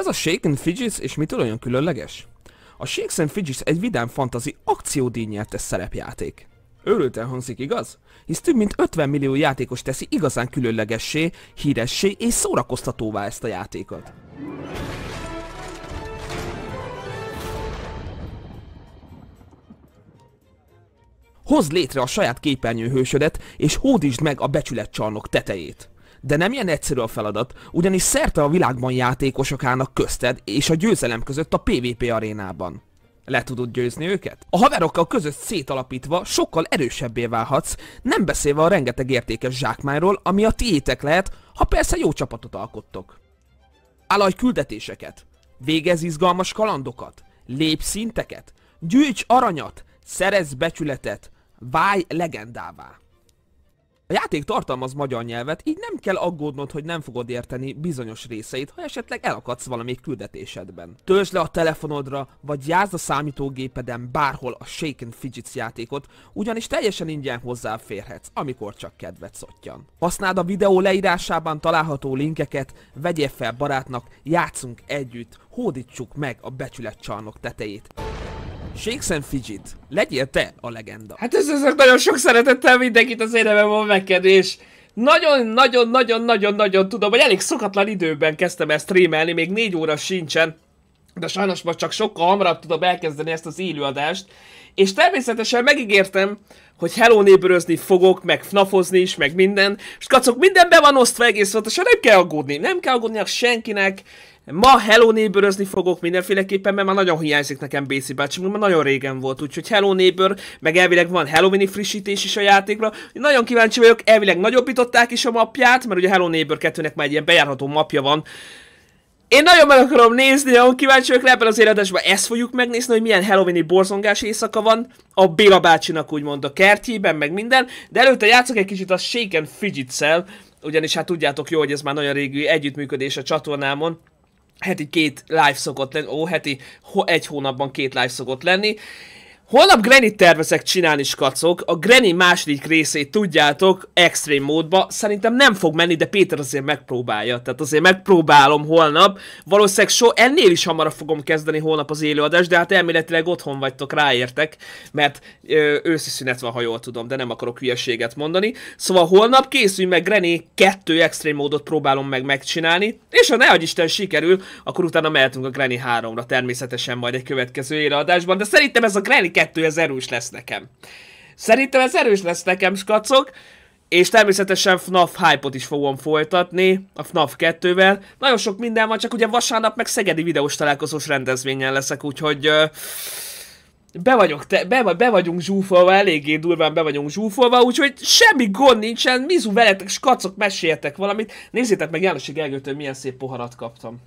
az a Shaken Fidgets és mitől olyan különleges? A Shakes and Fidgets egy vidám fantazi akciódíjnyertes szerepjáték. Őrülten hangzik, igaz? Hisz több mint 50 millió játékos teszi igazán különlegessé, híressé és szórakoztatóvá ezt a játékot. Hozd létre a saját képernyőhősödet, és hódítsd meg a becsületcsarnok tetejét. De nem ilyen egyszerű a feladat, ugyanis szerte a világban játékosok állnak közted és a győzelem között a PvP arénában. Le tudod győzni őket? A haverokkal között szétalapítva sokkal erősebbé válhatsz, nem beszélve a rengeteg értékes zsákmányról, ami a tiétek lehet, ha persze jó csapatot alkottok. Állaj küldetéseket, végez izgalmas kalandokat, lép szinteket, gyűjts aranyat, szerez becsületet, válj legendává. A játék tartalmaz magyar nyelvet, így nem kell aggódnod, hogy nem fogod érteni bizonyos részeit, ha esetleg elakadsz valami küldetésedben. Töltsd le a telefonodra, vagy jázd a számítógépeden bárhol a Shaken Fidgets játékot, ugyanis teljesen ingyen hozzáférhetsz, amikor csak kedvet szottyan. Használd a videó leírásában található linkeket, vegyél fel barátnak, játszunk együtt, hódítsuk meg a becsületcsarnok tetejét. Shakes and Fidget, legyél te a legenda. Hát ez, ezek nagyon sok szeretettel mindenkit az éneve van neked, és nagyon-nagyon-nagyon-nagyon-nagyon tudom, hogy elég szokatlan időben kezdtem ezt streamelni, még négy óra sincsen, de sajnos most csak sokkal hamarabb tudom elkezdeni ezt az élőadást, és természetesen megígértem, hogy Hello neighborözni fogok, meg fnafozni is, meg minden, és kacok, minden be van osztva egész pontosan, nem kell aggódni, nem kell aggódni senkinek, Ma Hello neighbor fogok mindenféleképpen, mert már nagyon hiányzik nekem BC bácsi, mert nagyon régen volt, úgyhogy Hello Neighbor, meg elvileg van Halloween frissítés is a játékra. Nagyon kíváncsi vagyok, elvileg nagyobbították is a mapját, mert ugye Hello Neighbor 2-nek már egy ilyen bejárható mapja van. Én nagyon meg akarom nézni, nagyon kíváncsi vagyok ebben az életesben. Ezt fogjuk megnézni, hogy milyen Halloweeni borzongás éjszaka van. A Béla bácsinak úgymond a kertjében, meg minden. De előtte játszok egy kicsit a Shaken Fidget-szel, ugyanis hát tudjátok jó, hogy ez már nagyon régi együttműködés a csatornámon heti két live szokott lenni, ó, heti egy hónapban két live szokott lenni, Holnap Granny tervezek csinálni, skacok. A Granny második részét tudjátok, extrém módba. Szerintem nem fog menni, de Péter azért megpróbálja. Tehát azért megpróbálom holnap. Valószínűleg so, ennél is hamarabb fogom kezdeni holnap az élőadást, de hát elméletileg otthon vagytok, ráértek, mert ö, őszi szünet van, ha jól tudom, de nem akarok hülyeséget mondani. Szóval holnap készülj meg Granny kettő extrém módot próbálom meg megcsinálni, és ha ne Isten sikerül, akkor utána mehetünk a Granny 3-ra természetesen majd egy következő élőadásban, de szerintem ez a Granny kettő ez erős lesz nekem. Szerintem ez erős lesz nekem, skacok. És természetesen FNAF hype-ot is fogom folytatni a FNAF 2-vel. Nagyon sok minden van, csak ugye vasárnap meg Szegedi videós találkozós rendezvényen leszek, úgyhogy... Be vagyok, te, be, be vagyunk zsúfolva, eléggé durván be vagyunk zsúfolva, úgyhogy semmi gond nincsen, mizu veletek, skacok, meséljetek valamit. Nézzétek meg Jánosi Gergőtől milyen szép poharat kaptam.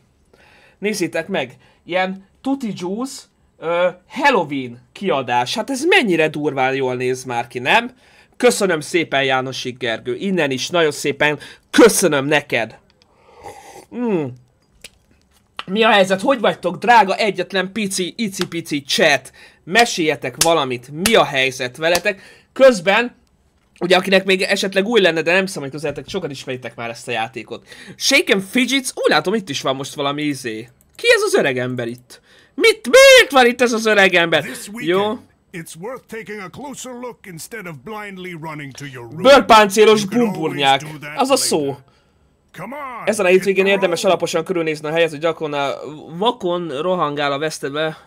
Nézzétek meg, ilyen tutti juice, Ö, Halloween kiadás. Hát ez mennyire durván jól néz már ki, nem? Köszönöm szépen János Gergő. Innen is nagyon szépen köszönöm neked. Mm. Mi a helyzet? Hogy vagytok, drága egyetlen pici, icipici chat? Meséljetek valamit. Mi a helyzet veletek? Közben Ugye akinek még esetleg új lenne, de nem szabad közeletek, sokan ismeritek már ezt a játékot. Shaken Fidgets, úgy látom itt is van most valami izé. Ki ez az öreg ember itt? Mit, miért van itt ez az öreg ember? Jó. It's worth taking a closer look instead of blindly running to your room. Bőrpáncélos bumburnyák. Az a szó. Ezen a hétvégén érdemes alaposan körülnézni a helyet, hogy gyakran vakon rohangál a vesztebe.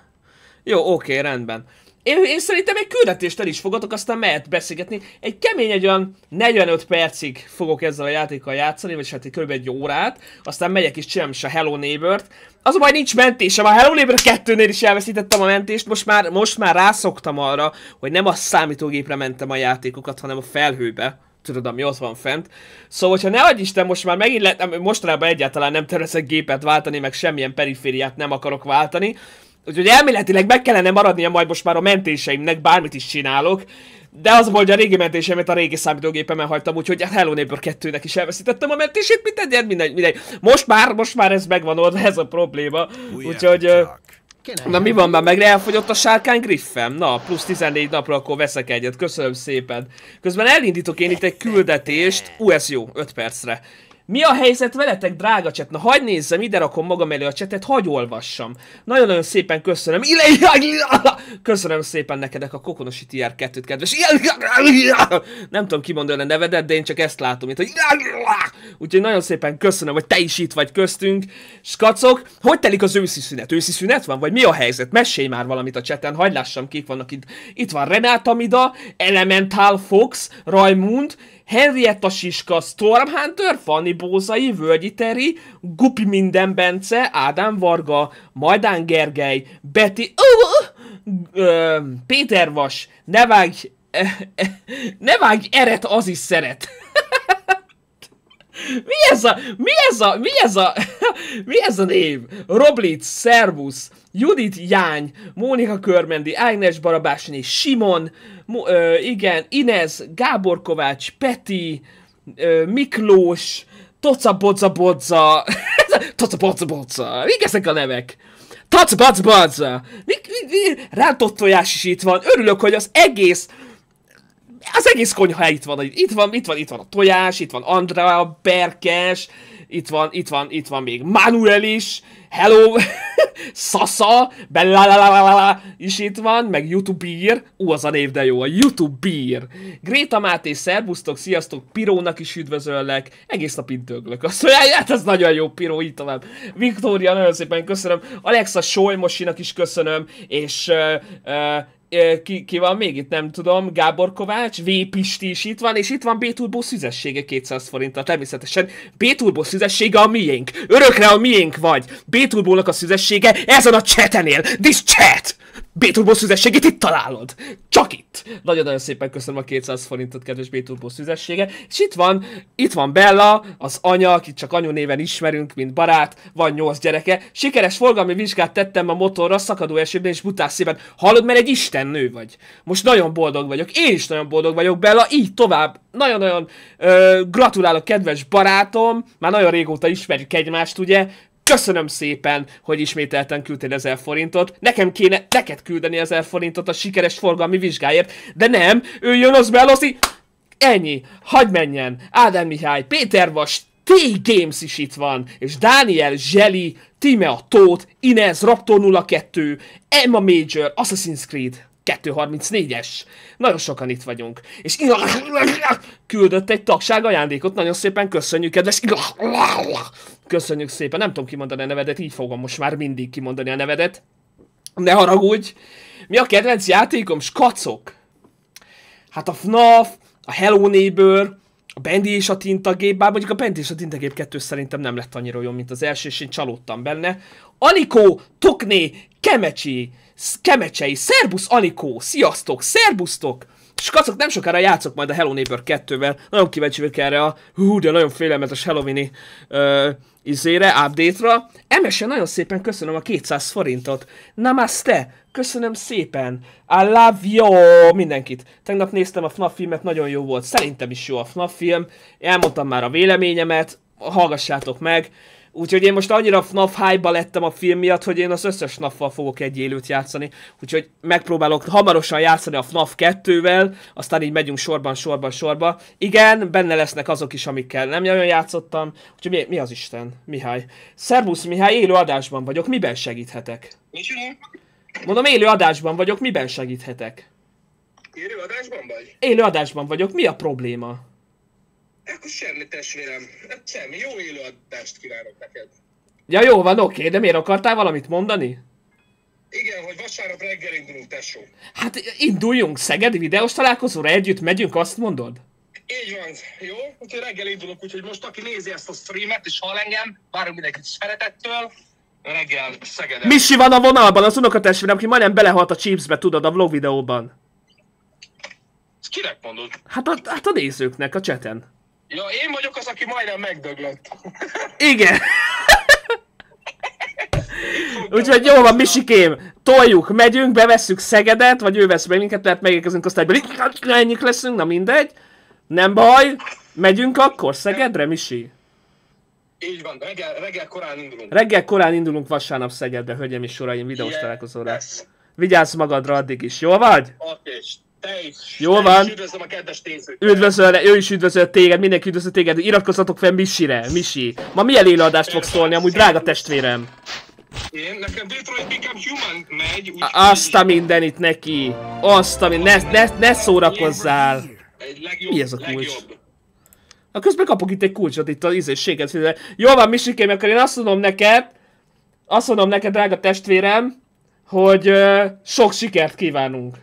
Jó, oké, rendben. Én, én szerintem egy küldetést el is fogadok, aztán mehet beszélgetni. Egy kemény, egy olyan 45 percig fogok ezzel a játékkal játszani, vagy hát kb. egy órát, aztán megyek is csinálom is a Hello Neighbor-t. Az a nincs mentésem, a Hello Neighbor 2-nél is elveszítettem a mentést, most már, most már rászoktam arra, hogy nem a számítógépre mentem a játékokat, hanem a felhőbe tudod, ami ott van fent. Szóval, hogyha ne adj Isten, most már megint lehet, mostanában egyáltalán nem tervezek gépet váltani, meg semmilyen perifériát nem akarok váltani, Úgyhogy elméletileg meg kellene maradnia majd most már a mentéseimnek, bármit is csinálok. De az volt, hogy a régi mentésemet a régi számítógépemen hagytam, úgyhogy a Hello Neighbor 2-nek is elveszítettem a mentését, mindegy, mindegy, mindegy. Most már, most már ez megvan oldva, ez a probléma. Úgyhogy... Na mi van már, meg elfogyott a sárkány griffem? Na, plusz 14 napra akkor veszek egyet, köszönöm szépen. Közben elindítok én itt egy küldetést, ú, ez jó, 5 percre. Mi a helyzet veletek, drága cset? Na, hagyd nézzem, ide rakom magam elő a csetet, hagy olvassam. Nagyon-nagyon szépen köszönöm. Köszönöm szépen nekedek a Kokonosi TR2-t, kedves. Nem tudom kimondani a nevedet, de én csak ezt látom itt, hogy... Úgyhogy nagyon szépen köszönöm, hogy te is itt vagy köztünk. Skacok, hogy telik az őszi szünet? Őszi szünet van? Vagy mi a helyzet? Mesélj már valamit a cseten, hagyd lássam, kik vannak itt. Itt van Renáta Mida, Elemental Fox, Rajmund, Henrietta Siska, Stormhunter, Fanny Bózai, Völgyi Teri, Gupi Minden Bence, Ádám Varga, Majdán Gergely, Betty, uh, uh, Péter Vas, ne vágj, uh, uh, ne vágj eret, az is szeret. Mi ez a, mi ez a, mi ez a, mi ez a név? Roblitz, Servus, Judit Jány, Mónika Körmendi, Ágnes Barabásnyi, Simon, Mo, ö, igen, Inez, Gábor Kovács, Peti, ö, Miklós, Toca Bodza Bodza, Toca Bodza Bodza, mik ezek a nevek? Mi, mi, mi, rántott tojás is itt van, örülök, hogy az egész, az egész konyha itt van, itt van, itt van, itt van a tojás, itt van Andrea, Berkes, itt van, itt van, itt van még Manuel is, Hello, Sasa, Bella is itt van, meg YouTubeer, ú, az a név de jó, a YouTubeer. Gréta Máté, szervusztok, sziasztok, Pirónak is üdvözöllek, egész nap itt döglök. Azt mondja, hát ez nagyon jó, Piró, így tovább. Viktória, nagyon szépen köszönöm, Alexa Solymosinak is köszönöm, és uh, uh, ki, ki van még itt, nem tudom, Gábor Kovács, V. Pisti is itt van, és itt van B-Turbo szüzessége 200 forinttal, természetesen. B-Turbo szüzessége a miénk, örökre a miénk vagy, B-Turbónak a szüzessége ezen a chatenél, this chat! B-Turbo szüzességét itt találod! Csak itt! Nagyon-nagyon szépen köszönöm a 200 forintot, kedves B-Turbo szüzessége. És itt van, itt van Bella, az anya, akit csak anyu néven ismerünk, mint barát, van 8 gyereke. Sikeres forgalmi vizsgát tettem a motorra szakadó esőben és butás szépen. Hallod, mert egy isten nő vagy. Most nagyon boldog vagyok, én is nagyon boldog vagyok, Bella, így tovább. Nagyon-nagyon gratulálok, kedves barátom, már nagyon régóta ismerjük egymást, ugye? Köszönöm szépen, hogy ismételten küldtél 1000 forintot. Nekem kéne neked küldeni 1000 forintot a sikeres forgalmi vizsgáért, de nem, ő jön az Belosi. Ennyi, hagyd menjen. Ádám Mihály, Péter Vas, T-Games is itt van, és Daniel, Zseli, Time a Tóth, Inez, Raptor 02, Emma Major, Assassin's Creed. 234-es. Nagyon sokan itt vagyunk. És küldött egy tagság ajándékot, nagyon szépen köszönjük, kedves. Köszönjük szépen, nem tudom kimondani a nevedet, így fogom most már mindig kimondani a nevedet. Ne haragudj! Mi a kedvenc játékom? Skacok! Hát a FNAF, a Hello Neighbor, a Bendy és a tintagép, bár mondjuk a Bendy és a tintagép kettő szerintem nem lett annyira jó, mint az első, és én csalódtam benne. Anikó, Tokné, Kemecsi, Kemecsei, Szerbusz Anikó, sziasztok, szerbusztok! Skacok, nem sokára játszok majd a Hello Neighbor 2-vel. Nagyon kíváncsi vagyok erre a hú, de nagyon félelmetes Halloweeni uh, izére, update-ra. Emese, nagyon szépen köszönöm a 200 forintot. Namaste! Köszönöm szépen! I love you! Mindenkit. Tegnap néztem a FNAF filmet, nagyon jó volt. Szerintem is jó a FNAF film. Elmondtam már a véleményemet. Hallgassátok meg. Úgyhogy én most annyira FNAF hype lettem a film miatt, hogy én az összes fnaf fogok egy élőt játszani. Úgyhogy megpróbálok hamarosan játszani a FNAF 2-vel, aztán így megyünk sorban, sorban, sorba. Igen, benne lesznek azok is, amikkel nem nagyon játszottam. Úgyhogy mi, mi az Isten? Mihály. Szervusz Mihály, élő adásban vagyok, miben segíthetek? Micsoda? Mondom, élő adásban vagyok, miben segíthetek? Élő adásban vagy? Élő adásban vagyok, mi a probléma? Akkor semmi testvérem. Hát semmi. Jó élőadást kívánok neked. Ja jó van, oké, de miért akartál valamit mondani? Igen, hogy vasárnap reggel indulunk, tesó. Hát induljunk, Szegedi videós találkozóra együtt megyünk, azt mondod? Így van, jó? Úgyhogy reggel indulok, úgyhogy most aki nézi ezt a streamet és hall engem, várunk mindenkit szeretettől, reggel Szegeden. Misi van a vonalban, az unokatestvérem, aki majdnem belehalt a chipsbe, tudod, a vlog videóban. Ezt kinek mondod? Hát a, hát a nézőknek, a cseten. Ja, én vagyok az, aki majdnem megdöglött. Igen. Úgyhogy jó van, Misikém, toljuk, megyünk, bevesszük Szegedet, vagy ő vesz meg minket, tehát megérkezünk aztán egyből, ennyik leszünk, na mindegy. Nem baj, megyünk akkor Szegedre, Misi? Így van, reggel, reggel korán indulunk. Reggel korán indulunk vasárnap Szegedre, hölgyem és uraim, videós Igen, találkozóra. lesz. Vigyázz magadra addig is, jó vagy? Oké, Te is. Jól te van. is Üdvözlöm a kedves nézőket. Üdvözöl, ő is üdvözöl téged, mindenki üdvözöl téged, iratkozzatok fel Misire, Misi. Ma milyen élőadást fogsz tolni, amúgy drága testvérem? Én, nekem Detroit Become Human megy, úgyhogy Azt a mindenit neki. Azt a ne, ne, ne szórakozzál. egy legjobb, Mi ez a kulcs? legjobb. A közben kapok itt egy kulcsot itt az ízésséget. Jól van, Misikém, akkor én azt mondom neked, azt mondom neked, drága testvérem, hogy uh, sok sikert kívánunk.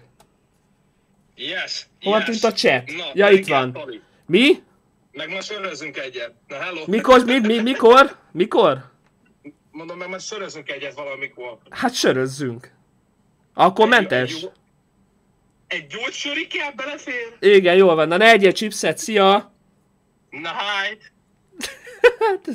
Yes, Hol yes. tűnt a chat? Na, Ja, itt van. Tali. Mi? Meg ma sörözünk egyet. Na, hello. Mikor? Mi, mi, mikor? Mikor? Mondom, meg ma sörözünk egyet valamikor. Hát sörözzünk. Akkor mentes. Egy, egy gyógysöri kell belefér? Igen, jól van. Na ne egyél chipset, szia! Na, hi. Hát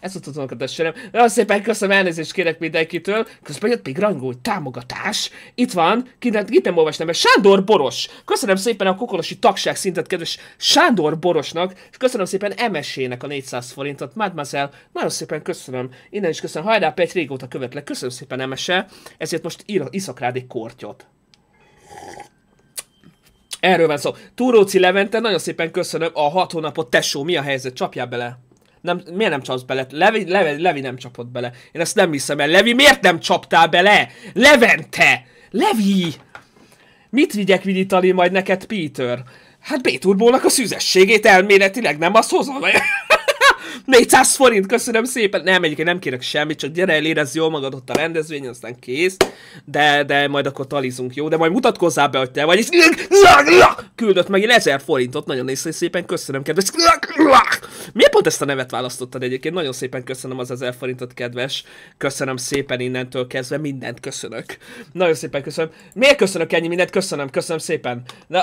ez, a tudom a testvérem. Nagyon szépen köszönöm, elnézést kérek mindenkitől. Közben jött még rangó támogatás. Itt van, kint, itt nem olvastam, mert Sándor Boros. Köszönöm szépen a kokolosi tagság szintet, kedves Sándor Borosnak, köszönöm szépen MS-ének a 400 forintot. Mademoiselle, nagyon szépen köszönöm. Innen is köszönöm. Hajrá, egy régóta követlek. Köszönöm szépen ms -e. ezért most ír, iszak rád egy kortyot. Erről van szó. Túróci Levente, nagyon szépen köszönöm a hat hónapot, tesó, mi a helyzet? Csapjál bele. Nem, miért nem csapsz bele? Levi, Levi, Levi nem csapott bele. Én ezt nem hiszem el. Levi, miért nem csaptál bele? Levente! Levi! Mit vigyek Viditali majd neked, Peter? Hát B-turbónak a szüzességét elméletileg nem azt hozom. 400 forint, köszönöm szépen. Nem, egyébként nem kérek semmit, csak gyere el, érezd jól magad ott a rendezvény, aztán kész. De, de majd akkor talizunk, jó? De majd mutatkozzál be, hogy te vagy. És küldött meg én 1000 forintot, nagyon szépen, köszönöm, kedves. Miért pont ezt a nevet választottad egyébként? Nagyon szépen köszönöm az 1000 forintot, kedves. Köszönöm szépen innentől kezdve, mindent köszönök. Nagyon szépen köszönöm. Miért köszönök ennyi mindent? Köszönöm, köszönöm szépen. Na,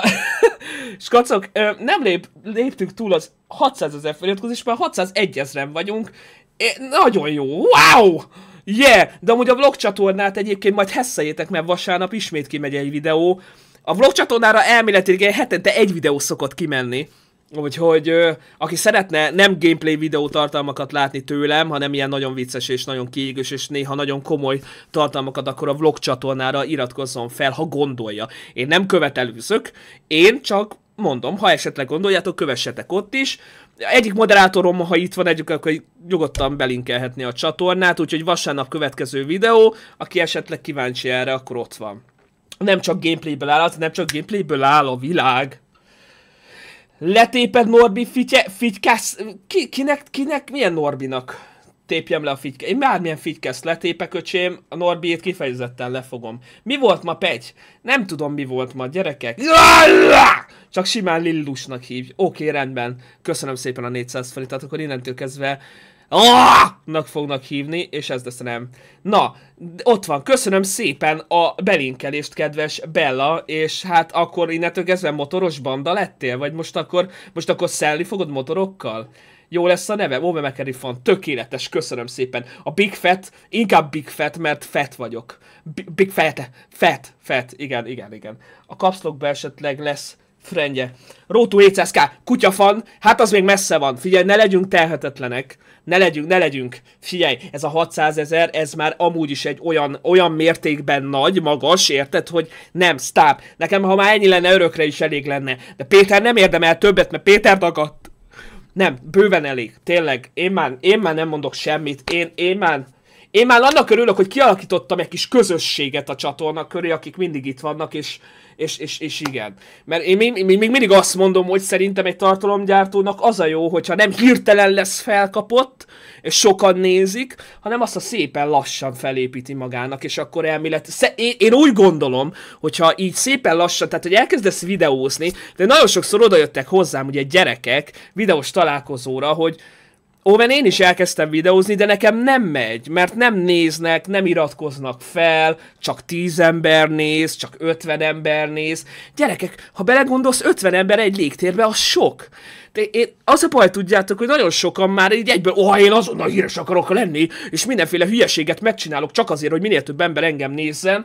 skacok, nem lép, léptünk túl az 600 ezer feliratkozás, már 601 ezeren vagyunk. É, nagyon jó, wow! Yeah! De amúgy a vlog csatornát egyébként majd hesszeljétek, mert vasárnap ismét kimegy egy videó. A vlog csatornára elméletileg hetente egy videó szokott kimenni. Úgyhogy ö, aki szeretne nem gameplay videó tartalmakat látni tőlem, hanem ilyen nagyon vicces és nagyon kiégős és néha nagyon komoly tartalmakat, akkor a vlog csatornára iratkozzon fel, ha gondolja. Én nem követelőzök, én csak mondom, ha esetleg gondoljátok, kövessetek ott is. Egyik moderátorom, ha itt van egyik, akkor nyugodtan belinkelhetni a csatornát, úgyhogy vasárnap következő videó, aki esetleg kíváncsi erre, akkor ott van. Nem csak gameplayből áll, nem csak gameplayből áll a világ. Letéped Norbi fitye, fitykász, ki, kinek, kinek, milyen Norbinak tépjem le a fityke. Én bármilyen fitykeszt letépek, öcsém, a Norbiét kifejezetten lefogom. Mi volt ma, Pegy? Nem tudom, mi volt ma, gyerekek. Csak simán Lillusnak hívj. Oké, rendben. Köszönöm szépen a 400 forintot, akkor innentől kezdve nak fognak hívni, és ez lesz nem. Na, ott van, köszönöm szépen a belinkelést, kedves Bella, és hát akkor innentől kezdve motoros banda lettél, vagy most akkor, most akkor szelni fogod motorokkal? Jó lesz a neve? Ove McCarry fan. Tökéletes, köszönöm szépen. A Big Fat, inkább Big Fat, mert fat vagyok. B- Big Fat, Fat, Fat, igen, igen, igen. A kapszlokban esetleg lesz frendje. Rótú 700k, kutyafan, hát az még messze van. Figyelj, ne legyünk telhetetlenek. Ne legyünk, ne legyünk. Figyelj, ez a 600 ezer, ez már amúgy is egy olyan, olyan mértékben nagy, magas, érted, hogy nem, stop. Nekem, ha már ennyi lenne, örökre is elég lenne. De Péter nem érdemel többet, mert Péter dagadt. Nem, bőven elég. Tényleg, én már, én már nem mondok semmit. Én, én már, én már annak örülök, hogy kialakítottam egy kis közösséget a csatorna köré, akik mindig itt vannak, és, és, és, és igen. Mert én még, még mindig azt mondom, hogy szerintem egy tartalomgyártónak az a jó, hogyha nem hirtelen lesz felkapott, és sokan nézik, hanem azt a szépen lassan felépíti magának, és akkor elmélet... Én úgy gondolom, hogyha így szépen lassan, tehát hogy elkezdesz videózni, de nagyon sokszor odajöttek hozzám ugye gyerekek videós találkozóra, hogy Óven én is elkezdtem videózni, de nekem nem megy, mert nem néznek, nem iratkoznak fel, csak 10 ember néz, csak 50 ember néz. Gyerekek, ha belegondolsz, 50 ember egy légtérbe, az sok. De én, az a baj, tudjátok, hogy nagyon sokan már így egyből, ó, én azonnal híres akarok lenni, és mindenféle hülyeséget megcsinálok csak azért, hogy minél több ember engem nézzen.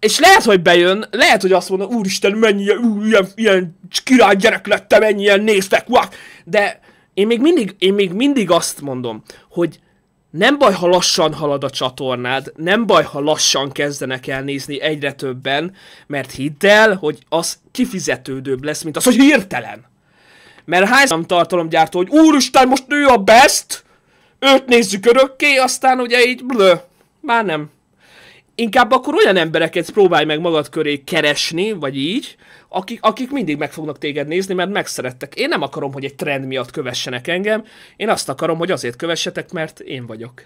És lehet, hogy bejön, lehet, hogy azt mondom, úristen, mennyi ú, ilyen, ilyen király gyerek lettem, ennyien néztek, wak! de én még, mindig, én még mindig azt mondom, hogy nem baj, ha lassan halad a csatornád, nem baj, ha lassan kezdenek el nézni egyre többen, mert hidd el, hogy az kifizetődőbb lesz, mint az, hogy hirtelen. Mert hány tartalomgyártó, hogy úristen, most ő a best, őt nézzük örökké, aztán ugye így blö, már nem. Inkább akkor olyan embereket próbálj meg magad köré keresni, vagy így, akik, akik mindig meg fognak téged nézni, mert megszerettek. Én nem akarom, hogy egy trend miatt kövessenek engem, én azt akarom, hogy azért kövessetek, mert én vagyok.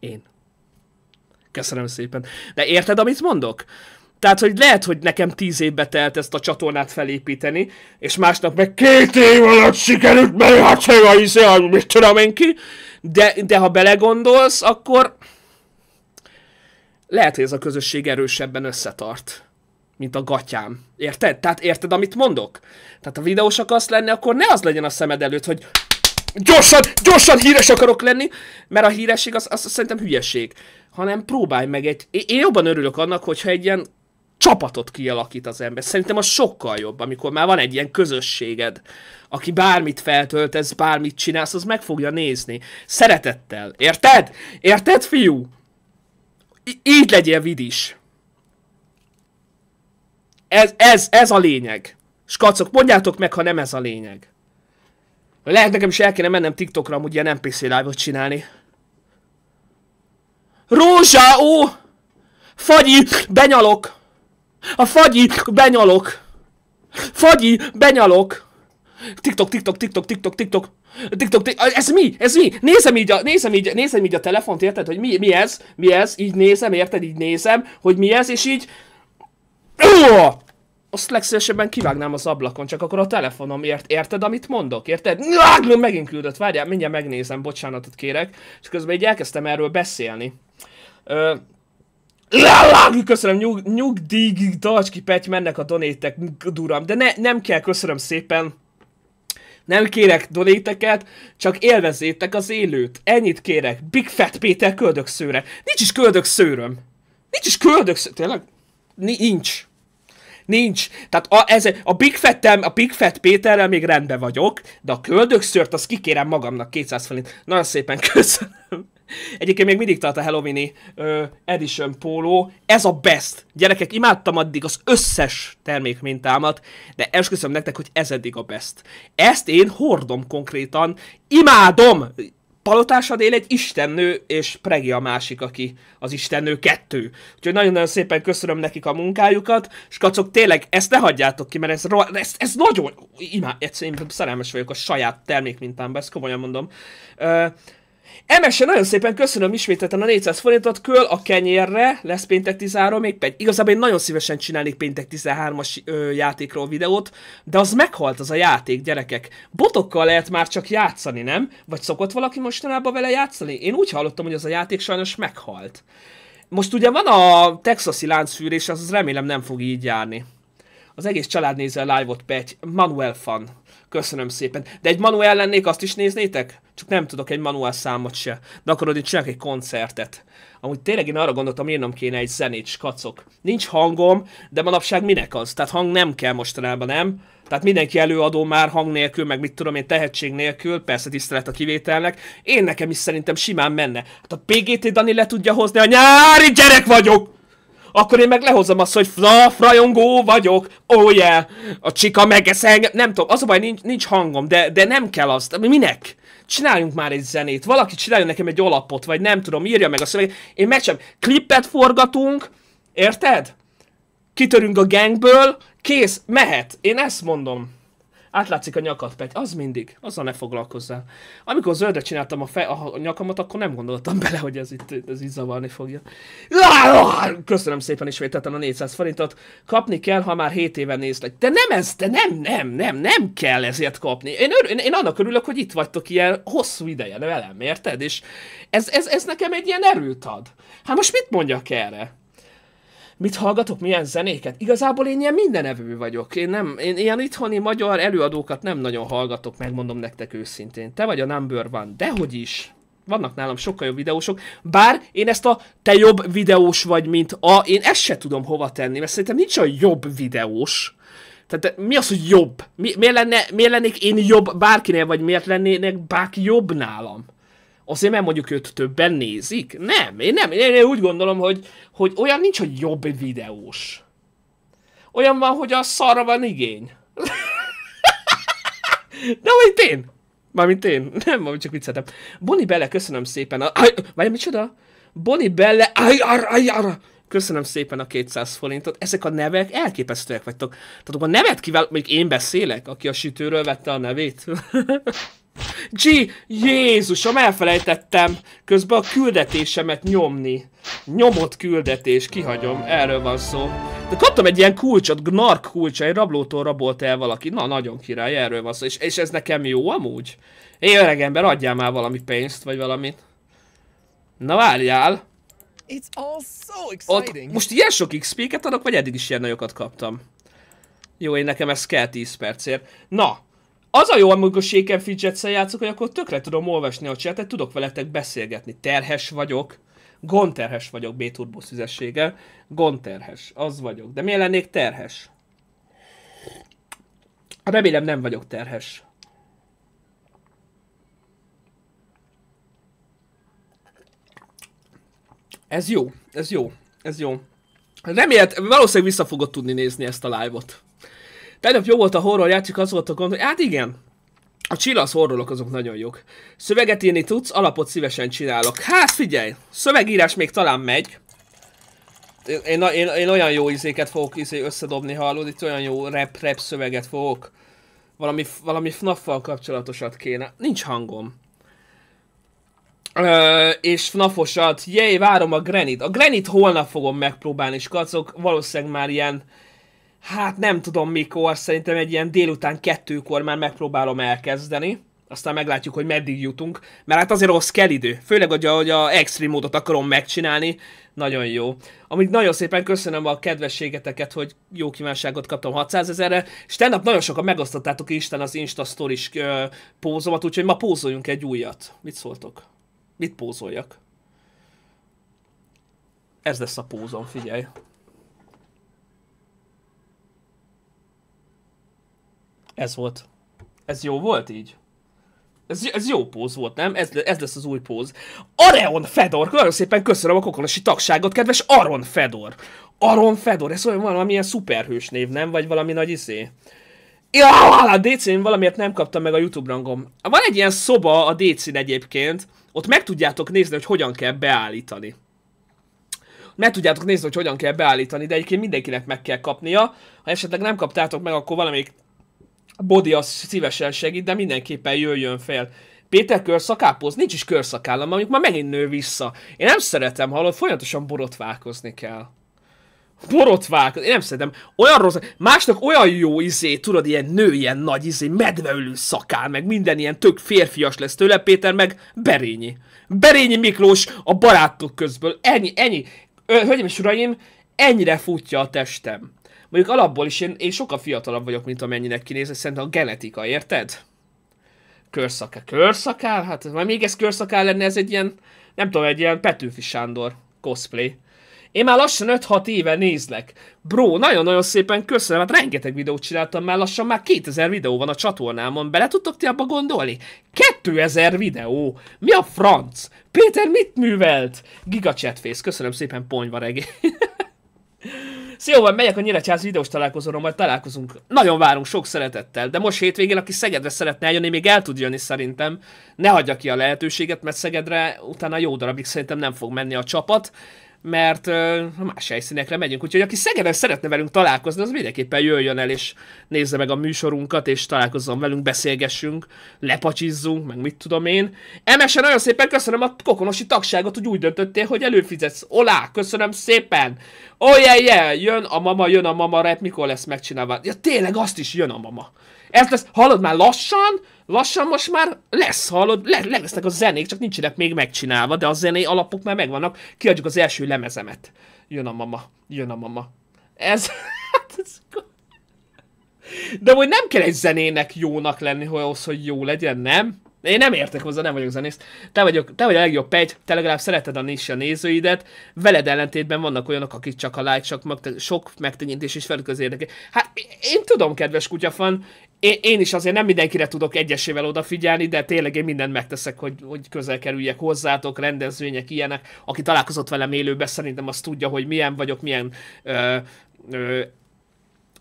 Én. Köszönöm szépen. De érted, amit mondok? Tehát, hogy lehet, hogy nekem tíz évbe telt ezt a csatornát felépíteni, és másnap meg két év alatt sikerült, mert hát se mit tudom én ki, de, de ha belegondolsz, akkor lehet, hogy ez a közösség erősebben összetart, mint a gatyám. Érted? Tehát érted, amit mondok? Tehát ha videós akarsz lenni, akkor ne az legyen a szemed előtt, hogy gyorsan, gyorsan híres akarok lenni, mert a híresség az, az, az szerintem hülyeség. Hanem próbálj meg egy... Én jobban örülök annak, hogyha egy ilyen csapatot kialakít az ember. Szerintem az sokkal jobb, amikor már van egy ilyen közösséged, aki bármit feltöltesz, bármit csinálsz, az meg fogja nézni. Szeretettel. Érted? Érted, fiú? Így legyél vidis. Ez, ez, ez a lényeg. Skacok, mondjátok meg, ha nem ez a lényeg. Lehet nekem is el kéne mennem TikTokra amúgy ilyen NPC live-ot csinálni. Rózsa, ó! Fagyi, benyalok! A fagyi, benyalok! Fagyi, benyalok! TikTok, TikTok, TikTok, TikTok, TikTok. TikTok, TikTok, ez mi? Ez mi? Nézem így a, nézem így, nézem így a telefont, érted, hogy mi, mi ez? Mi ez? Így nézem, érted? Így nézem, hogy mi ez, és így... Ó! Azt legszívesebben kivágnám az ablakon, csak akkor a telefonom ért, érted, amit mondok? Érted? Megint küldött, várjál, mindjárt megnézem, bocsánatot kérek. És közben így elkezdtem erről beszélni. Ö, köszönöm, nyug, nyugdíjig, tarts ki, Pety, mennek a donétek, duram. De ne, nem kell, köszönöm szépen. Nem kérek donéteket, csak élvezétek az élőt. Ennyit kérek. Big Fat Péter köldökszőre. Nincs is köldökszőröm. Nincs is köldöksző... Tényleg? Nincs. Nincs. Tehát a, ez, a Big fat a Big Fat Péterrel még rendben vagyok, de a köldökszőrt azt kikérem magamnak 200 forint. Nagyon szépen köszönöm. Egyébként még mindig tart a Halloweeni uh, Edition póló. Ez a best. Gyerekek, imádtam addig az összes termékmintámat, de esküszöm nektek, hogy ez eddig a best. Ezt én hordom konkrétan. Imádom! Palotás Adél egy istennő, és Pregi a másik, aki az istennő kettő. Úgyhogy nagyon-nagyon szépen köszönöm nekik a munkájukat, és kacok, tényleg ezt ne hagyjátok ki, mert ez, ez, ez nagyon... Imád, egyszerűen szerelmes vagyok a saját termékmintámba, ezt komolyan mondom. Uh, Emese, nagyon szépen köszönöm ismételten a 400 forintot, köl a kenyérre, lesz péntek 13, még pedig igazából én nagyon szívesen csinálnék péntek 13-as ö, játékról videót, de az meghalt az a játék, gyerekek. Botokkal lehet már csak játszani, nem? Vagy szokott valaki mostanában vele játszani? Én úgy hallottam, hogy az a játék sajnos meghalt. Most ugye van a texasi láncfűrés, az remélem nem fog így járni. Az egész család nézze a live-ot. Manuel fan. Köszönöm szépen. De egy manuel lennék, azt is néznétek? Csak nem tudok egy manuel számot se. De akkor itt csinálok egy koncertet. Amúgy tényleg én arra gondoltam, írnom kéne egy zenét, skacok. Nincs hangom, de manapság minek az? Tehát hang nem kell mostanában, nem? Tehát mindenki előadó már hang nélkül, meg mit tudom én, tehetség nélkül, persze tisztelet a kivételnek. Én nekem is szerintem simán menne. Hát a PGT Dani le tudja hozni, a nyári gyerek vagyok! Akkor én meg lehozom azt, hogy fra, frajongó vagyok, oh yeah, a csika megesz engem, nem tudom, az a baj, nincs, nincs hangom, de, de nem kell azt, minek? Csináljunk már egy zenét, valaki csináljon nekem egy alapot, vagy nem tudom, írja meg a szöveget, én megcsem, klippet forgatunk, érted? Kitörünk a gangből, kész, mehet, én ezt mondom. Átlátszik a nyakat, Pety. Az mindig. Azzal ne foglalkozzál. Amikor zöldre csináltam a, fe, a nyakamat, akkor nem gondoltam bele, hogy ez itt ez így zavarni fogja. Köszönöm szépen ismételten a 400 forintot. Kapni kell, ha már 7 éve nézlek. De nem ez, de nem, nem, nem, nem kell ezért kapni. Én, ör, én annak örülök, hogy itt vagytok ilyen hosszú ideje velem, érted? És ez, ez, ez nekem egy ilyen erőt ad. Hát most mit mondjak erre? Mit hallgatok, milyen zenéket. Igazából én ilyen mindenevő vagyok. Én nem, én ilyen itthoni magyar előadókat nem nagyon hallgatok, megmondom nektek őszintén. Te vagy a number one, dehogy is. Vannak nálam sokkal jobb videósok, bár én ezt a te jobb videós vagy, mint a, én ezt se tudom hova tenni, mert szerintem nincs a jobb videós. Tehát mi az, hogy jobb? Mi, miért, lenne, miért lennék én jobb bárkinél, vagy miért lennének bárki jobb nálam? Azért, mert mondjuk őt többen nézik? Nem, én nem. Én, úgy gondolom, hogy, hogy olyan nincs, hogy jobb videós. Olyan van, hogy a szarra van igény. De hogy én? Mármint én. Nem, majd csak vicceltem. Boni Belle, köszönöm szépen. A... Aj, várj, micsoda? Boni Belle, aj, ar, aj. Köszönöm szépen a 200 forintot. Ezek a nevek elképesztőek vagytok. Tehát a nevet kivel, még én beszélek, aki a sütőről vette a nevét. G, Jézusom, elfelejtettem közben a küldetésemet nyomni. Nyomott küldetés, kihagyom, erről van szó. De kaptam egy ilyen kulcsot, Gnark kulcsa, egy rablótól rabolt el valaki. Na, nagyon király, erről van szó. És, és ez nekem jó amúgy? Én öreg ember, adjál már valami pénzt, vagy valamit. Na várjál! It's all so Ott exciting. most ilyen sok XP-ket adok, vagy eddig is ilyen nagyokat kaptam? Jó, én nekem ez kell 10 percért. Na, az a jó, amikor Shaken fidget játszok, hogy akkor tökre tudom olvasni a chatet, tudok veletek beszélgetni. Terhes vagyok. Gonterhes vagyok szüzességgel. Gonterhes, az vagyok. De miért lennék terhes? Remélem nem vagyok terhes. Ez jó, ez jó, ez jó. Remélt, valószínűleg vissza fogod tudni nézni ezt a live-ot. Tegnap jó volt a horror játék, az volt a gond, hogy hát igen, a csillasz horrorok azok nagyon jók. Szöveget írni tudsz, alapot szívesen csinálok. Hát figyelj, szövegírás még talán megy. Én, én, én olyan jó izéket fogok izé összedobni, hallod, itt olyan jó rap, rap szöveget fogok. Valami, valami FNAF-val kapcsolatosat kéne. Nincs hangom. Ö, és FNAF-osat, jej, várom a Granit. A Granit holnap fogom megpróbálni, és kacok, valószínűleg már ilyen, hát nem tudom mikor, szerintem egy ilyen délután kettőkor már megpróbálom elkezdeni. Aztán meglátjuk, hogy meddig jutunk. Mert hát azért ahhoz kell idő. Főleg, hogy a, hogy a extreme módot akarom megcsinálni. Nagyon jó. Amit nagyon szépen köszönöm a kedvességeteket, hogy jó kívánságot kaptam 600 ezerre. És tegnap nagyon sokan megosztottátok Isten az Insta Stories pózomat, úgyhogy ma pózoljunk egy újat. Mit szóltok? Mit pózoljak? Ez lesz a pózom, figyelj. Ez volt. Ez jó volt így? Ez, ez jó póz volt, nem? Ez, ez lesz az új póz. Areon Fedor! Nagyon szépen köszönöm a kokonosi tagságot, kedves Aron Fedor! Aron Fedor, ez olyan valamilyen szuperhős név, nem? Vagy valami nagy izé? Ja, a DC-n valamiért nem kaptam meg a YouTube rangom. Van egy ilyen szoba a DC-n egyébként, ott meg tudjátok nézni, hogy hogyan kell beállítani. Meg tudjátok nézni, hogy hogyan kell beállítani, de egyébként mindenkinek meg kell kapnia. Ha esetleg nem kaptátok meg, akkor valamelyik body az szívesen segít, de mindenképpen jöjjön fel. Péter körszakápoz? Nincs is körszakállam, mondjuk már megint nő vissza. Én nem szeretem, hallod, folyamatosan borotválkozni kell. Borotválkozni, én nem szeretem. Olyan rossz, másnak olyan jó izé, tudod, ilyen nő, ilyen nagy izé, medveülő szakál, meg minden ilyen tök férfias lesz tőle, Péter meg Berényi. Berényi Miklós a barátok közből. Ennyi, ennyi. Hölgyeim és uraim, ennyire futja a testem. Mondjuk alapból is én, én sokkal fiatalabb vagyok, mint amennyinek kinéz, szerintem a genetika, érted? Körszakál. Körszakál? Hát, ha még ez körszakál lenne, ez egy ilyen, nem tudom, egy ilyen Petőfi Sándor cosplay. Én már lassan 5-6 éve nézlek. Bro, nagyon-nagyon szépen köszönöm, hát rengeteg videót csináltam már, lassan már 2000 videó van a csatornámon. Bele tudtok ti abba gondolni? 2000 videó! Mi a franc? Péter mit művelt? Giga Chatface, köszönöm szépen ponyva Szóval megyek a Nyíregyház videós találkozóra, majd találkozunk. Nagyon várunk, sok szeretettel. De most hétvégén, aki Szegedre szeretne eljönni, még el tud jönni szerintem. Ne hagyja ki a lehetőséget, mert Szegedre utána jó darabig szerintem nem fog menni a csapat mert más helyszínekre megyünk. Úgyhogy aki Szegeden szeretne velünk találkozni, az mindenképpen jöjjön el, és nézze meg a műsorunkat, és találkozzon velünk, beszélgessünk, lepacsizzunk, meg mit tudom én. Emese nagyon szépen köszönöm a kokonosi tagságot, hogy úgy döntöttél, hogy előfizetsz. Olá, köszönöm szépen! Oh yeah, yeah, jön a mama, jön a mama rap, mikor lesz megcsinálva? Ja tényleg, azt is jön a mama. Ez lesz, hallod már lassan, lassan most már lesz, hallod, le, le lesznek a zenék, csak nincsenek még megcsinálva, de a zené alapok már megvannak, kiadjuk az első lemezemet. Jön a mama, jön a mama. Ez, hát. De hogy nem kell egy zenének jónak lenni, ahhoz, hogy jó legyen, nem? Én nem értek hozzá, nem vagyok zenész. Te, vagyok, te vagy a legjobb pegy, te legalább szereted a nis a nézőidet. Veled ellentétben vannak olyanok, akik csak a like, csak meg, sok megtenyintés is velük az érdeke. Hát én tudom, kedves kutyafan, én, én is azért nem mindenkire tudok egyesével odafigyelni, de tényleg én mindent megteszek, hogy, hogy közel kerüljek hozzátok, rendezvények, ilyenek. Aki találkozott velem élőben, szerintem azt tudja, hogy milyen vagyok, milyen ö, ö,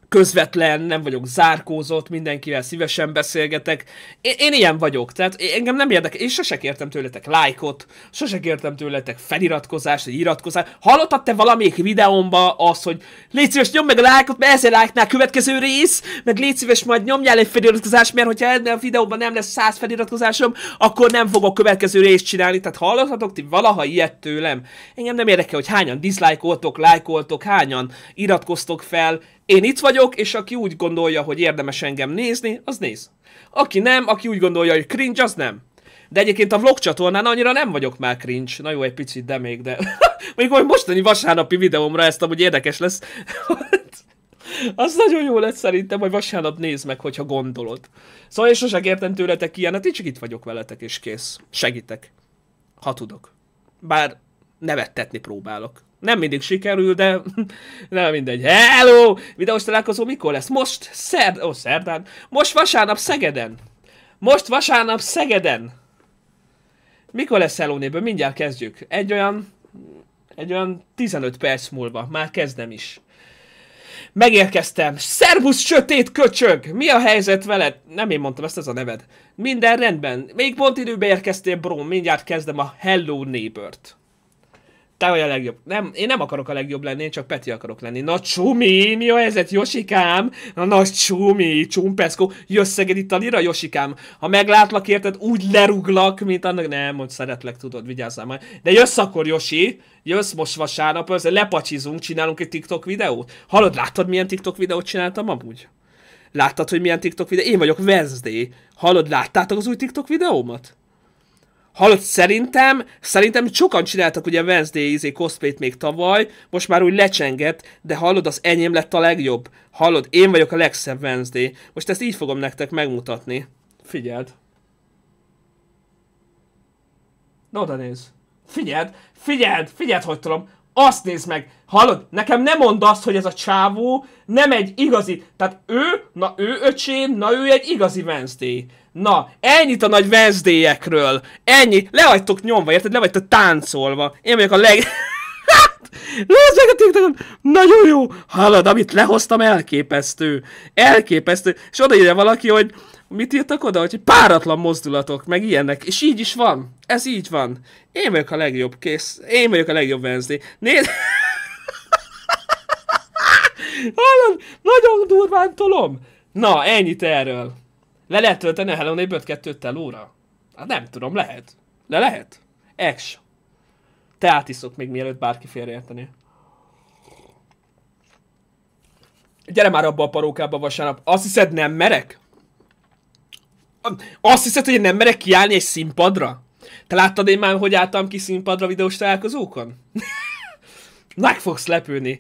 közvetlen, nem vagyok zárkózott, mindenkivel szívesen beszélgetek. Én, én ilyen vagyok, tehát engem nem érdekel, én sose kértem tőletek lájkot, sose kértem tőletek feliratkozást, vagy iratkozást. Hallottad te valamelyik videómba azt, hogy légy szíves, nyomd meg a lájkot, mert ezért lájknál következő rész, meg légy szíves, majd nyomjál egy feliratkozást, mert hogyha ebben a videóban nem lesz száz feliratkozásom, akkor nem fogok következő részt csinálni. Tehát hallottatok ti valaha ilyet tőlem? Engem nem érdekel, hogy hányan diszlájkoltok, lájkoltok, hányan iratkoztok fel, én itt vagyok, és aki úgy gondolja, hogy érdemes engem nézni, az néz. Aki nem, aki úgy gondolja, hogy cringe, az nem. De egyébként a vlog csatornán annyira nem vagyok már cringe. Na jó, egy picit, de még, de... Mondjuk, hogy mostani vasárnapi videómra ezt amúgy érdekes lesz. az nagyon jó lesz szerintem, hogy vasárnap nézd meg, hogyha gondolod. Szóval én sosem értem tőletek ilyenet, én csak itt vagyok veletek, és kész. Segítek. Ha tudok. Bár nevettetni próbálok. Nem mindig sikerül, de nem mindegy. Hello! Videós találkozó mikor lesz? Most szerd... Ó, szerdán. Most vasárnap Szegeden. Most vasárnap Szegeden. Mikor lesz Hello néből? Mindjárt kezdjük. Egy olyan... Egy olyan 15 perc múlva. Már kezdem is. Megérkeztem. Szervusz, sötét köcsög! Mi a helyzet veled? Nem én mondtam, ezt ez a neved. Minden rendben. Még pont időbe érkeztél, bro. Mindjárt kezdem a Hello Neighbor-t. Te vagy a legjobb. Nem, én nem akarok a legjobb lenni, én csak Peti akarok lenni. Na csumi, mi a helyzet, Josikám? Na, na csumi, csumpeszkó. Jössz Szeged itt a Josikám. Ha meglátlak érted, úgy leruglak, mint annak... Nem, hogy szeretlek, tudod, vigyázzál majd. De jössz akkor, Josi. Jössz most vasárnap, az lepacsizunk, csinálunk egy TikTok videót. Hallod, láttad, milyen TikTok videót csináltam amúgy? Láttad, hogy milyen TikTok videó? Én vagyok Wednesday. Hallod, láttátok az új TikTok videómat? Hallod, szerintem, szerintem sokan csináltak ugye Wednesday izé cosplayt még tavaly, most már úgy lecsengett, de hallod, az enyém lett a legjobb. Hallod, én vagyok a legszebb Wednesday. Most ezt így fogom nektek megmutatni. Figyeld. Na oda néz. Figyeld, figyeld, figyeld, hogy tudom. Azt nézd meg. Hallod, nekem nem mondd azt, hogy ez a csávó nem egy igazi. Tehát ő, na ő öcsém, na ő egy igazi Wednesday. Na, ennyit a nagy Wednesday-ekről. Ennyi. Le vagytok nyomva, érted? Le vagytok táncolva. Én vagyok a leg... Nézd meg a TikTokon! Nagyon jó! Hallod, amit lehoztam, elképesztő. Elképesztő. És oda írja valaki, hogy mit írtak oda, hogy páratlan mozdulatok, meg ilyenek. És így is van. Ez így van. Én vagyok a legjobb, kész. Én vagyok a legjobb Wednesday. Nézd! Hallod? Nagyon durván tolom. Na, ennyit erről. Le lehet tölteni a Hello Neighbor 2 telóra? Hát nem tudom, lehet. Le lehet? Ex. Te átiszok még mielőtt bárki félreérteni. Gyere már abba a parókába vasárnap. Azt hiszed nem merek? Azt hiszed, hogy én nem merek kiállni egy színpadra? Te láttad én már, hogy álltam ki színpadra videós találkozókon? Meg fogsz lepődni.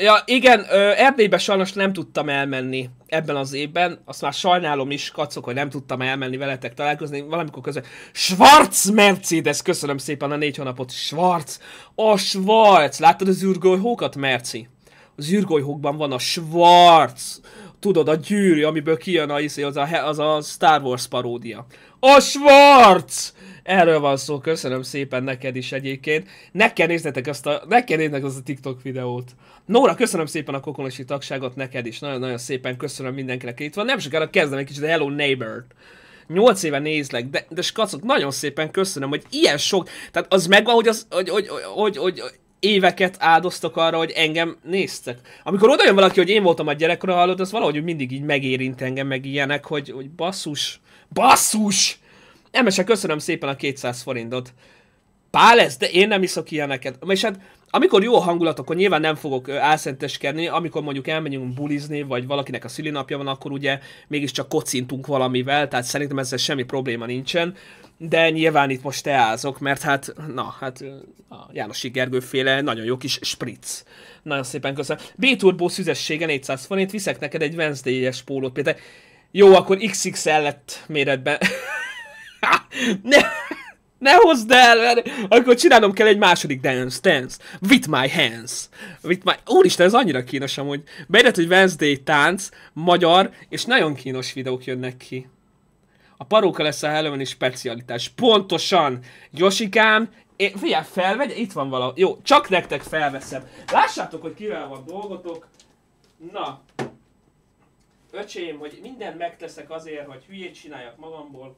Ja, igen, Erdélybe sajnos nem tudtam elmenni ebben az évben. Azt már sajnálom is, kacok, hogy nem tudtam elmenni veletek találkozni. Valamikor közben Schwarz Mercedes, köszönöm szépen a négy hónapot. Schwarz, a Schwarz. Láttad az űrgolyhókat, Merci? Az űrgolyhókban van a Schwarz. Tudod, a gyűrű, amiből kijön a, izé, az a, az a Star Wars paródia. A Schwarz! Erről van szó, köszönöm szépen neked is egyébként. Ne kell néznetek azt a, ne kell néznetek azt a TikTok videót. Nóra, köszönöm szépen a kokonosi tagságot neked is. Nagyon-nagyon szépen köszönöm mindenkinek, itt van. Nem sokára kezdem egy kicsit a Hello Neighbor. 8 éve nézlek, de, de skacok, nagyon szépen köszönöm, hogy ilyen sok, tehát az megvan, hogy, az, hogy, hogy, hogy, hogy, hogy éveket áldoztak arra, hogy engem néztek. Amikor oda jön valaki, hogy én voltam a gyerekkora hallott, az valahogy mindig így megérint engem, meg ilyenek, hogy, hogy basszus, basszus! Emese, köszönöm szépen a 200 forintot. Pál ez, de én nem iszok ilyeneket. És hát, amikor jó a hangulat, akkor nyilván nem fogok álszenteskedni, amikor mondjuk elmegyünk bulizni, vagy valakinek a szülinapja van, akkor ugye mégiscsak kocintunk valamivel, tehát szerintem ezzel semmi probléma nincsen. De nyilván itt most teázok, mert hát, na, hát a Jánosi Gergő féle nagyon jó kis spritz. Nagyon szépen köszönöm. B-Turbo szüzessége 400 forint, viszek neked egy Wednesday-es pólót, Péter. Jó, akkor XXL lett méretben. ne. Ne hozd el, mert akkor csinálnom kell egy második dance, dance. With my hands. With my... Úristen, ez annyira kínos amúgy. Beírett, hogy Wednesday tánc, magyar, és nagyon kínos videók jönnek ki. A paróka lesz a Halloween specialitás. Pontosan! Josikám, én, figyelj, felvegy, itt van valami. Jó, csak nektek felveszem. Lássátok, hogy kivel van dolgotok. Na. Öcsém, hogy mindent megteszek azért, hogy hülyét csináljak magamból.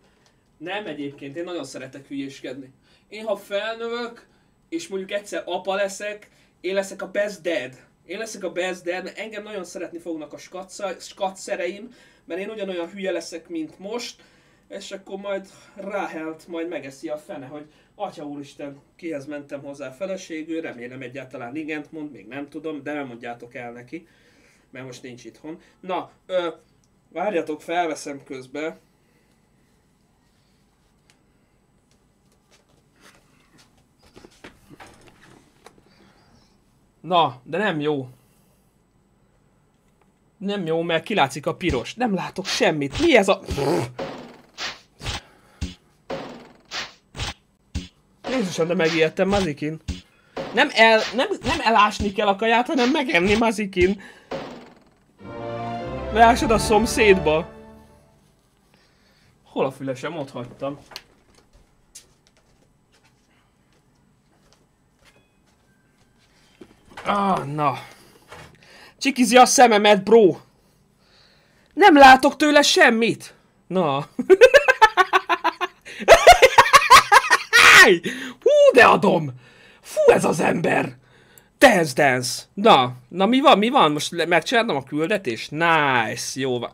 Nem egyébként, én nagyon szeretek hülyéskedni. Én ha felnövök, és mondjuk egyszer apa leszek, én leszek a best dad. Én leszek a best dad, mert engem nagyon szeretni fognak a skatsz- skatszereim, mert én ugyanolyan hülye leszek, mint most, és akkor majd ráhelt, majd megeszi a fene, hogy Atya úristen, kihez mentem hozzá feleségül, remélem egyáltalán igent mond, még nem tudom, de nem mondjátok el neki, mert most nincs itthon. Na, ö, várjatok, felveszem közbe. Na, de nem jó. Nem jó, mert kilátszik a piros. Nem látok semmit. Mi ez a... Jézusom, de megijedtem, Mazikin. Nem, el, nem, nem elásni kell a kaját, hanem megenni, Mazikin. Leásod a szomszédba. Hol a fülesem? Ott hagytam. Ah, na. Csikizi a szememet, bro. Nem látok tőle semmit. Na. Hú, de adom! Fú, ez az ember! Dance, dance! Na, na mi van, mi van? Most megcsinálom a küldetést? Nice, jó van.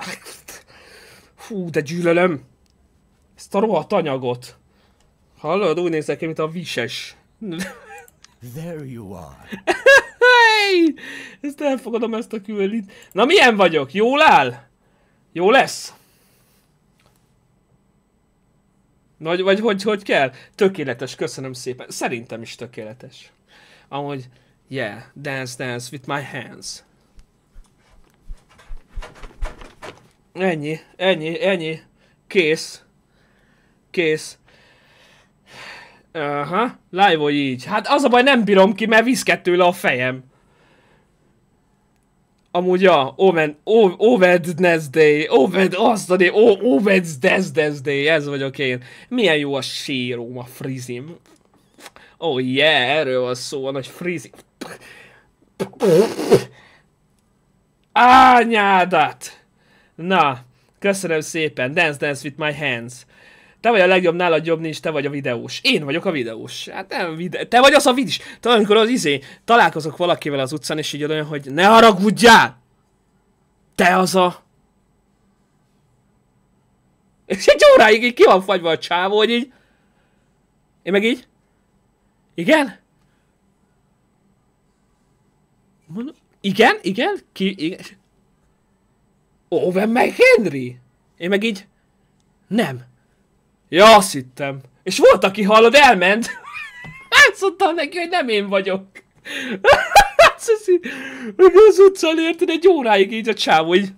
Fú, de gyűlölöm! Ezt a rohadt anyagot. Hallod, úgy nézek ki, mint a vises. There you are. Hey! Ezt elfogadom, ezt a küldit. Na, milyen vagyok? Jól áll? Jó lesz? Vagy, vagy hogy, hogy kell? Tökéletes, köszönöm szépen. Szerintem is tökéletes. Amúgy, yeah, dance, dance with my hands. Ennyi, ennyi, ennyi. Kész. Kész. Aha, live vagy így. Hát az a baj, nem bírom ki, mert viszket tőle a fejem. Amúgy, ja, Oven, O- Wednesday, Oved, azt a né, O- Wednesday, ez vagyok én. Milyen jó a síróm, a frizim. Oh yeah, erről van szó, a nagy frizim. Ányádat! Na, köszönöm szépen, Dance Dance with my hands. Te vagy a legjobb, nálad jobb nincs, te vagy a videós. Én vagyok a videós. Hát nem vide... Te vagy az a videós. Tudod, amikor az izé, találkozok valakivel az utcán, és így olyan, hogy ne haragudjál! Te az a... És egy óráig így ki van fagyva a csávó, hogy így... Én meg így... Igen? Mondom, igen, igen, ki, igen. Owen meg Henry? Én meg így... Nem. Ja, azt hittem. És volt, aki hallod, elment. Azt mondtam neki, hogy nem én vagyok. Hogy az utcán érted egy óráig így a csávó, így...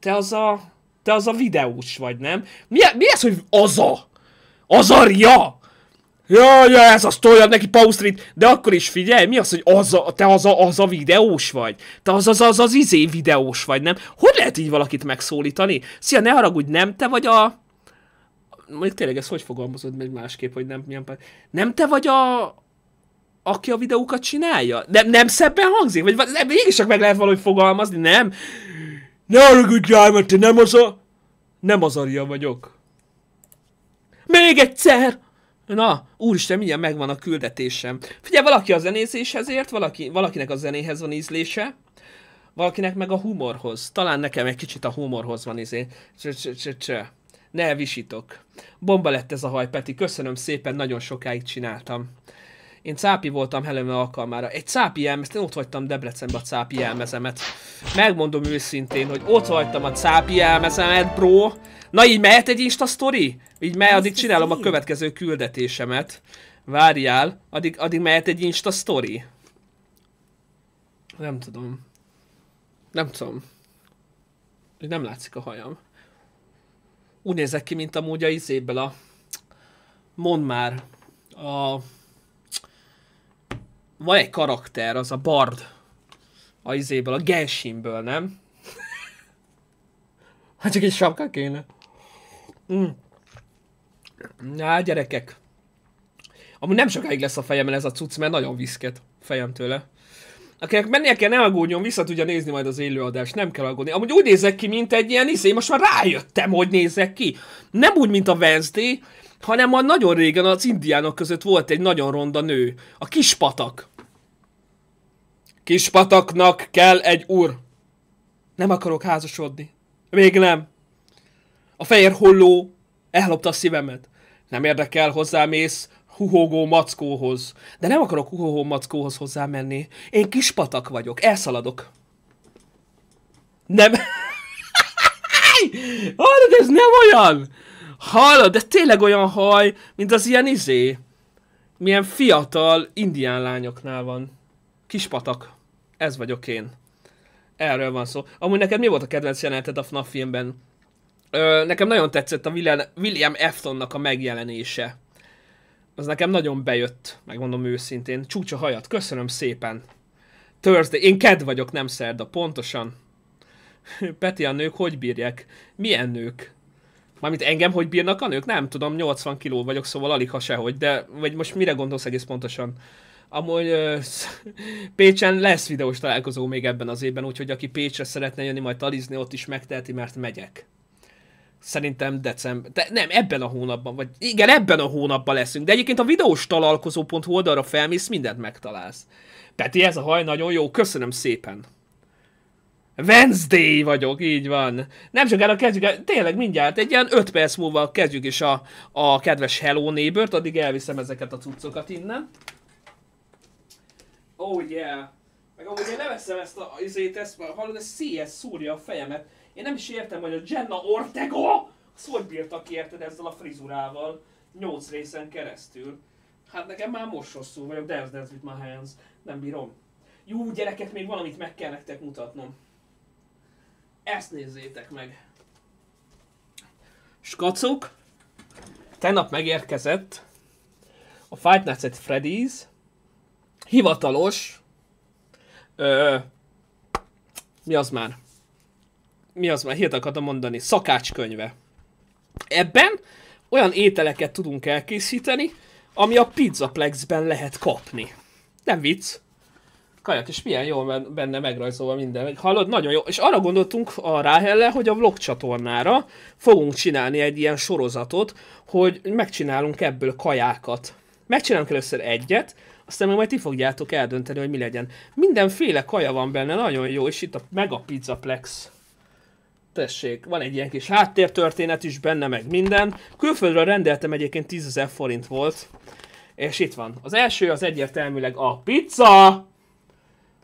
Te az a... Te az a videós vagy, nem? Mi, mi ez, hogy az a? Az a ria? Ja, ja, ez a sztori, neki Pau Street, de akkor is figyelj, mi az, hogy az a, te az a, az a videós vagy? Te az az, az az izé videós vagy, nem? Hogy lehet így valakit megszólítani? Szia, ne haragudj, nem te vagy a... Mondjuk tényleg ezt hogy fogalmazod meg másképp, hogy nem milyen... pár- Nem te vagy a... Aki a videókat csinálja? Nem, nem szebben hangzik? Vagy nem, mégis csak meg lehet valahogy fogalmazni, nem? Ne haragudjál, mert te nem az a... Nem az a ria vagyok. Még egyszer! Na, úristen, milyen megvan a küldetésem. Figyelj, valaki a zenészéshez ért, valaki, valakinek a zenéhez van ízlése, valakinek meg a humorhoz. Talán nekem egy kicsit a humorhoz van izé. Csö, csö, csö, csö. Ne visítok. Bomba lett ez a haj, Peti, köszönöm szépen, nagyon sokáig csináltam. Én cápi voltam Helena alkalmára. Egy cápi elmezt, én ott hagytam Debrecenbe a cápi elmezemet. Megmondom őszintén, hogy ott hagytam a cápi elmezemet, bro. Na így mehet egy Insta story? Így mehet, addig csinálom a következő küldetésemet. Várjál, addig, addig mehet egy Insta story. Nem tudom. Nem tudom. Nem látszik a hajam. Úgy nézek ki, mint amúgy a izéből a mondd már. A... Van egy karakter, az a Bard. A izéből, a Genshinből, nem? hát csak egy sapka kéne. Mm. Na, gyerekek. Amúgy nem sokáig lesz a fejemen ez a cucc, mert nagyon viszket fejem tőle. Akinek mennie kell, ne aggódjon, vissza tudja nézni majd az élőadást, nem kell aggódni. Amúgy úgy nézek ki, mint egy ilyen izé, most már rájöttem, hogy nézek ki. Nem úgy, mint a Wednesday, hanem már nagyon régen az indiánok között volt egy nagyon ronda nő. A kispatak. Kispataknak kell egy úr. Nem akarok házasodni. Még nem. A fehér holló ellopta a szívemet. Nem érdekel, hozzámész huhogó mackóhoz. De nem akarok huhogó mackóhoz hozzámenni. Én kispatak vagyok, elszaladok. Nem. Hallod, ez nem olyan! Hallod, de tényleg olyan haj, mint az ilyen izé. Milyen fiatal indián lányoknál van. Kispatak. Ez vagyok én. Erről van szó. Amúgy neked mi volt a kedvenc jeleneted a FNAF filmben? Ö, nekem nagyon tetszett a William, William Aftonnak a megjelenése. Az nekem nagyon bejött, megmondom őszintén. Csúcsa hajat, köszönöm szépen. Thursday, én ked vagyok, nem szerda, pontosan. Peti, a nők hogy bírják? Milyen nők? Mármint engem hogy bírnak a nők? Nem tudom, 80 kiló vagyok, szóval alig ha sehogy, de vagy most mire gondolsz egész pontosan? Amúgy ö, Pécsen lesz videós találkozó még ebben az évben, úgyhogy aki Pécsre szeretne jönni majd talizni, ott is megteheti, mert megyek. Szerintem december... De nem, ebben a hónapban, vagy igen, ebben a hónapban leszünk. De egyébként a videós találkozó.hu oldalra felmész, mindent megtalálsz. Peti, ez a haj nagyon jó, köszönöm szépen. Wednesday vagyok, így van. Nem sokára kezdjük el, tényleg mindjárt, egy ilyen 5 perc múlva kezdjük is a, a kedves Hello neighbor addig elviszem ezeket a cuccokat innen. Oh yeah. Meg amúgy én leveszem ezt a izét, ezt, hallod, ez CS szúrja a fejemet. Én nem is értem, hogy a Jenna Ortega az hogy bírta ki érted ezzel a frizurával 8 részen keresztül. Hát nekem már most rosszul vagyok, dance dance with my hands. Nem bírom. Jó gyerekek, még valamit meg kell nektek mutatnom. Ezt nézzétek meg. Skacok, tegnap megérkezett a Five Nights at Freddy's hivatalos ö, mi az már? Mi az már? Hét akartam mondani. Szakácskönyve. Ebben olyan ételeket tudunk elkészíteni, ami a Pizzaplexben lehet kapni. Nem vicc. Kajak, és milyen jól benne megrajzolva minden. Hallod, nagyon jó. És arra gondoltunk a Ráhelle, hogy a vlog csatornára fogunk csinálni egy ilyen sorozatot, hogy megcsinálunk ebből kajákat. Megcsinálunk először egyet, aztán meg majd ti fogjátok eldönteni, hogy mi legyen. Mindenféle kaja van benne, nagyon jó, és itt a Mega Pizzaplex. Tessék, van egy ilyen kis háttértörténet is benne, meg minden. Külföldről rendeltem egyébként 10 forint volt. És itt van. Az első az egyértelműleg a pizza.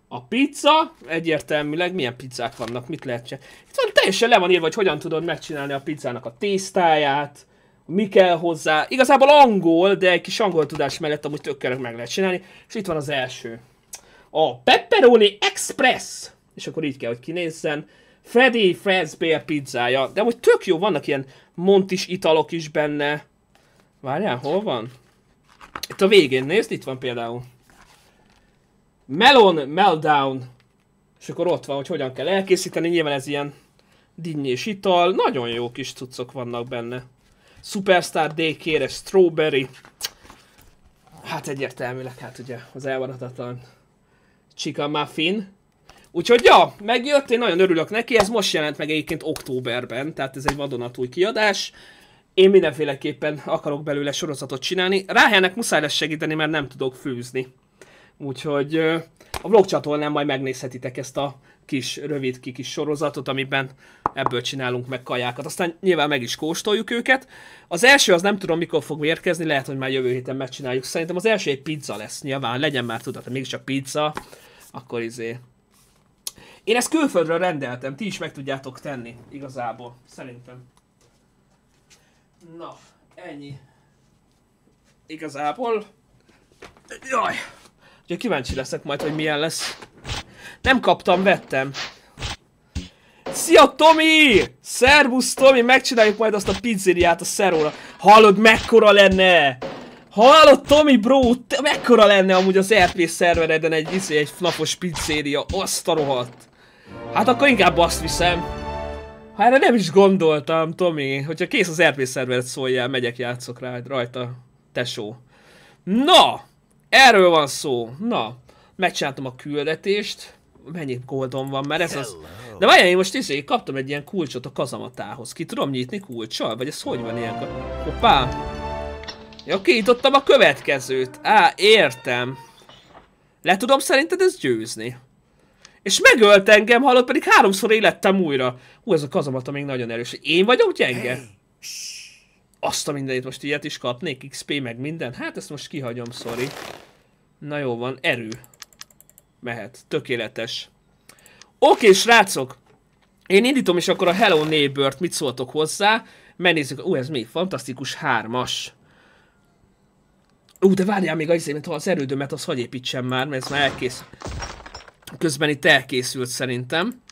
A pizza, egyértelműleg milyen pizzák vannak, mit lehet csinálni. Itt van, teljesen le van írva, hogy hogyan tudod megcsinálni a pizzának a tésztáját, mi kell hozzá. Igazából angol, de egy kis angol tudás mellett amúgy tök meg lehet csinálni. És itt van az első. A Pepperoni Express. És akkor így kell, hogy kinézzen. Freddy Fazbear pizzája. De amúgy tök jó, vannak ilyen montis italok is benne. Várjál, hol van? Itt a végén, nézd, itt van például. Melon Meltdown. És akkor ott van, hogy hogyan kell elkészíteni. Nyilván ez ilyen dinnyés ital. Nagyon jó kis cuccok vannak benne. Superstar Daycare, Strawberry. Hát egyértelműleg, hát ugye az elmaradhatatlan Chica Muffin. Úgyhogy ja, megjött, én nagyon örülök neki, ez most jelent meg egyébként októberben, tehát ez egy vadonatúj kiadás. Én mindenféleképpen akarok belőle sorozatot csinálni. Ráhelnek muszáj lesz segíteni, mert nem tudok főzni. Úgyhogy a vlog csatornán majd megnézhetitek ezt a kis, rövid kis sorozatot, amiben ebből csinálunk meg kajákat. Aztán nyilván meg is kóstoljuk őket. Az első az nem tudom mikor fog érkezni, lehet, hogy már jövő héten megcsináljuk. Szerintem az első egy pizza lesz, nyilván legyen már tudod, mégiscsak pizza, akkor izé. Én ezt külföldről rendeltem, ti is meg tudjátok tenni, igazából, szerintem. Na, ennyi. Igazából... Jaj! Úgyhogy kíváncsi leszek majd, hogy milyen lesz. Nem kaptam, vettem. szia Tomi! Szervusz Tomi, megcsináljuk majd azt a pizzériát a Szeróra. Hallod, mekkora lenne? Hallod Tomi bro, te, mekkora lenne amúgy az RP szervereden egy, izé, egy flapos pizzéria, azt a rohadt. Hát akkor inkább azt viszem. Ha erre nem is gondoltam, Tomi, hogyha kész az RP szerveret szóljál, megyek játszok rá, rajta, tesó. Na, erről van szó. Na, megcsináltam a küldetést. Mennyi goldon van, mert ez az... De várjál, én most izé, kaptam egy ilyen kulcsot a kazamatához. Ki tudom nyitni kulcssal? Vagy ez hogy van ilyen? Hoppá! Ja, kinyitottam a következőt. Á, értem. Le tudom szerinted ezt győzni? És megölt engem, hallott, pedig háromszor élettem újra. Hú, ez a kazamata még nagyon erős. Én vagyok gyenge? Azt a mindenit most ilyet is kapnék, XP meg minden. Hát ezt most kihagyom, sorry. Na jó van, erő. Mehet, tökéletes. Oké, srácok. Én indítom is akkor a Hello Neighbor-t, mit szóltok hozzá. Megnézzük, ú, ez mi? Fantasztikus hármas. Ú, de várjál még az, mint az erődömet, az hagy építsem már, mert ez már elkész. Közben itt elkészült szerintem.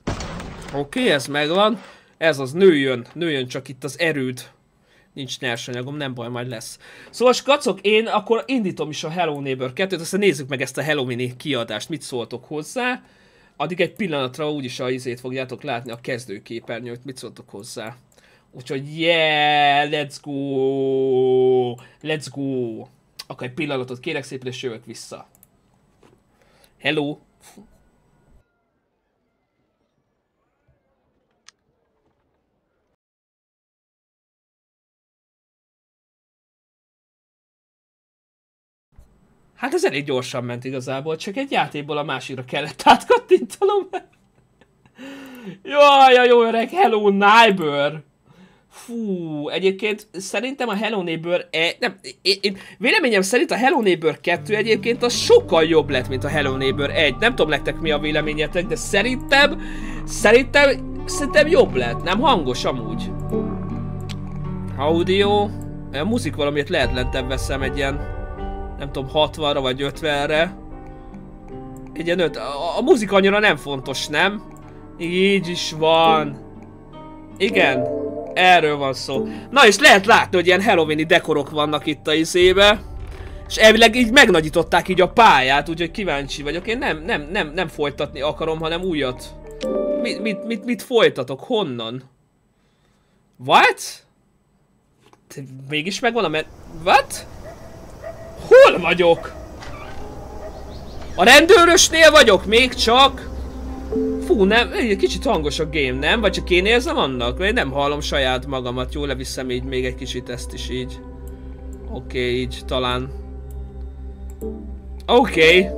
Oké, okay, ez megvan. Ez az, nőjön, nőjön csak itt az erőd. Nincs nyersanyagom, nem baj, majd lesz. Szóval skacok, én akkor indítom is a Hello Neighbor 2-t, aztán nézzük meg ezt a Hello Mini kiadást, mit szóltok hozzá. Addig egy pillanatra úgyis a izét fogjátok látni, a kezdőképernyőt, mit szóltok hozzá. Úgyhogy yeah, let's go, let's go. Akkor egy pillanatot kérek szépen, és jövök vissza. Hello. Hát ez elég gyorsan ment igazából, csak egy játékból a másikra kellett átkattintanom. Jaj, jó öreg Hello Neighbor! Fú, egyébként szerintem a Hello Neighbor e, nem, én, én, véleményem szerint a Hello Neighbor 2 egyébként az sokkal jobb lett, mint a Hello Neighbor 1. Nem tudom nektek mi a véleményetek, de szerintem, szerintem, szerintem jobb lett. Nem hangos amúgy. Audio. A muzik valamiért lehet lentebb veszem egy ilyen nem tudom, 60-ra vagy 50-re. Egy ilyen öt. A, a muzika annyira nem fontos, nem? Így is van. Igen, erről van szó. Na és lehet látni, hogy ilyen halloweeni dekorok vannak itt a izébe. És elvileg így megnagyították így a pályát, úgyhogy kíváncsi vagyok. Én nem, nem, nem, nem folytatni akarom, hanem újat. Mit, mit, mit, mit folytatok? Honnan? What? Mégis megvan a men... What? Hol vagyok? A rendőrösnél vagyok még csak. Fú, nem, egy kicsit hangos a game, nem? Vagy csak én érzem annak? Vagy nem hallom saját magamat. Jó, leviszem így még egy kicsit ezt is így. Oké, okay, így talán. Oké. Okay.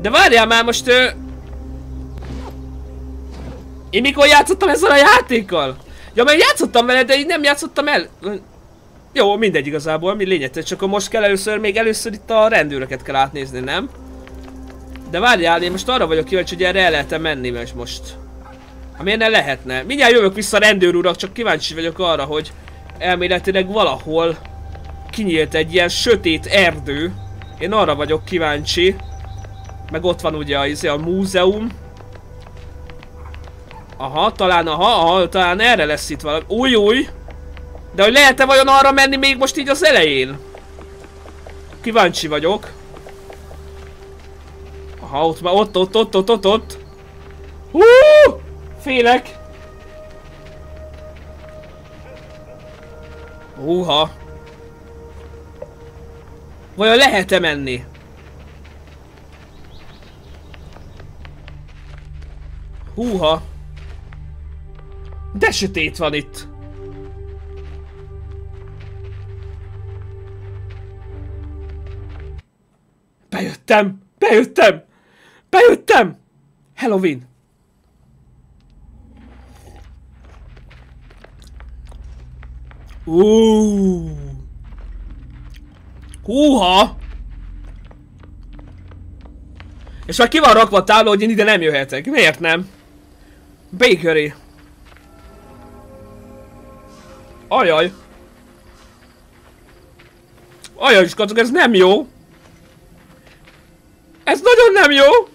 De várjál már most... Ö... Én mikor játszottam ezzel a játékkal? Ja, mert játszottam vele, de így nem játszottam el. Jó, mindegy igazából, mi lényegtelen, csak most kell először, még először itt a rendőröket kell átnézni, nem? De várjál, én most arra vagyok kíváncsi, hogy erre el lehet -e menni most most. Hát miért ne lehetne? Mindjárt jövök vissza rendőr urak, csak kíváncsi vagyok arra, hogy elméletileg valahol kinyílt egy ilyen sötét erdő. Én arra vagyok kíváncsi. Meg ott van ugye a, izé, a múzeum. Aha, talán, aha, aha, talán erre lesz itt valami. Új, új! De hogy lehet-e vajon arra menni még most így az elején? Kíváncsi vagyok. Aha, ott már ott, ott, ott, ott, ott, ott. Hú! Félek! Húha! Vajon lehet-e menni? Húha! De sötét van itt! Bejöttem! Bejöttem! Bejöttem! Halloween! Uh. Húha! És már ki van rakva a tábló, hogy én ide nem jöhetek. Miért nem? Bakery. Ajaj. Ajaj, is ez nem jó. Ez nagyon nem jó!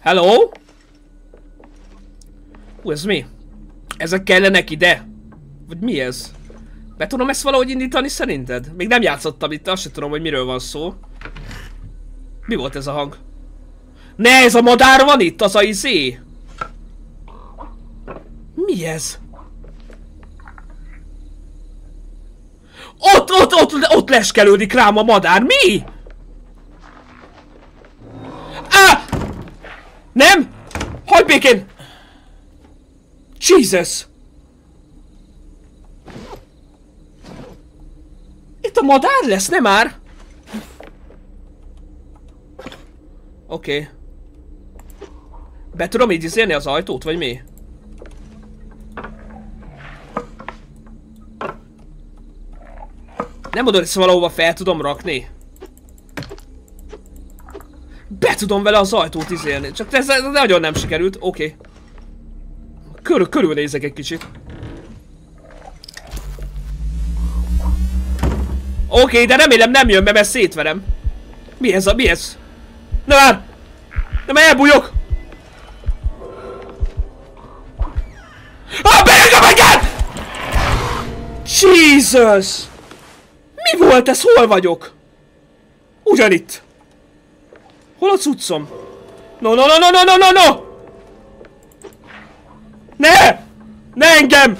Hello? Hú, ez mi? Ezek kellenek ide? Vagy mi ez? Be tudom ezt valahogy indítani szerinted? Még nem játszottam itt, azt sem tudom, hogy miről van szó. Mi volt ez a hang? Ne, ez a madár van itt, az a izé! Mi ez? Ott, ott, ott, ott leskelődik rám a madár, mi? Á! Nem! Hagyd békén! Jesus! Itt a madár lesz, nem már? Oké. Okay. Be tudom így izélni az ajtót, vagy mi? Nem mondod, hogy valahova fel tudom rakni? Be tudom vele az ajtót izélni, csak ez, ez nagyon nem sikerült, oké. Okay. Körül, körülnézek egy kicsit. Oké, okay, de remélem nem jön be, mert szétverem. Mi ez a, mi ez? Ne már! Ne már elbújok! Ah, bejön meg Jesus! Mi volt ez? Hol vagyok? Ugyanitt. Hol a cuccom? No, no, no, no, no, no, no, no! Ne! Ne engem!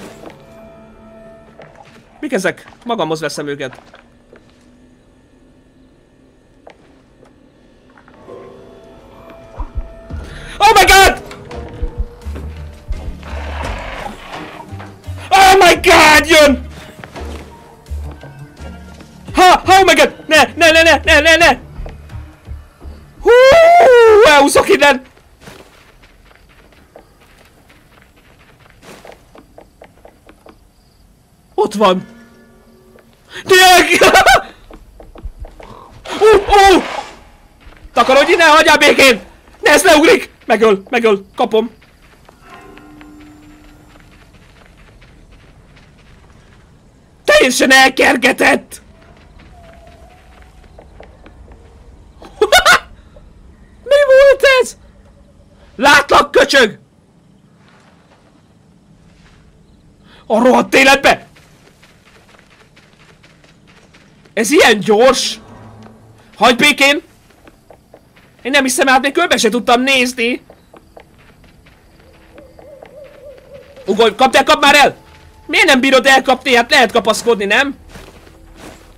Mik ezek? Magamhoz veszem őket. Van! Tényleg! Ú! Ú! Takarodj innen, hagyjál békén! Ne, ez leugrik! Megöl, megöl, kapom. Teljesen elkergetett! Mi volt ez? Látlak, köcsög! A rohadt életbe! Ez ilyen gyors! Hagyj békén! Én nem hiszem át, még körbe se tudtam nézni! Ugorj, kaptál, kap már el! Miért nem bírod elkapni? Hát lehet kapaszkodni, nem?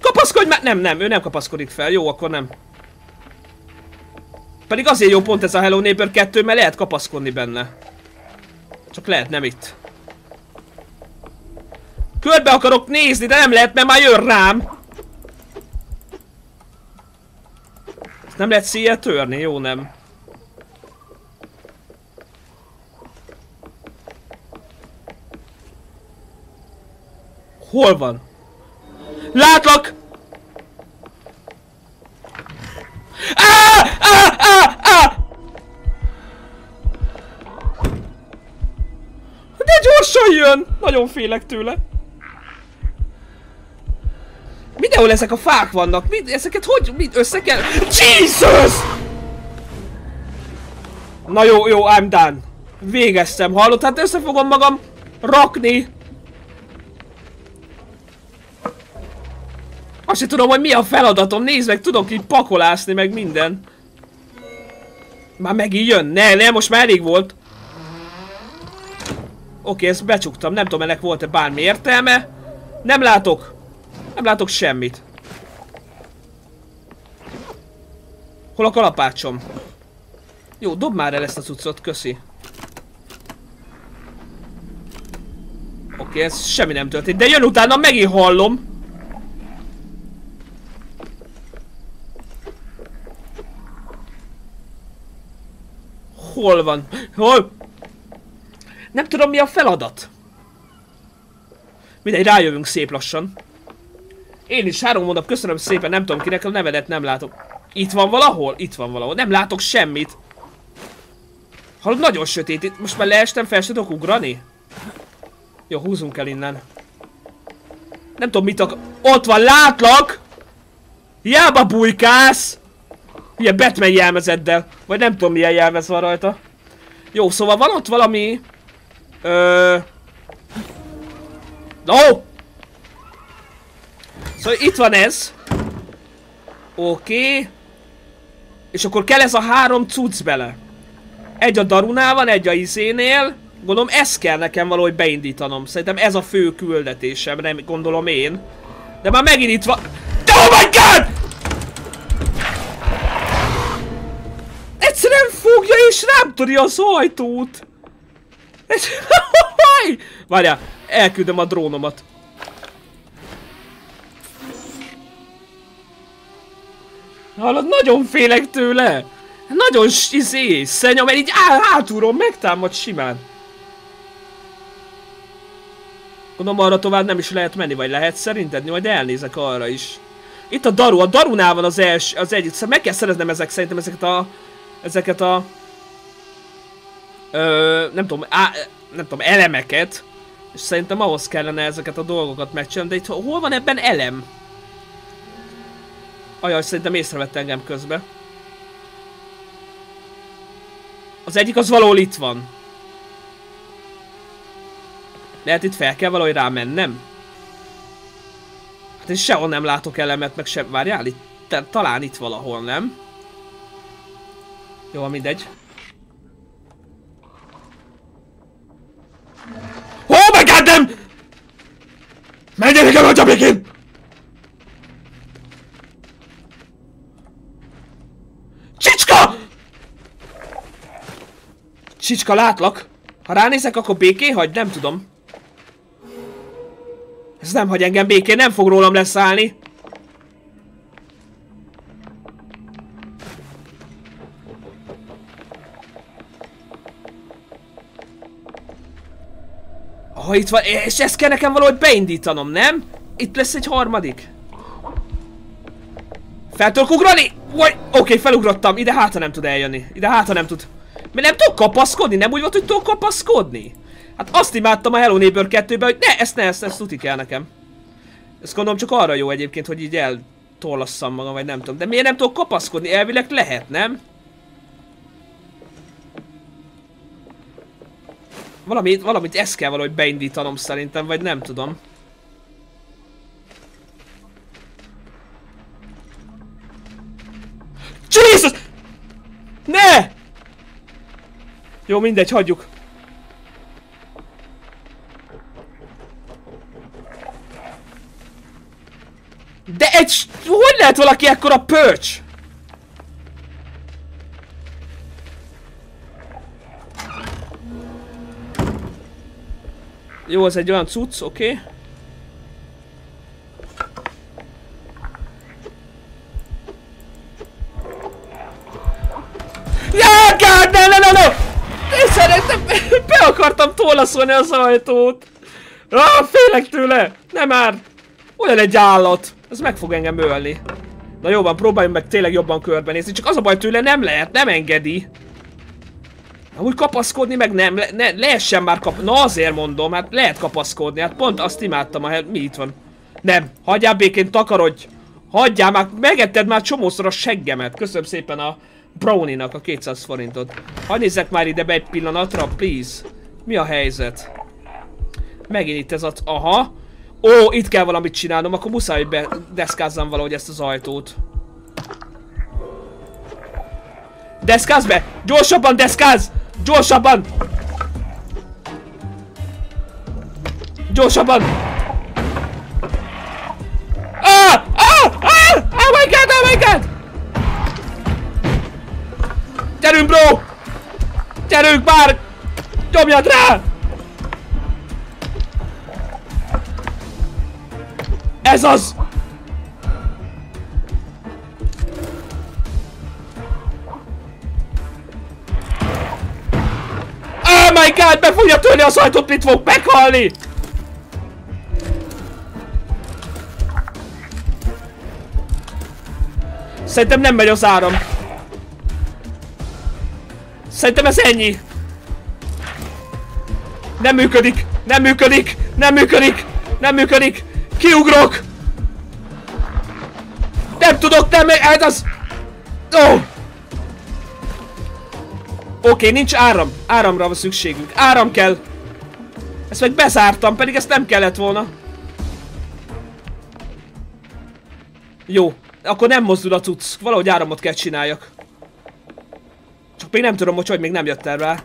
Kapaszkodj már! Nem, nem, ő nem kapaszkodik fel. Jó, akkor nem. Pedig azért jó pont ez a Hello Neighbor 2, mert lehet kapaszkodni benne. Csak lehet nem itt. Körbe akarok nézni, de nem lehet, mert már jön rám. Nem lehet szíjjel törni, jó nem? Hol van? Látlak! Á! Á! Á! Á! De gyorsan jön! Nagyon félek tőle. Mindenhol ezek a fák vannak. Mind, ezeket hogy mind össze kell... Jesus! Na jó, jó, I'm done. Végeztem, hallott? Hát össze fogom magam rakni. Azt sem tudom, hogy mi a feladatom. Nézd meg, tudok így pakolászni, meg minden. Már megint jön. Ne, ne, most már elég volt. Oké, ezt becsuktam. Nem tudom, ennek volt-e bármi értelme. Nem látok. Nem látok semmit. Hol a kalapácsom? Jó, dob már el ezt a cuccot, köszi. Oké, ez semmi nem történt, de jön utána, megint hallom. Hol van? Hol? Nem tudom mi a feladat. Mindegy, rájövünk szép lassan. Én is három hónap, köszönöm szépen, nem tudom kinek, a nevedet nem látok. Itt van valahol? Itt van valahol. Nem látok semmit. Hallod, nagyon sötét itt. Most már leestem, fel se tudok ugrani? Jó, húzunk el innen. Nem tudom mit akar... Ott van, látlak! Hiába bujkász! Ilyen Batman jelmezeddel. Vagy nem tudom milyen jelmez van rajta. Jó, szóval van ott valami... Ö... No! Szóval itt van ez. Oké. Okay. És akkor kell ez a három cucc bele. Egy a Darunál van, egy a izénél. Gondolom ezt kell nekem valahogy beindítanom. Szerintem ez a fő küldetésem, nem gondolom én. De már megint itt van... Oh my god! Egyszerűen fogja és rám törje az ajtót. Várjál, elküldöm a drónomat. Hallod, nagyon félek tőle. Nagyon izé, szennyom, mert így áll hátulról megtámad simán. Gondolom arra tovább nem is lehet menni, vagy lehet szerinted? Majd elnézek arra is. Itt a Daru, a Darunál van az els, az egyik, szóval meg kell szereznem ezek szerintem ezeket a... Ezeket a... Ö, nem tudom, á, nem tudom, elemeket. És szerintem ahhoz kellene ezeket a dolgokat megcsinálni, de itt hol van ebben elem? Ajaj, szerintem észrevett engem közbe. Az egyik az valahol itt van. Lehet itt fel kell valahogy rámennem? Hát én sehol nem látok elemet, meg sem... Várjál, itt, talán itt valahol, nem? Jó, mindegy. Oh my god, nem! Menjenek el a békén! Csicska! Csicska, látlak. Ha ránézek, akkor béké hagy, nem tudom. Ez nem hagy engem békén, nem fog rólam leszállni. Ah, itt van, és ezt kell nekem valahogy beindítanom, nem? Itt lesz egy harmadik. Fel tudok ugrani? Oké, okay, felugrottam. Ide hátra nem tud eljönni. Ide hátra nem tud. Mert nem tudok kapaszkodni? Nem úgy volt, hogy tudok kapaszkodni? Hát azt imádtam a Hello Neighbor 2-ben, hogy ne, ezt ne, ezt, ezt tuti kell nekem. Ezt gondolom csak arra jó egyébként, hogy így eltorlasszam magam, vagy nem tudom. De miért nem tudok kapaszkodni? Elvileg lehet, nem? Valamit, valamit ezt kell valahogy beindítanom szerintem, vagy nem tudom. Jesus! Ne! Jó, mindegy, hagyjuk. De egy... Hogy lehet valaki ekkora pöcs? Jó, ez egy olyan cucc, oké. Okay. Ja, be akartam tolaszolni az ajtót. Ah, félek tőle! Nem már! Olyan egy állat. Ez meg fog engem ölni. Na jó van, próbáljunk meg tényleg jobban körbenézni. Csak az a baj tőle nem lehet, nem engedi. Amúgy kapaszkodni meg nem, le, ne, lehessen már kap... Na azért mondom, hát lehet kapaszkodni. Hát pont azt imádtam, hát mi itt van? Nem, hagyjál békén, takarodj! Hagyjál már, megetted már csomószor a seggemet. Köszönöm szépen a Brownie-nak a 200 forintot. Hadd nézzek már ide be egy pillanatra, please. Mi a helyzet? Megint itt ez a... Aha. Ó, itt kell valamit csinálnom, akkor muszáj, hogy bedeszkázzam valahogy ezt az ajtót. Deszkázz be! Gyorsabban deszkázz! Gyorsabban! Gyorsabban! Ah! Ah! Ah! Oh my god! Oh my god! Gyerünk, bro! Gyerünk már! Nyomjad rá! Ez az! Oh my god, be fogja törni az ajtót, mit fog meghalni! Szerintem nem megy az áram. Szerintem ez ennyi. Nem működik, nem működik, nem működik, nem működik. Kiugrok! Nem tudok, nem, hát az... Ó! Oh. Oké, okay, nincs áram. Áramra van szükségünk. Áram kell. Ezt meg bezártam, pedig ezt nem kellett volna. Jó, akkor nem mozdul a cucc. Valahogy áramot kell csináljak. Csak még nem tudom, hogy hogy még nem jött el rá.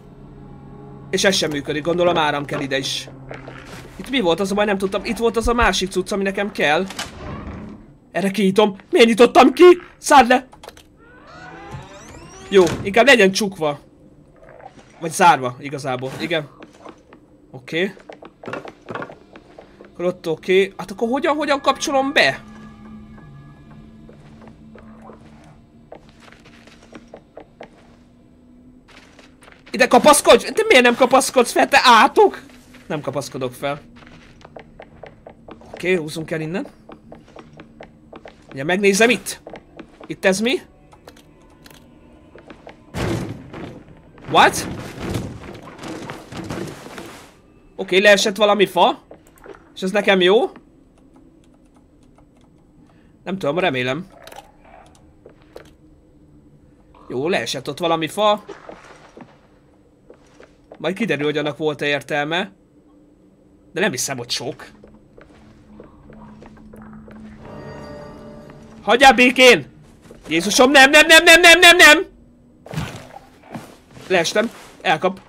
És ez sem működik, gondolom áram kell ide is. Itt mi volt az a baj, nem tudtam. Itt volt az a másik cucc, ami nekem kell. Erre kinyitom. Miért nyitottam ki? Szárd le! Jó, inkább legyen csukva. Vagy zárva, igazából. Igen. Oké. Okay. Akkor ott oké. Okay. Hát akkor hogyan, hogyan kapcsolom be? Ide kapaszkodj! Te miért nem kapaszkodsz fel? Te átok! Nem kapaszkodok fel. Oké, okay, húzzunk el innen. Ugye megnézem itt. Itt ez mi? What? Oké, okay, leesett valami fa. És ez nekem jó? Nem tudom, remélem. Jó, leesett ott valami fa. Majd kiderül, hogy annak volt-e értelme. De nem hiszem, hogy sok. Hagyjál békén! Jézusom, nem, nem, nem, nem, nem, nem, nem! Leestem. Elkap.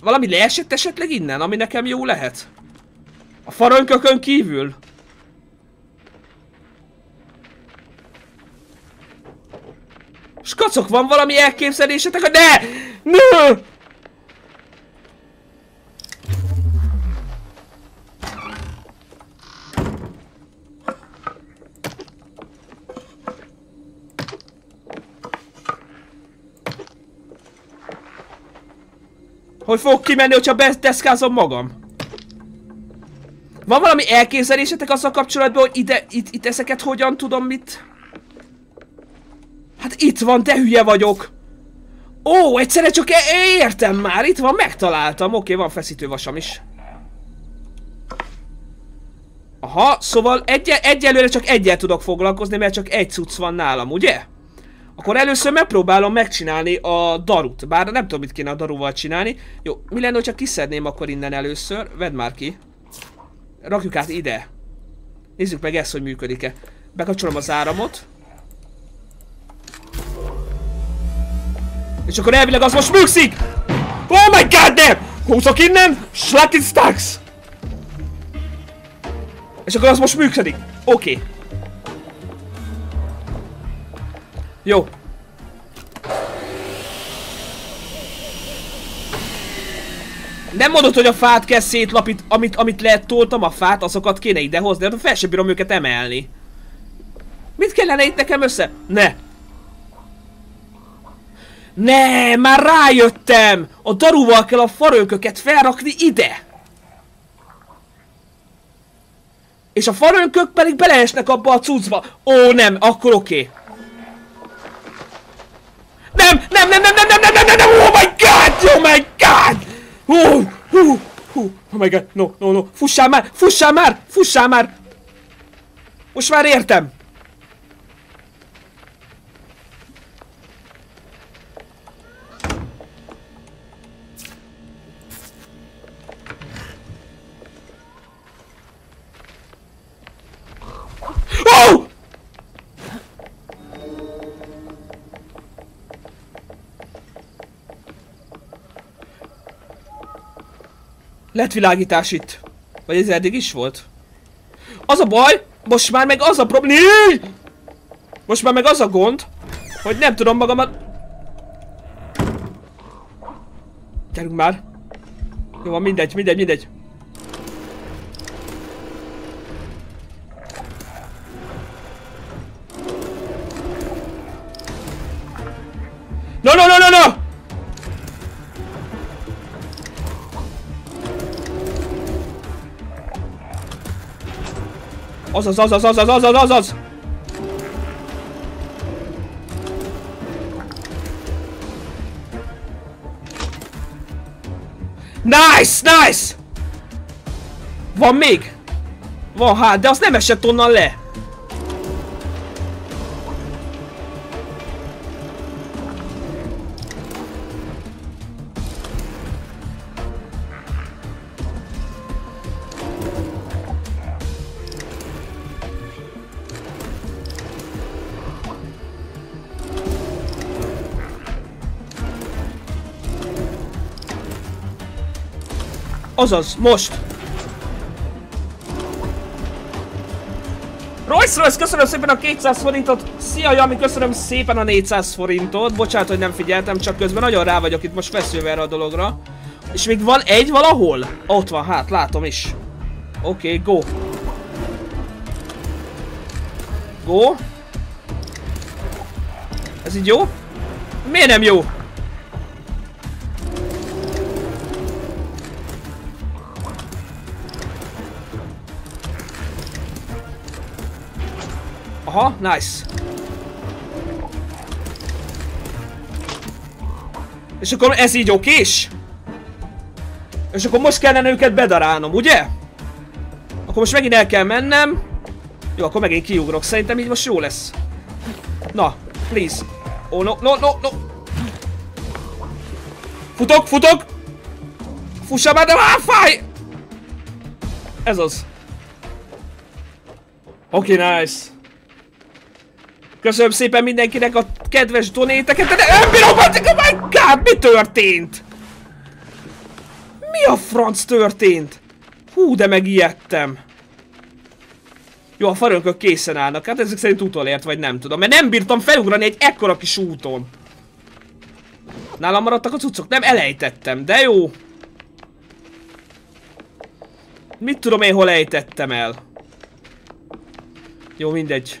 Valami leesett esetleg innen, ami nekem jó lehet? A farönkökön kívül? Skacok, van valami elképzelésetek? Ne! Nő! Hogy fogok kimenni, hogyha bedeszkázom magam? Van valami elképzelésetek azzal kapcsolatban, hogy ide, itt, itt ezeket hogyan tudom mit... Hát itt van, te hülye vagyok! Ó, egyszerre csak e értem már, itt van, megtaláltam. Oké, van feszítővasam is. Aha, szóval egy egyelőre csak egyel tudok foglalkozni, mert csak egy cucc van nálam, ugye? Akkor először megpróbálom megcsinálni a darut. Bár nem tudom, mit kéne a daruval csinálni. Jó, mi lenne, ha kiszedném akkor innen először? Vedd már ki. Rakjuk át ide. Nézzük meg ezt, hogy működik-e. Bekapcsolom az áramot. És akkor elvileg az most műkszik! Oh my god damn! Húzok innen! Slakin stacks! És akkor az most működik. Oké. Okay. Jó. Nem mondod, hogy a fát kell szétlapít, amit, amit lehet toltam a fát, azokat kéne idehozni, de fel sem bírom őket emelni. Mit kellene itt nekem össze? Ne! Ne, már rájöttem! A daruval kell a farönköket felrakni ide! És a farönkök pedig beleesnek abba a cuccba. Ó, nem, akkor oké. Nem, nem, nem, nem, nem, nem, nem, nem, nem, nem, oh my god, oh my god! Oh, oh, oh, oh my god, no, no, no, fussál már, fussál már, fussál már! Most már értem! Lett világítás itt. Vagy ez eddig is volt? Az a baj, most már meg az a probléma... Most már meg az a gond, hogy nem tudom magamat... Gyerünk már. Jó van, mindegy, mindegy, mindegy. Azaz, azaz, azaz, azaz, azaz! Nice, nice! Van még? Van hát, de az nem esett onnan le. Azaz, most! Royce Royce, köszönöm szépen a 200 forintot! Szia Jami, köszönöm szépen a 400 forintot! Bocsánat, hogy nem figyeltem, csak közben nagyon rá vagyok itt most feszülve erre a dologra. És még van egy valahol? Ott van, hát látom is. Oké, okay, go. Go. Ez így jó? Miért nem jó? Aha, nice. És akkor ez így okés? És akkor most kellene őket bedarálnom, ugye? Akkor most megint el kell mennem. Jó, akkor megint kiugrok. Szerintem így most jó lesz. Na, please. Oh, no, no, no, no. Futok, futok! Fussa már, de már fáj! Ez az. Oké, okay, nice. Köszönöm szépen mindenkinek a kedves donéteket, de nem bírom, hogy oh my god, mi történt? Mi a franc történt? Hú, de megijedtem. Jó, a farönkök készen állnak, hát ezek szerint utolért, vagy nem tudom, mert nem bírtam felugrani egy ekkora kis úton. Nálam maradtak a cuccok, nem elejtettem, de jó. Mit tudom én, hol ejtettem el? Jó, mindegy.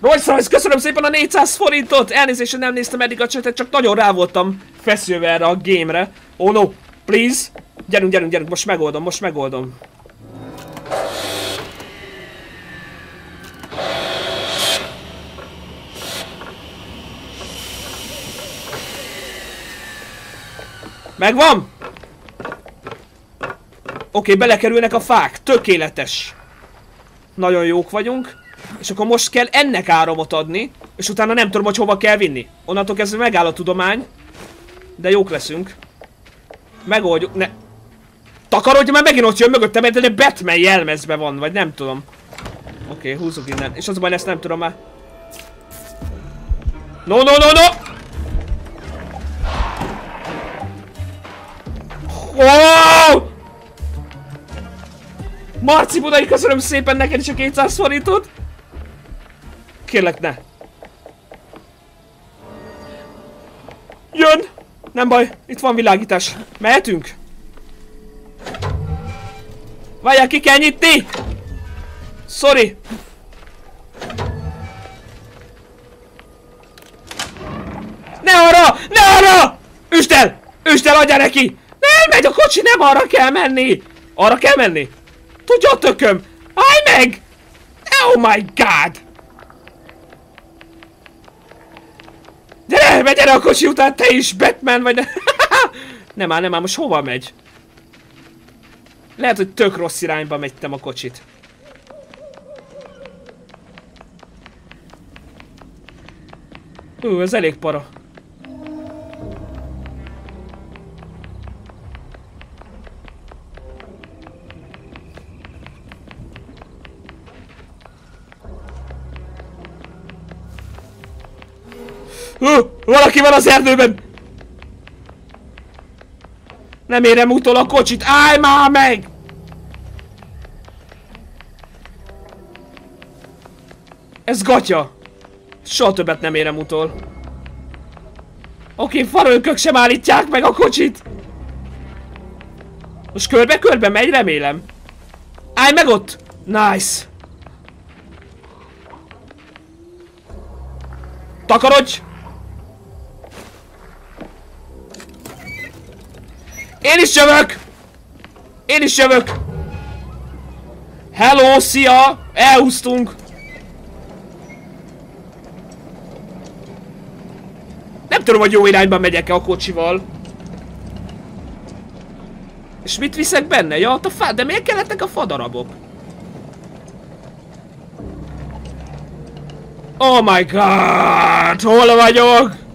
Royce Royce, köszönöm szépen a 400 forintot! Elnézést, nem néztem eddig a csetet, csak nagyon rá voltam feszülve erre a game-re. Oh no, please! Gyerünk, gyerünk, gyerünk, most megoldom, most megoldom. Megvan! Oké, okay, belekerülnek a fák, tökéletes. Nagyon jók vagyunk. És akkor most kell ennek áramot adni, és utána nem tudom, hogy hova kell vinni. Onnantól kezdve megáll a tudomány. De jók leszünk. Megoldjuk, ne... Takarodj, mert megint ott jön mögöttem, de egy Batman jelmezbe van, vagy nem tudom. Oké, okay, húzzuk innen. És az baj, ezt nem tudom már. No, no, no, no! Oh! Marci Budai, köszönöm szépen neked is a 200 forintot! Kérlek, ne! Jön! Nem baj, itt van világítás. Mehetünk? Várjál, ki kell nyitni! Sorry! Ne arra! Ne arra! Üsd el! Üsd el, adja neki! Nem megy a kocsi, nem arra kell menni! Arra kell menni! Tudja a tököm! Állj meg! Oh my god! Gyere, megy gyere a kocsi után, te is, Batman vagy ne... nem már, nem már, most hova megy? Lehet, hogy tök rossz irányba megytem a kocsit. Ú, ez elég para. Hú, valaki van az erdőben! Nem érem utol a kocsit, állj már meg! Ez gatya! Soha többet nem érem utol. Oké, farölkök sem állítják meg a kocsit! Most körbe-körbe megy, remélem. Állj meg ott! Nice! Takarodj! Én is jövök! Én is jövök! Hello, szia! Elhúztunk! Nem tudom, hogy jó irányba megyek-e a kocsival. És mit viszek benne? Ja, a fá... De miért kellettek a fadarabok? Oh my god! Hol vagyok?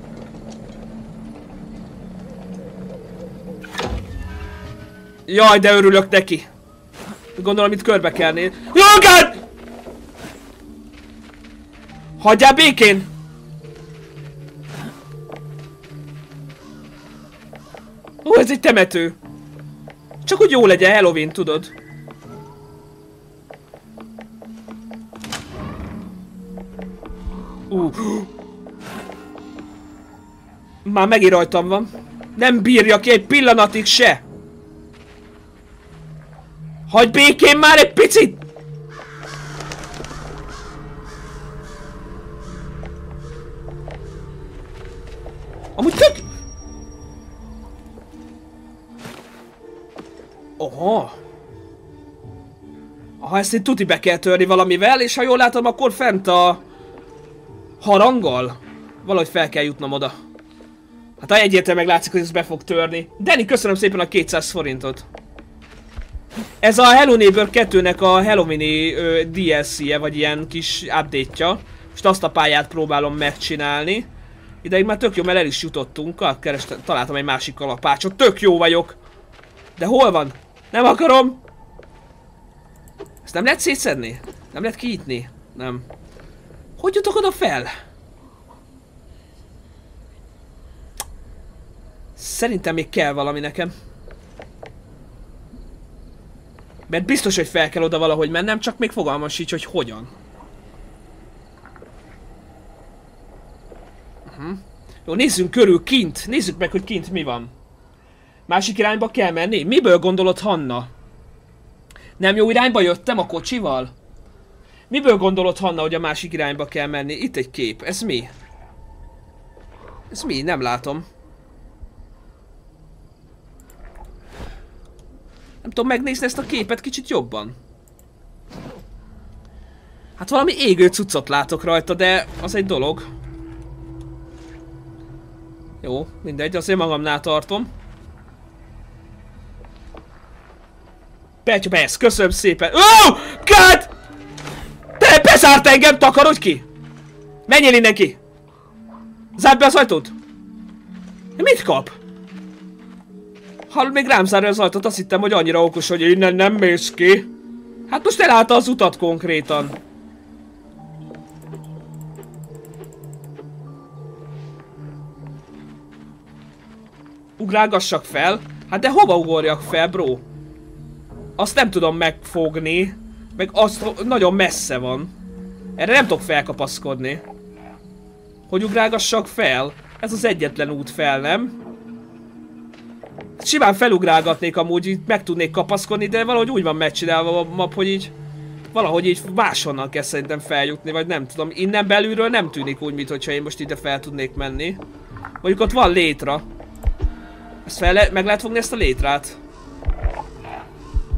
Jaj, de örülök neki. Gondolom itt körbe kell nézni. Oh God! Hagyjál békén! Ó, ez egy temető. Csak hogy jó legyen Halloween, tudod. Ú. Már megint rajtam van. Nem bírja ki egy pillanatig se. Hagy békén már egy picit! Amúgy tök... Oha. Aha, ezt itt tuti be kell törni valamivel, és ha jól látom, akkor fent a... Haranggal? Valahogy fel kell jutnom oda. Hát ha egyértelműen látszik, hogy ez be fog törni. Danny, köszönöm szépen a 200 forintot. Ez a Hello Neighbor 2-nek a Halloweeni DLC-je, vagy ilyen kis update-ja. Most azt a pályát próbálom megcsinálni. Ideig már tök jó, mert el is jutottunk. Ah, kerestem, találtam egy másik kalapácsot. Tök jó vagyok. De hol van? Nem akarom! Ezt nem lehet szétszedni? Nem lehet kiítni? Nem. Hogy jutok oda fel? Szerintem még kell valami nekem. Mert biztos, hogy fel kell oda valahogy mennem, csak még fogalmam sincs, hogy hogyan. Uh -huh. Jó, nézzünk körül kint. Nézzük meg, hogy kint mi van. Másik irányba kell menni? Miből gondolod, Hanna? Nem jó irányba jöttem a kocsival? Miből gondolod, Hanna, hogy a másik irányba kell menni? Itt egy kép. Ez mi? Ez mi? Nem látom. Nem tudom megnézni ezt a képet kicsit jobban. Hát valami égő cuccot látok rajta, de az egy dolog. Jó, mindegy, azért magamnál tartom. Ezt, köszönöm szépen. Ó, oh, God! Te bezárt engem, takarodj ki! Menjél innen ki! Zárd be az ajtót! Mit kap? Hallod, még rám zárja az ajtót, azt hittem, hogy annyira okos, hogy innen nem mész ki. Hát most elállta az utat konkrétan. Ugrálgassak fel? Hát de hova ugorjak fel, bro? Azt nem tudom megfogni. Meg azt nagyon messze van. Erre nem tudok felkapaszkodni. Hogy ugrálgassak fel? Ez az egyetlen út fel, nem? Simán felugrálgatnék amúgy, így meg tudnék kapaszkodni, de valahogy úgy van megcsinálva a map, hogy így valahogy így máshonnan kell szerintem feljutni, vagy nem tudom. Innen belülről nem tűnik úgy, mintha én most ide fel tudnék menni. Mondjuk ott van létra. Ezt fel le meg lehet fogni ezt a létrát?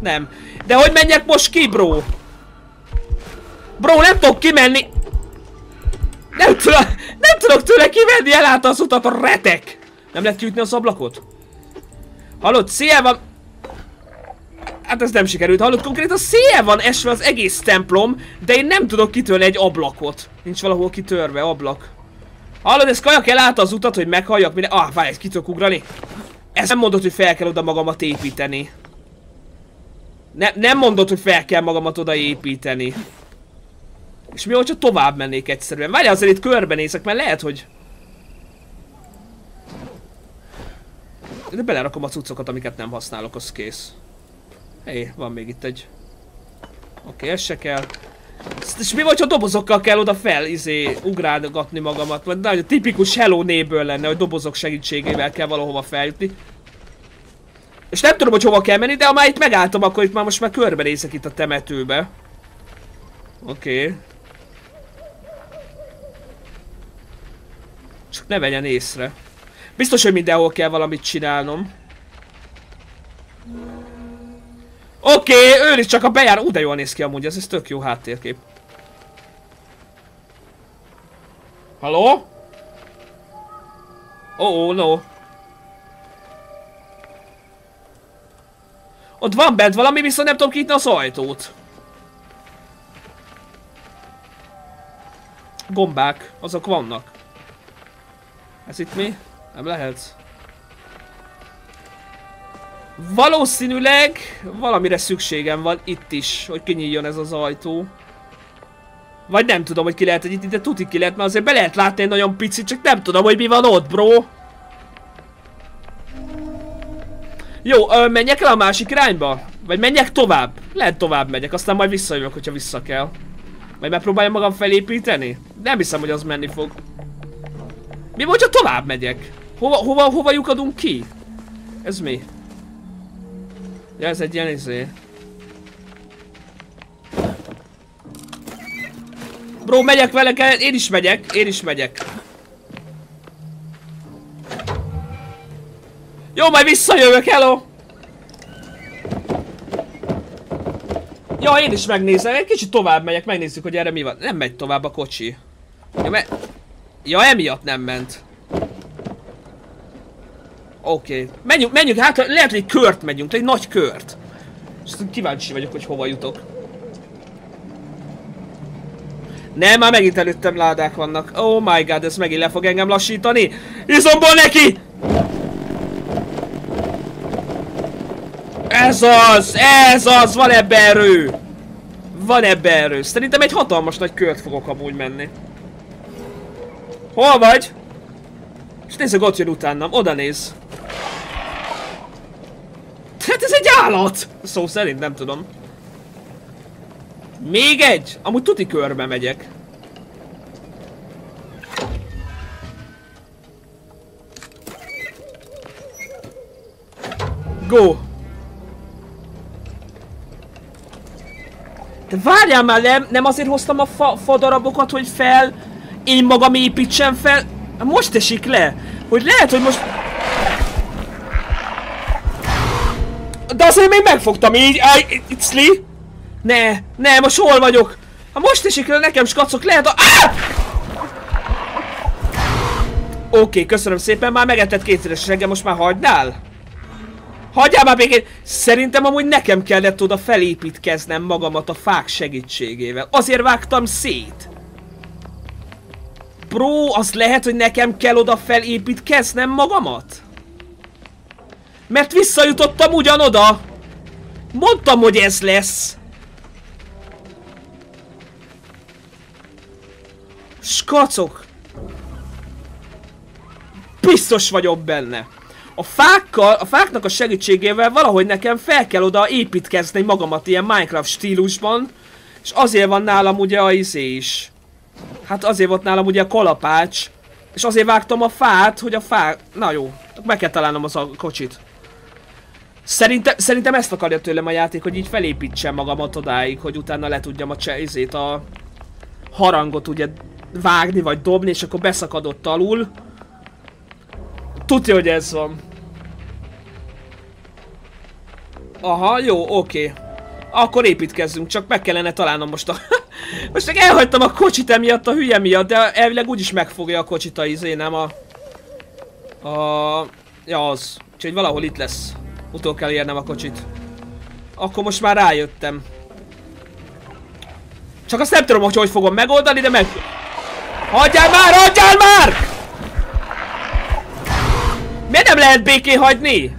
Nem. De hogy menjek most ki, bro? Bro, nem tudok kimenni! Nem tudok, nem tudok tőle kimenni, elállta az utat a retek! Nem lehet kiütni az ablakot? Hallod, szél van... Hát ez nem sikerült, hallod, konkrétan szél van esve az egész templom, de én nem tudok kitörni egy ablakot. Nincs valahol kitörve ablak. Hallod, ez kajak elállta az utat, hogy meghalljak minden... Ah, várj, ki tudok ugrani? Ez nem mondod, hogy fel kell oda magamat építeni. Ne, nem mondod, hogy fel kell magamat oda építeni. És mi, hogyha tovább mennék egyszerűen? Várj, azért itt körbenézek, mert lehet, hogy... De belerakom a cuccokat, amiket nem használok, az kész. Hé, van még itt egy... Oké, okay, ez se kell. És mi vagy, ha dobozokkal kell oda fel, izé, ugrálgatni magamat? Vagy nagyon tipikus Hello néből lenne, hogy dobozok segítségével kell valahova feljutni. És nem tudom, hogy hova kell menni, de ha már itt megálltam, akkor itt már most már körbenézek itt a temetőbe. Oké. Okay. Csak ne vegyen észre. Biztos, hogy mindenhol kell valamit csinálnom. Oké, okay, is csak a bejár. Ú, de jól néz ki amúgy, ez, ez tök jó háttérkép. Halló? Oh, oh, no. Ott van bent valami, viszont nem tudom kinyitni az ajtót. Gombák, azok vannak. Ez itt mi? Nem lehet. Valószínűleg valamire szükségem van itt is, hogy kinyíljon ez az ajtó. Vagy nem tudom, hogy ki lehet, itt ide tuti ki lehet, mert azért be lehet látni egy nagyon picit, csak nem tudom, hogy mi van ott, bro. Jó, ö, menjek el a másik irányba? Vagy menjek tovább? Lehet tovább megyek, aztán majd visszajövök, hogyha vissza kell. Vagy megpróbáljam magam felépíteni? Nem hiszem, hogy az menni fog. Mi van, hogyha tovább megyek? Hova, hova, hova lyukadunk ki? Ez mi? Ja, ez egy ilyen izé. Bro, megyek vele, kell, én is megyek, én is megyek. Jó, majd visszajövök, hello! Ja, én is megnézem, egy kicsit tovább megyek, megnézzük, hogy erre mi van. Nem megy tovább a kocsi. Ja, me ja emiatt nem ment. Oké. Okay. Menjünk, menjünk, hát lehet, hogy egy kört megyünk, egy nagy kört. És kíváncsi vagyok, hogy hova jutok. Nem, már megint előttem ládák vannak. Oh my god, ez megint le fog engem lassítani. Izomból neki! Ez az! Ez az! Van ebbe erő! Van ebbe erő. Szerintem egy hatalmas nagy kört fogok amúgy menni. Hol vagy? És nézzük, ott jön utánam. Oda néz. Hát ez egy állat! Szó szerint nem tudom. Még egy! Amúgy tuti körbe megyek. Go! De várjál már, nem, nem azért hoztam a fa, fa darabokat, hogy fel, én magam építsem fel. Most esik le, hogy lehet, hogy most... De azért még megfogtam így, I, Icli. Ne, ne, most hol vagyok? Ha most esik le nekem skacok, lehet a... Oké, okay, köszönöm szépen, már megetett kétszeres reggel, most már hagynál? Hagyjál már békén! Szerintem amúgy nekem kellett oda felépítkeznem magamat a fák segítségével. Azért vágtam szét. Bro, az lehet, hogy nekem kell oda felépítkeznem magamat? Mert visszajutottam ugyanoda. Mondtam, hogy ez lesz. Skacok. Biztos vagyok benne a fákkal, a fáknak a segítségével valahogy nekem fel kell oda építkezni magamat ilyen Minecraft stílusban, és azért van nálam ugye a izé is. Hát azért volt nálam ugye a kalapács, és azért vágtam a fát, hogy a fá... Na jó, meg kell találnom az a kocsit. Szerintem, szerintem ezt akarja tőlem a játék, hogy így felépítsem magamat odáig, hogy utána le tudjam a izét, a harangot ugye vágni vagy dobni, és akkor beszakadott alul. Tudja, hogy ez van. Aha, jó, oké. Akkor építkezzünk, csak meg kellene találnom most a... most meg elhagytam a kocsit emiatt a hülye miatt, de elvileg úgyis megfogja a kocsit a izé, nem a... A... Ja, az. Úgyhogy valahol itt lesz. Utól kell érnem a kocsit. Akkor most már rájöttem. Csak azt nem tudom, hogy hogy fogom megoldani, de meg... Hagyjál már, hagyjál már! Miért nem lehet békén hagyni?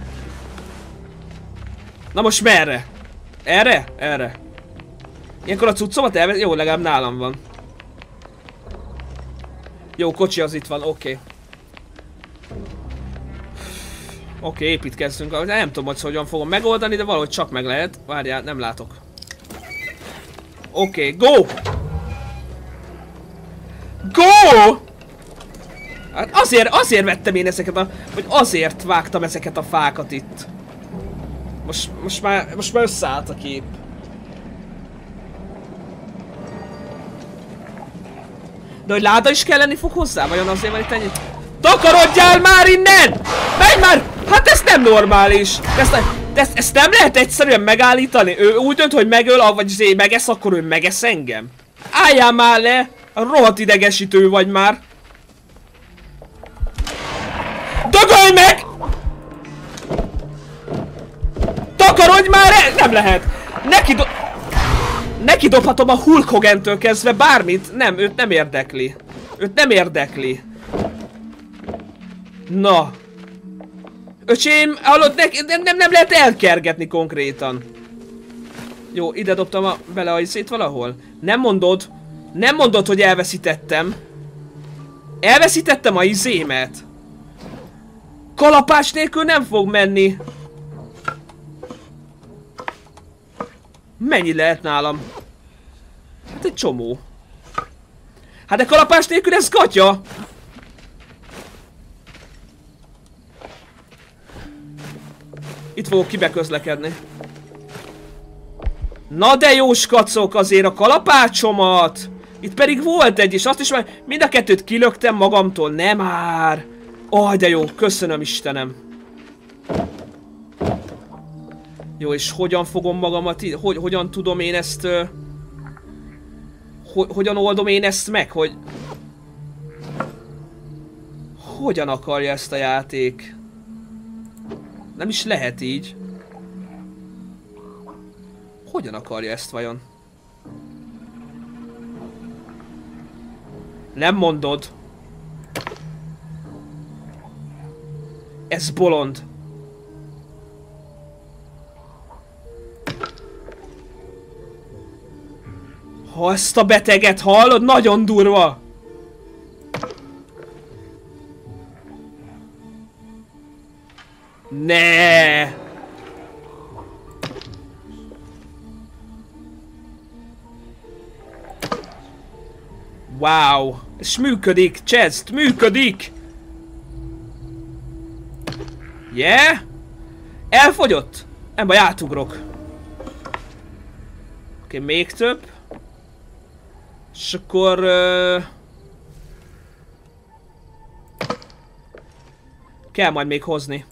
Na most merre? Erre? Erre. Ilyenkor a cuccomat elvesz... Jó, legalább nálam van. Jó, kocsi az itt van, oké. Okay. Oké, okay, építkezzünk. Nem tudom, hogy hogyan fogom megoldani, de valahogy csak meg lehet. Várjál, nem látok. Oké, okay, go! Go! Hát azért, azért vettem én ezeket a... Vagy azért vágtam ezeket a fákat itt. Most, most már, most már összeállt a kép. De hogy láda is kelleni fog hozzá? Vajon azért van itt ennyi? Takarodjál már innen! Menj már! Hát ez nem normális! Ezt, ezt, ezt nem lehet egyszerűen megállítani? Ő úgy dönt, hogy megöl, vagy zé megesz, akkor ő megesz engem? Álljál már le! Rohadt idegesítő vagy már! Dögölj meg! Takarodj már el! Nem lehet! Neki do... Neki dobhatom a Hulk Hogan-től kezdve bármit. Nem, őt nem érdekli. Őt nem érdekli. Na. Öcsém, hallod, ne, nem, nem, nem lehet elkergetni konkrétan. Jó, ide dobtam a, bele a izét valahol. Nem mondod. Nem mondod, hogy elveszítettem. Elveszítettem a izémet. Kalapás nélkül nem fog menni. Mennyi lehet nálam? Hát egy csomó. Hát de kalapás nélkül ez gatya! Itt fogok kibeközlekedni. Na de jó skacok azért a kalapácsomat! Itt pedig volt egy, és azt is már mind a kettőt kilöktem magamtól, nem már! Aj, de jó, köszönöm Istenem. Jó, és hogyan fogom magamat, hogy, hogyan tudom én ezt... Uh, ho, hogyan oldom én ezt meg, hogy... Hogyan akarja ezt a játék? Nem is lehet így. Hogyan akarja ezt vajon? Nem mondod. Ez bolond. Ha ezt a beteget hallod, nagyon durva. Ne! Wow! És működik, chest, működik! Yeah? Elfogyott? Nem baj, átugrok. Oké, okay, még több. És akkor... Uh... Kell majd még hozni.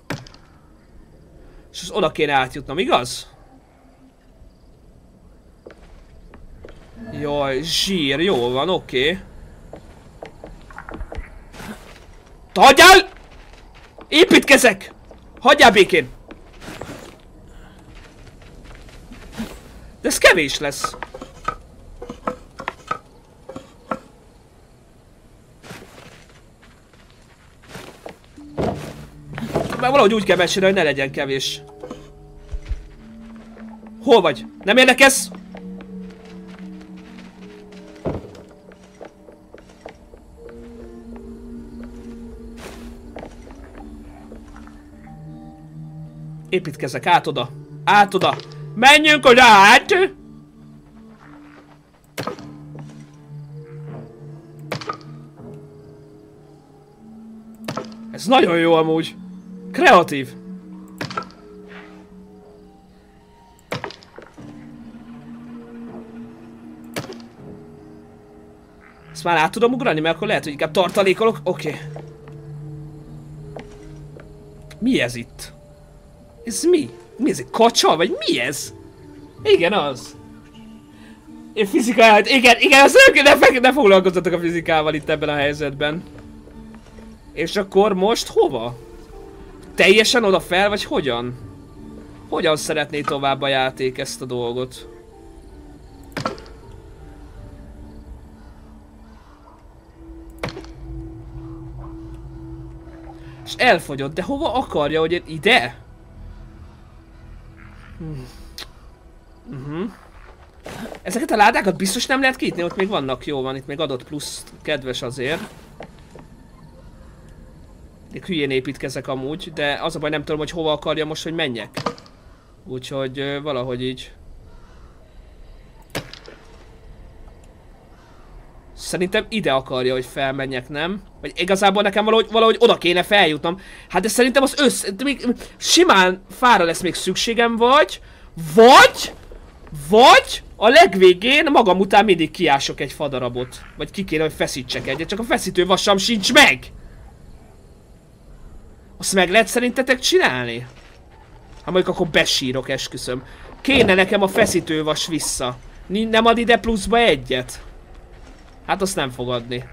És az oda kéne átjutnom, igaz? Jaj, zsír, jó van, oké. Okay. Hagyjál! Építkezek! Hagyjál békén! De ez kevés lesz. Valahogy úgy kell mesélni, hogy ne legyen kevés. Hol vagy? Nem érdekesz? Építkezek át oda. Át oda. Menjünk oda át! Ez nagyon jó amúgy. Kreatív. Ezt már át tudom ugrani, mert akkor lehet, hogy inkább tartalékolok. Oké. Okay. Mi ez itt? Ez mi? Mi ez? Egy kacsa? Vagy mi ez? Igen, az. Én fizikát, igen, igen, azt nem, ne, ne foglalkozzatok a fizikával itt ebben a helyzetben. És akkor most hova? Teljesen oda fel, vagy hogyan? Hogyan szeretné tovább a játék ezt a dolgot? És elfogyott, de hova akarja, hogy én ide? Uh -huh. Ezeket a ládákat biztos nem lehet kiítni, ott még vannak, jó van, itt még adott plusz kedves azért. Én hülyén építkezek amúgy, de az a baj nem tudom, hogy hova akarja most, hogy menjek. Úgyhogy valahogy így. Szerintem ide akarja, hogy felmenjek, nem? Vagy igazából nekem valahogy, valahogy oda kéne feljutnom. Hát de szerintem az össz... Még, simán fára lesz még szükségem, vagy... Vagy... Vagy a legvégén magam után mindig kiások egy fadarabot. Vagy ki kéne, hogy feszítsek egyet, csak a feszítő vasam sincs meg! Azt meg lehet szerintetek csinálni? Hát mondjuk akkor besírok, esküszöm. Kéne nekem a feszítővas vissza. Nem ad ide pluszba egyet? Hát azt nem fog adni.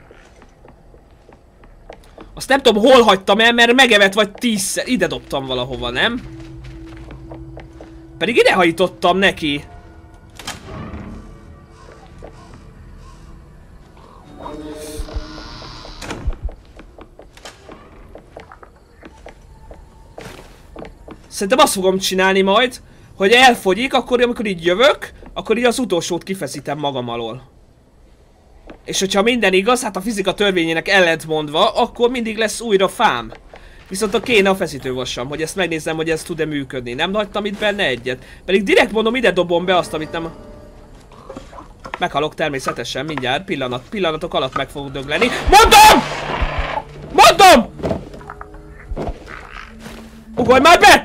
Azt nem tudom hol hagytam el, mert megevet vagy tízszer. Ide dobtam valahova, nem? Pedig ide hajítottam neki. Szerintem azt fogom csinálni majd, hogy elfogyik, akkor amikor így jövök, akkor így az utolsót kifeszítem magam alól. És hogyha minden igaz, hát a fizika törvényének ellentmondva, akkor mindig lesz újra fám. Viszont a kéne a feszítővassam, hogy ezt megnézzem, hogy ez tud-e működni. Nem hagytam itt benne egyet. Pedig direkt mondom, ide dobom be azt, amit nem... Meghalok természetesen, mindjárt, pillanat, pillanatok alatt meg fogok dögleni. Mondom! Mondom! Ugorj már be!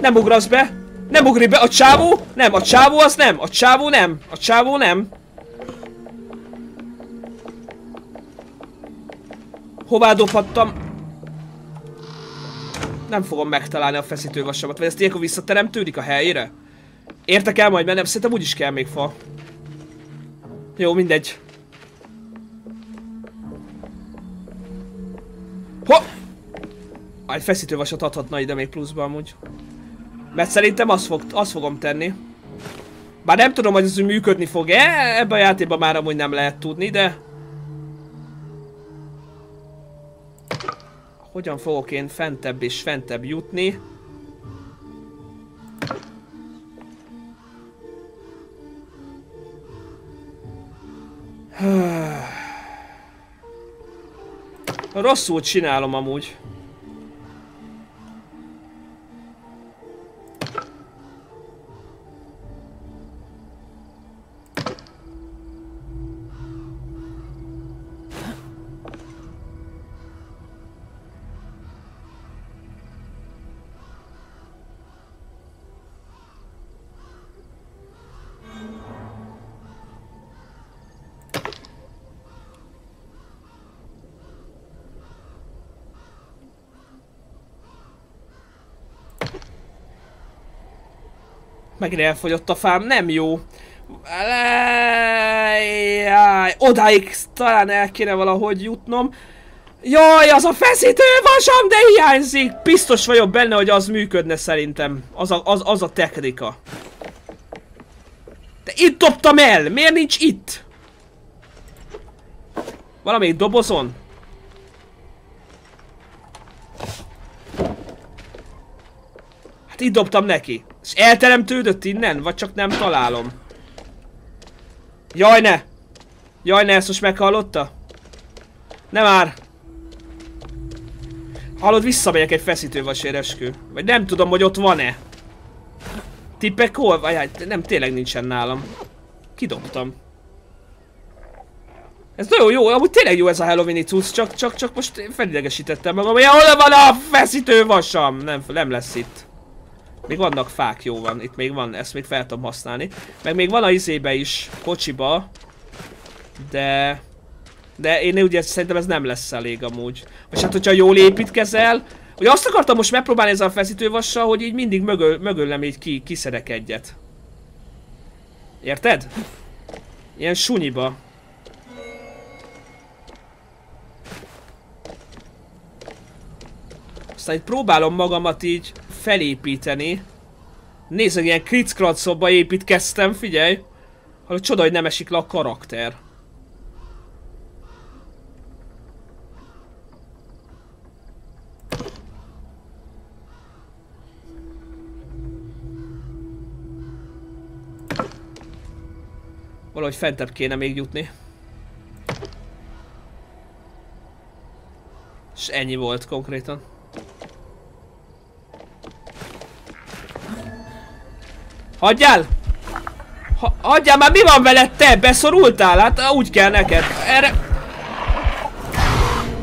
Nem ugrasz be! Nem ugri be! A csávó? Nem, a csávó az nem! A csávó nem! A csávó nem! Hová dobhattam? Nem fogom megtalálni a feszítővasamat, vagy ezt ilyenkor visszateremtődik a helyére? Értek el majd, mert nem, szerintem úgyis kell még fa. Jó, mindegy. Ho! Egy feszítővasat adhatna ide még pluszba amúgy. Mert szerintem azt, fog, azt fogom tenni. Bár nem tudom, hogy ez működni fog-e, ebben a játékban már amúgy nem lehet tudni, de... Hogyan fogok én fentebb és fentebb jutni? Rosszul csinálom amúgy. Megint elfogyott a fám, nem jó. Jaj, odáig talán el kéne valahogy jutnom. Jaj, az a feszítő vasam, de hiányzik! Biztos vagyok benne, hogy az működne szerintem. Az a, az, az a technika. De itt dobtam el! Miért nincs itt? Valamelyik dobozon? Hát itt dobtam neki. És elteremtődött innen? Vagy csak nem találom? Jaj ne! Jaj ne, ezt most meghallotta? Nem már! Hallod, visszamegyek egy feszítővaséreskő. Vagy nem tudom, hogy ott van-e. Tippek hol? Vagy hát nem, tényleg nincsen nálam. Kidobtam. Ez nagyon jó, amúgy tényleg jó ez a Halloween cucc, csak, csak, csak most felidegesítettem magam, hogy hol van a feszítővasam? Nem, nem lesz itt. Még vannak fák, jó van, itt még van, ezt még fel tudom használni. Meg még van a izébe is, kocsiba. De... De én ugye szerintem ez nem lesz elég amúgy. Vagy hát, hogyha jól építkezel... Ugye azt akartam most megpróbálni ezzel a feszítővassal, hogy így mindig mögöl, mögöllem így ki, kiszerek egyet. Érted? Ilyen sunyiba. Aztán itt próbálom magamat így felépíteni. Nézd, ilyen krickratszobba építkeztem, figyelj! Hallod, csoda, hogy nem esik le a karakter. Valahogy fentebb kéne még jutni. És ennyi volt konkrétan. Hagyjál! Ha, hagyjál már, mi van veled te? Beszorultál? Hát úgy kell neked. Erre...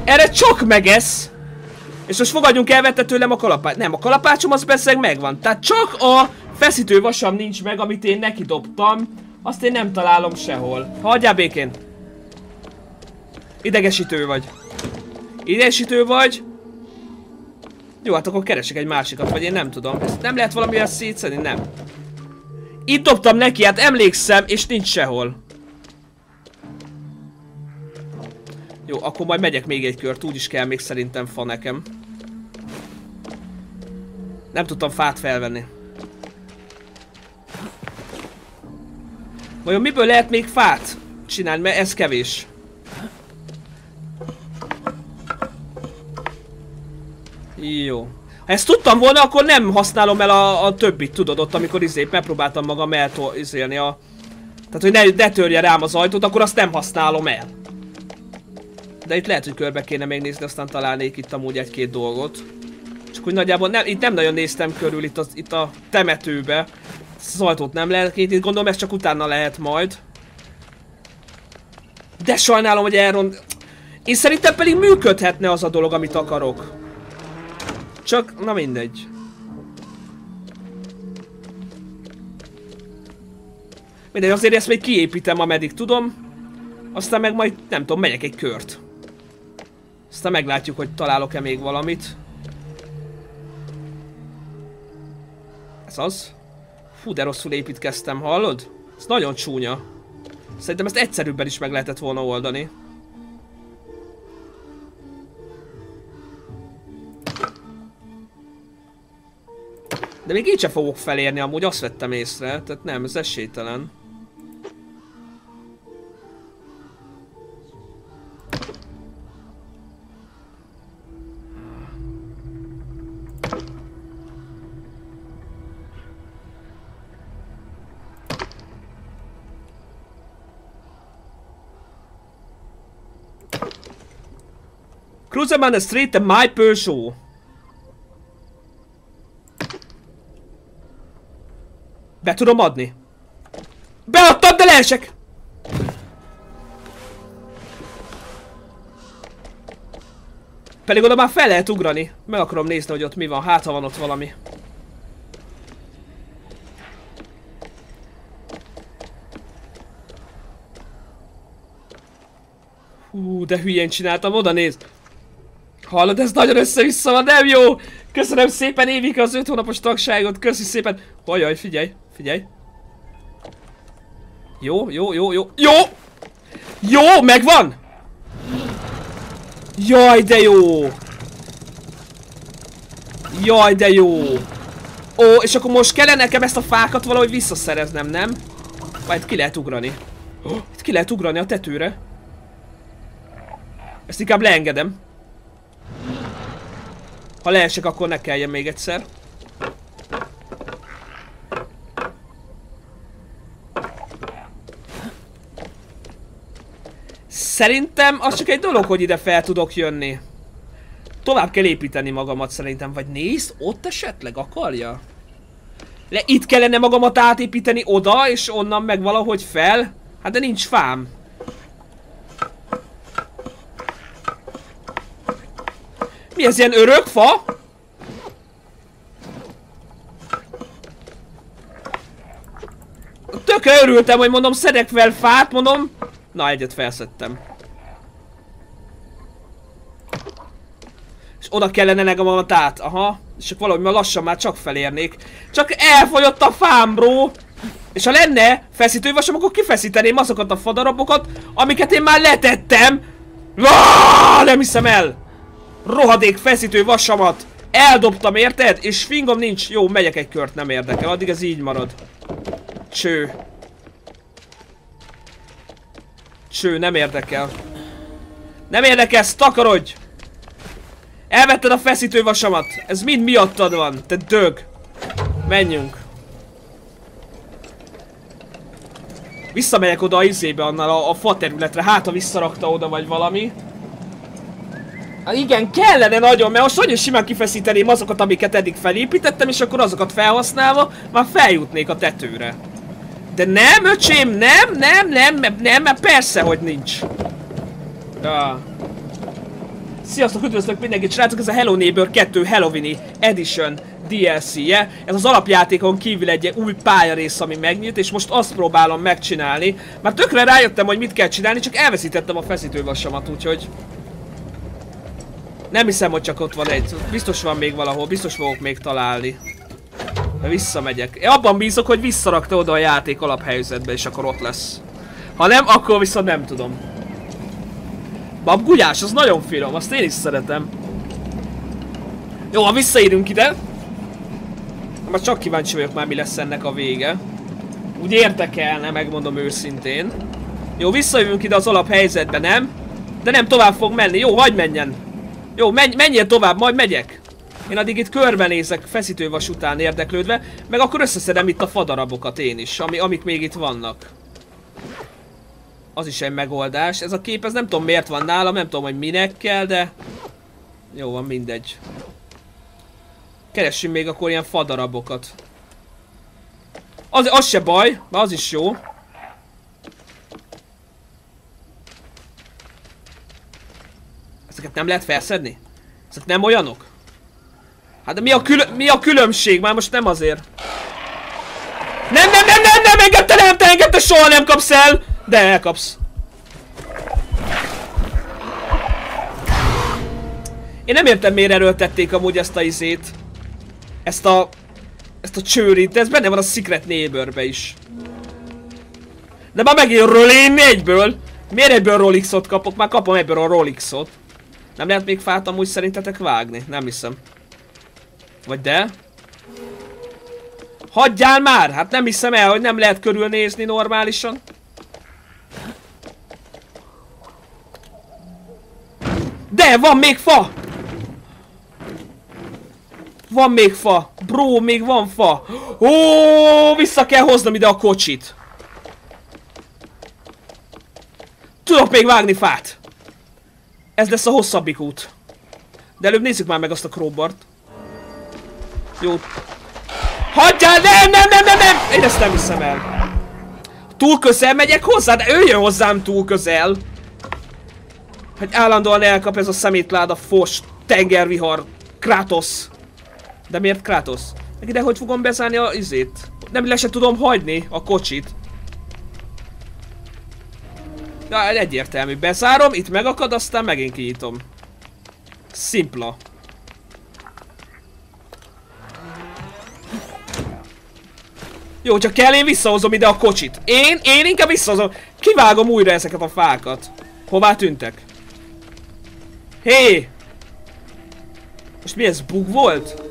Erre csak megesz. És most fogadjunk el, vette tőlem a kalapács. Nem, a kalapácsom az persze megvan. Tehát csak a feszítő vasam nincs meg, amit én neki dobtam. Azt én nem találom sehol. Hagyjál békén. Idegesítő vagy. Idegesítő vagy. Jó, hát akkor keresek egy másikat, vagy én nem tudom. Ezt nem lehet valamivel szétszedni? Nem. Itt dobtam neki, hát emlékszem, és nincs sehol. Jó, akkor majd megyek még egy kört, úgyis kell még szerintem fa nekem. Nem tudtam fát felvenni. Vajon miből lehet még fát csinálni, mert ez kevés. Jó. Ezt tudtam volna, akkor nem használom el a, a többit, tudod, ott amikor izé megpróbáltam magam elizélni a... Tehát, hogy ne, ne törje rám az ajtót, akkor azt nem használom el. De itt lehet, hogy körbe kéne még aztán találnék itt amúgy egy-két dolgot. Csak úgy nagyjából nem, itt nem nagyon néztem körül itt, az, itt a temetőbe. Szaltót nem lehet itt gondolom ez csak utána lehet majd. De sajnálom, hogy elront... Én szerintem pedig működhetne az a dolog, amit akarok. Csak, na mindegy. Mindegy, azért ezt még kiépítem, ameddig tudom. Aztán meg majd, nem tudom, megyek egy kört. Aztán meglátjuk, hogy találok-e még valamit. Ez az? Fú, de rosszul építkeztem, hallod? Ez nagyon csúnya. Szerintem ezt egyszerűbben is meg lehetett volna oldani. De még így sem fogok felérni, amúgy azt vettem észre, tehát nem, ez esélytelen. Cruiser on the street, my Peugeot. Be tudom adni. Beadtam, de leesek! Pedig oda már fel lehet ugrani. Meg akarom nézni, hogy ott mi van. Hát, ha van ott valami. Hú, de hülyén csináltam, oda néz. Hallod, ez nagyon össze-vissza van, nem jó! Köszönöm szépen Évika az 5 hónapos tagságot, köszi szépen! Hajjaj, figyelj, figyelj! Jó, jó, jó, jó, jó! Jó, megvan! Jaj, de jó! Jaj, de jó! Ó, és akkor most kellene nekem ezt a fákat valahogy visszaszereznem, nem? Majd ki lehet ugrani. Itt ki lehet ugrani a tetőre. Ezt inkább leengedem. Ha leesek, akkor ne kelljen még egyszer. Szerintem az csak egy dolog, hogy ide fel tudok jönni. Tovább kell építeni magamat szerintem, vagy nézd, ott esetleg akarja? Le, itt kellene magamat átépíteni oda, és onnan meg valahogy fel? Hát de nincs fám. Mi ez ilyen örök fa? Tökre örültem, hogy mondom szedek fel fát, mondom. Na, egyet felszettem. És oda kellene negamat át, aha. És csak valahogy már lassan már csak felérnék. Csak elfogyott a fám, bro! És ha lenne feszítővasam, akkor kifeszíteném azokat a fadarabokat, amiket én már letettem. Vaaaaah, nem hiszem el! Rohadék feszítő vasamat eldobtam, érted? És fingom nincs. Jó, megyek egy kört, nem érdekel. Addig ez így marad. Cső. Cső, nem érdekel. Nem érdekel, takarodj! Elvetted a feszítő vasamat. Ez mind miattad van, te dög. Menjünk. Visszamegyek oda a izébe, annál a, a fa területre. Hát, ha visszarakta oda, vagy valami. Hát igen, kellene nagyon, mert most nagyon simán kifeszíteném azokat, amiket eddig felépítettem, és akkor azokat felhasználva már feljutnék a tetőre. De nem, öcsém, nem, nem, nem, nem, nem, mert persze, hogy nincs. Ja. Sziasztok, üdvözlök mindenkit, srácok, ez a Hello Neighbor 2 Halloween Edition DLC-je. Ez az alapjátékon kívül egy új pályarész, ami megnyílt, és most azt próbálom megcsinálni. Már tökre rájöttem, hogy mit kell csinálni, csak elveszítettem a feszítővasamat, úgyhogy... Nem hiszem, hogy csak ott van egy. Biztos van még valahol, biztos fogok még találni. Visszamegyek. Én abban bízok, hogy visszarakta oda a játék alaphelyzetbe, és akkor ott lesz. Ha nem, akkor viszont nem tudom. Babgulyás, az nagyon finom, azt én is szeretem. Jó, ha visszaérünk ide. Már csak kíváncsi vagyok már mi lesz ennek a vége. Úgy érdekelne, megmondom őszintén. Jó, visszajövünk ide az alaphelyzetbe, nem? De nem tovább fog menni. Jó, hagyj menjen. Jó, menj, menjél tovább, majd megyek. Én addig itt körbenézek feszítővas után érdeklődve, meg akkor összeszedem itt a fadarabokat én is, ami, amik még itt vannak. Az is egy megoldás. Ez a kép, ez nem tudom miért van nálam, nem tudom, hogy minek kell, de... Jó van, mindegy. Keressünk még akkor ilyen fadarabokat. Az, az se baj, az is jó. Ezeket nem lehet felszedni? Ezek nem olyanok? Hát de mi a, külö mi a különbség? Már most nem azért. Nem, nem, nem, nem, nem, engem te nem, te engem soha nem kapsz el! De elkapsz. Én nem értem miért erőltették amúgy ezt a izét. Ezt a... Ezt a csőrit, de ez benne van a Secret Neighborbe is. De már megint rölén egyből. Miért egyből Rolixot kapok? Már kapom ebből a Rolixot. Nem lehet még fát amúgy szerintetek vágni? Nem hiszem. Vagy de? Hagyjál már! Hát nem hiszem el, hogy nem lehet körülnézni normálisan. De, van még fa! Van még fa! Bro, még van fa! Ó, vissza kell hoznom ide a kocsit! Tudok még vágni fát! Ez lesz a hosszabbik út. De előbb nézzük már meg azt a crowbart. Jó. Hagyjál! Nem, nem, nem, nem, nem! Én ezt nem hiszem el. Túl közel megyek hozzá, de ő jön hozzám túl közel. Hogy állandóan elkap ez a szemétláda fos, tengervihar, Kratos. De miért Kratos? Meg ide hogy fogom bezárni a izét? Nem le se tudom hagyni a kocsit. Ja, egyértelmű. Bezárom, itt megakad, aztán megint kinyitom. Szimpla. Jó, csak kell én visszahozom ide a kocsit. Én, én inkább visszahozom. Kivágom újra ezeket a fákat. Hová tűntek? Hé! Most mi ez? Bug volt?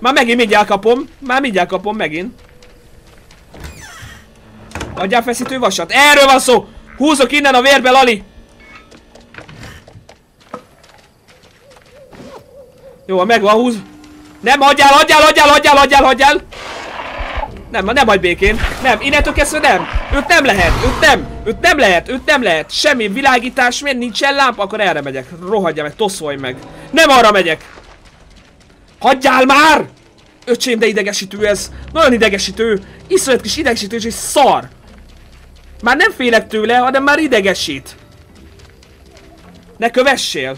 Már megint mindjárt kapom. Már mindjárt kapom megint. Adjál feszítő vasat. Erről van szó! Húzok innen a vérbe, Lali! Jó, megvan, húz. Nem, adjál, adjál, adjál, adjál, adjál, adjál! Nem, nem hagy békén. Nem, innentől kezdve nem. Őt nem lehet, őt nem. Őt nem lehet, őt nem lehet. Semmi világítás, miért nincsen lámpa, akkor erre megyek. Rohadja meg, toszolj meg. Nem arra megyek. Hagyjál már! Öcsém, de idegesítő ez. Nagyon idegesítő. Iszonyat kis idegesítő és szar. Már nem félek tőle, hanem már idegesít. Ne kövessél.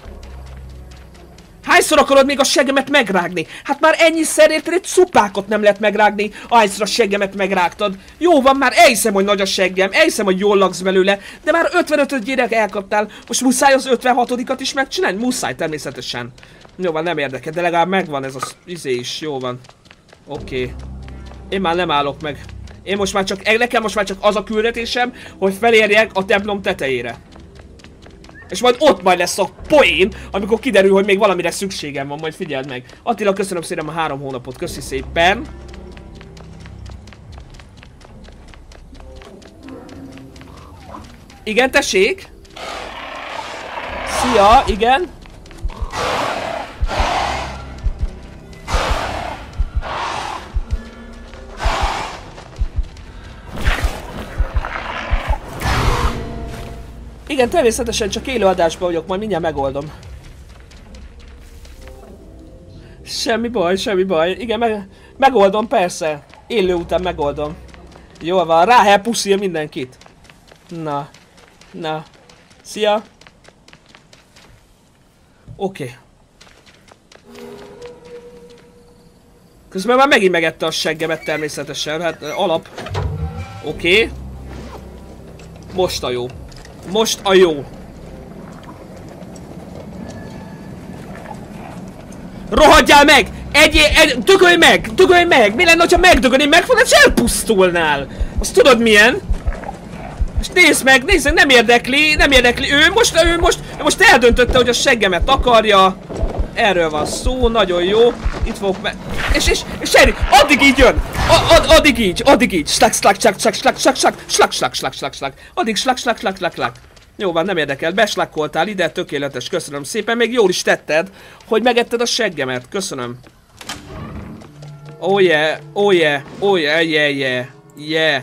Hányszor akarod még a segemet megrágni? Hát már ennyiszer érted, egy szupákot nem lehet megrágni, ahányszor a segemet megrágtad. Jó van, már elhiszem, hogy nagy a seggem, elhiszem, hogy jól laksz belőle, de már 55 gyerek elkaptál, most muszáj az 56-at is megcsinálni? Muszáj természetesen. Jó van, nem érdekel, de legalább megvan ez az izé is, jó van. Oké. Okay. Én már nem állok meg. Én most már csak, nekem most már csak az a küldetésem, hogy felérjek a templom tetejére. És majd ott majd lesz a poén, amikor kiderül, hogy még valamire szükségem van, majd figyeld meg. Attila, köszönöm szépen a három hónapot, köszi szépen. Igen, tessék? Szia, igen. Igen, természetesen csak élőadásban vagyok, majd mindjárt megoldom. Semmi baj, semmi baj. Igen, meg, megoldom, persze. Élő után megoldom. Jól van, rá puszil mindenkit. Na. Na. Szia. Oké. Okay. Közben már megint megette a seggemet természetesen, hát alap. Oké. Okay. Most a jó. Most a jó. Rohadjál meg! Egy, egy, dögölj meg! Dögölj meg! Mi lenne, ha megdögölni megfogod, és elpusztulnál? Azt tudod milyen? És nézd meg, nézd meg, nem érdekli, nem érdekli. Ő most, ő most, most eldöntötte, hogy a seggemet akarja. Erről van szó, nagyon jó. Itt fogok meg... És, és, és Sherry, addig így jön! A, ad, addig így, addig így. Slak, slak, slak, slak, slak, slak, slak, slak, slak, slak, slak, slak. Addig slak, slak, slak, slak, slak. Jó van, nem érdekel, beslakkoltál ide, tökéletes, köszönöm szépen, még jól is tetted, hogy megetted a seggemet, köszönöm. Oh yeah, oh yeah, oh yeah, yeah, yeah, yeah.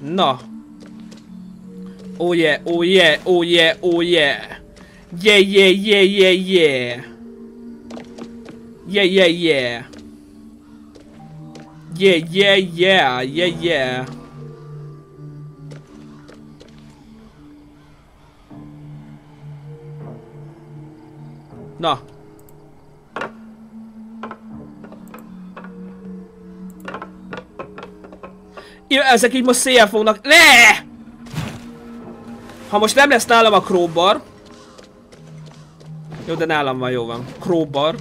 Na. Oh yeah, oh yeah, oh yeah, oh yeah. Yeah, yeah, yeah, yeah, yeah. Yeah, yeah, yeah. Yeah, yeah, yeah, yeah, yeah. Na. Ja, ezek így most széjjel fognak... Ne! Ha most nem lesz nálam a crowbar... Jó, de nálam van, jó van. Crowbar.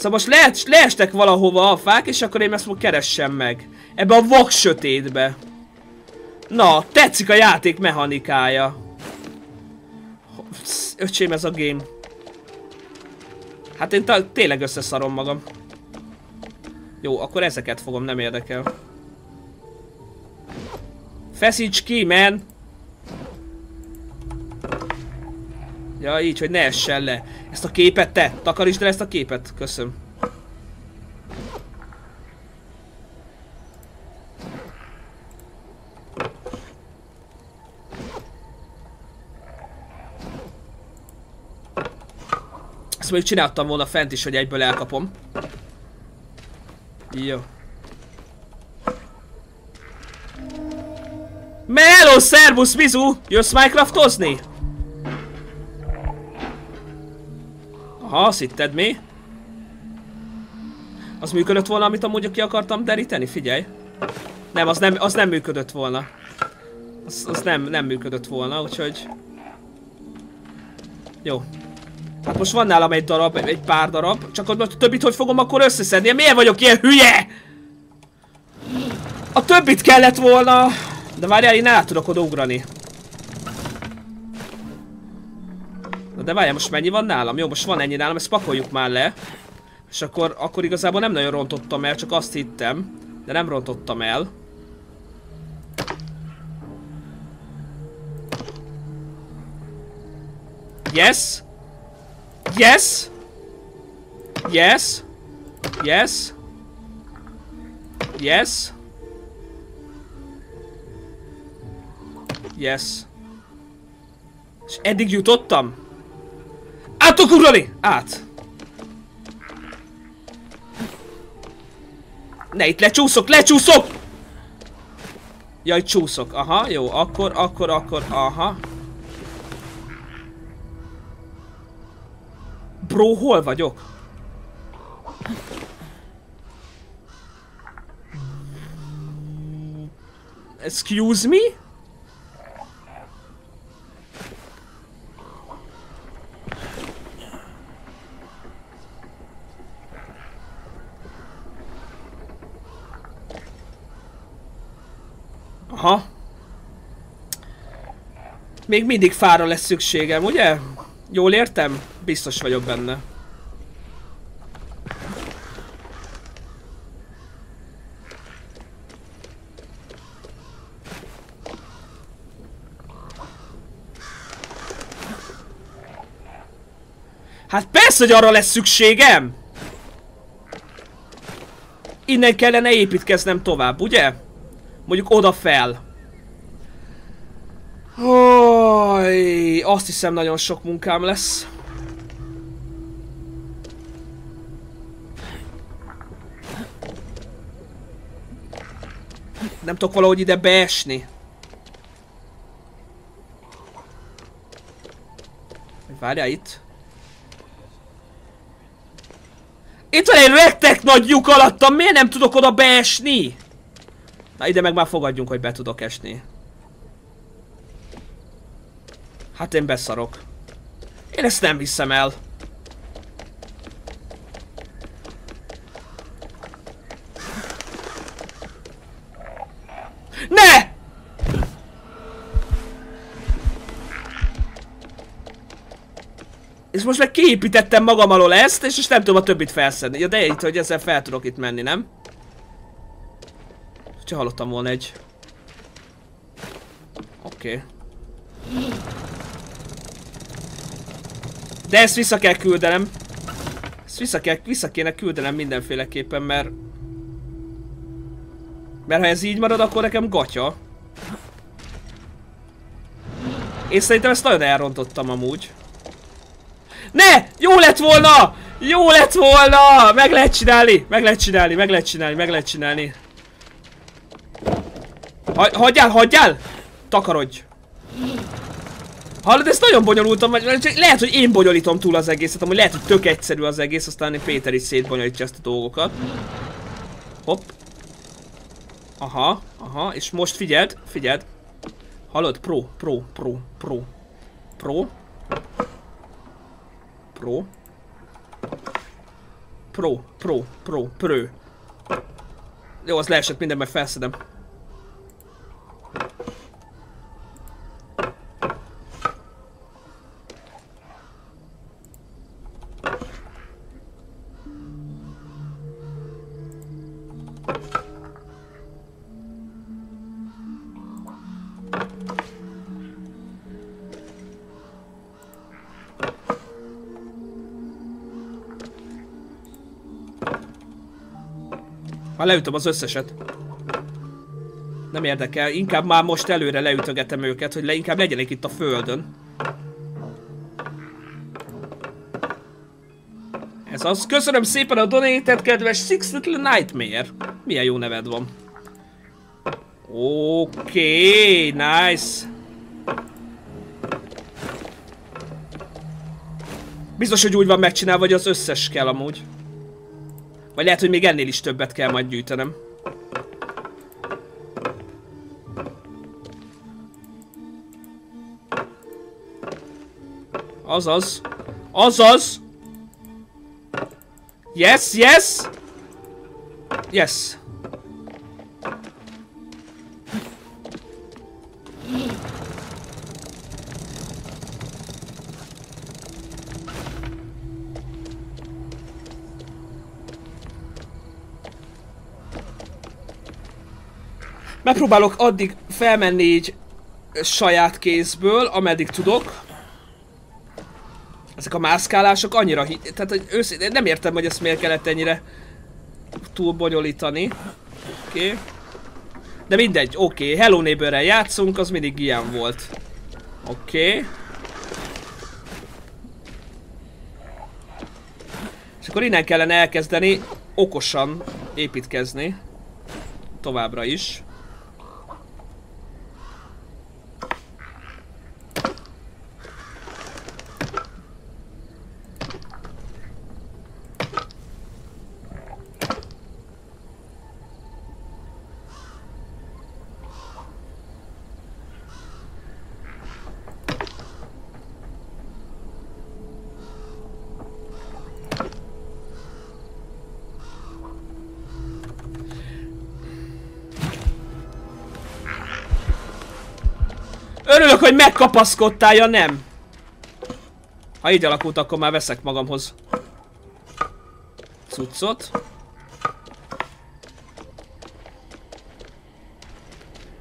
Szóval most lehet, leestek valahova a fák, és akkor én ezt most keressem meg. Ebbe a vak sötétbe. Na, tetszik a játék mechanikája. Öcsém, ez a game. Hát én tényleg összeszarom magam. Jó, akkor ezeket fogom, nem érdekel. Feszíts ki, man! Ja, így, hogy ne essen le. Ezt a képet te, takarítsd el ezt a képet. Köszönöm. Ezt mondjuk csináltam volna fent is, hogy egyből elkapom. Jó. Mello, szervusz, Mizu! Jössz Minecraftozni? Aha, azt hitted mi? Az működött volna, amit amúgy ki akartam deríteni? Figyelj. Nem, az nem, az nem működött volna. Az, az nem, nem működött volna, úgyhogy... Jó. Hát most van nálam egy darab, egy pár darab, csak a többit hogy fogom akkor összeszedni? Miért vagyok ilyen hülye? A többit kellett volna... De várjál, én át tudok oda de várjál, most mennyi van nálam? Jó, most van ennyi nálam, ezt pakoljuk már le. És akkor, akkor igazából nem nagyon rontottam el, csak azt hittem. De nem rontottam el. Yes! Yes! Yes! Yes! Yes! Yes. És eddig jutottam? Át tudok ugrani! Át! Ne, itt lecsúszok, lecsúszok! Jaj, csúszok. Aha, jó, akkor, akkor, akkor, aha. Bro, hol vagyok? Excuse me? Aha. Még mindig fára lesz szükségem, ugye? Jól értem? Biztos vagyok benne. Hát persze, hogy arra lesz szükségem! Innen kellene építkeznem tovább, ugye? Mondjuk oda fel. Haj, azt hiszem nagyon sok munkám lesz. Nem tudok valahogy ide beesni. Várjál itt. Itt van egy rektek nagy lyuk alattam, miért nem tudok oda beesni? Na ide meg már fogadjunk, hogy be tudok esni. Hát én beszarok. Én ezt nem hiszem el. Ne! És most meg kiépítettem magam alól ezt, és most nem tudom a többit felszedni. Ja, de itt, hogy ezzel fel tudok itt menni, nem? Csak hallottam volna egy... Oké. Okay. De ezt vissza kell küldenem. Ezt vissza, kell, vissza kéne küldenem mindenféleképpen, mert... Mert ha ez így marad, akkor nekem gatya. Én szerintem ezt nagyon elrontottam amúgy. Ne! Jó lett volna! Jó lett volna! Meg lehet csinálni! Meg lehet csinálni, meg lehet csinálni, meg lehet csinálni. Ha hagyjál, hagyjál! Takarodj! Hallod, ez nagyon bonyolultam, vagy lehet, hogy én bonyolítom túl az egészet, amúgy lehet, hogy tök egyszerű az egész, aztán Péter is szétbonyolítja ezt a dolgokat. Hopp. Aha, aha, és most figyeld, figyeld. Hallod? Pro, pro, pro, pro. Pro. Pro. Pro, pro, pro, pro. Jó, az leesett minden, mert felszedem. Már leütöm az összeset. Nem érdekel, inkább már most előre leütögetem őket, hogy le, inkább legyenek itt a földön. Ez az. Köszönöm szépen a donatet, kedves Six Little Nightmare. Milyen jó neved van. Oké, okay, nice. Biztos, hogy úgy van megcsinálva, hogy az összes kell amúgy. Vagy lehet, hogy még ennél is többet kell majd gyűjtenem. Azaz. Azaz! Yes, yes! Yes. Megpróbálok addig felmenni így saját kézből, ameddig tudok. Ezek a mászkálások annyira hit... Tehát, hogy őszintén nem értem, hogy ezt miért kellett ennyire túl bonyolítani. Oké. Okay. De mindegy, oké. Okay. Hello neighbor játszunk, az mindig ilyen volt. Oké. Okay. És akkor innen kellene elkezdeni okosan építkezni. Továbbra is. Örülök, hogy megkapaszkodtál, ja nem. Ha így alakult, akkor már veszek magamhoz cuccot.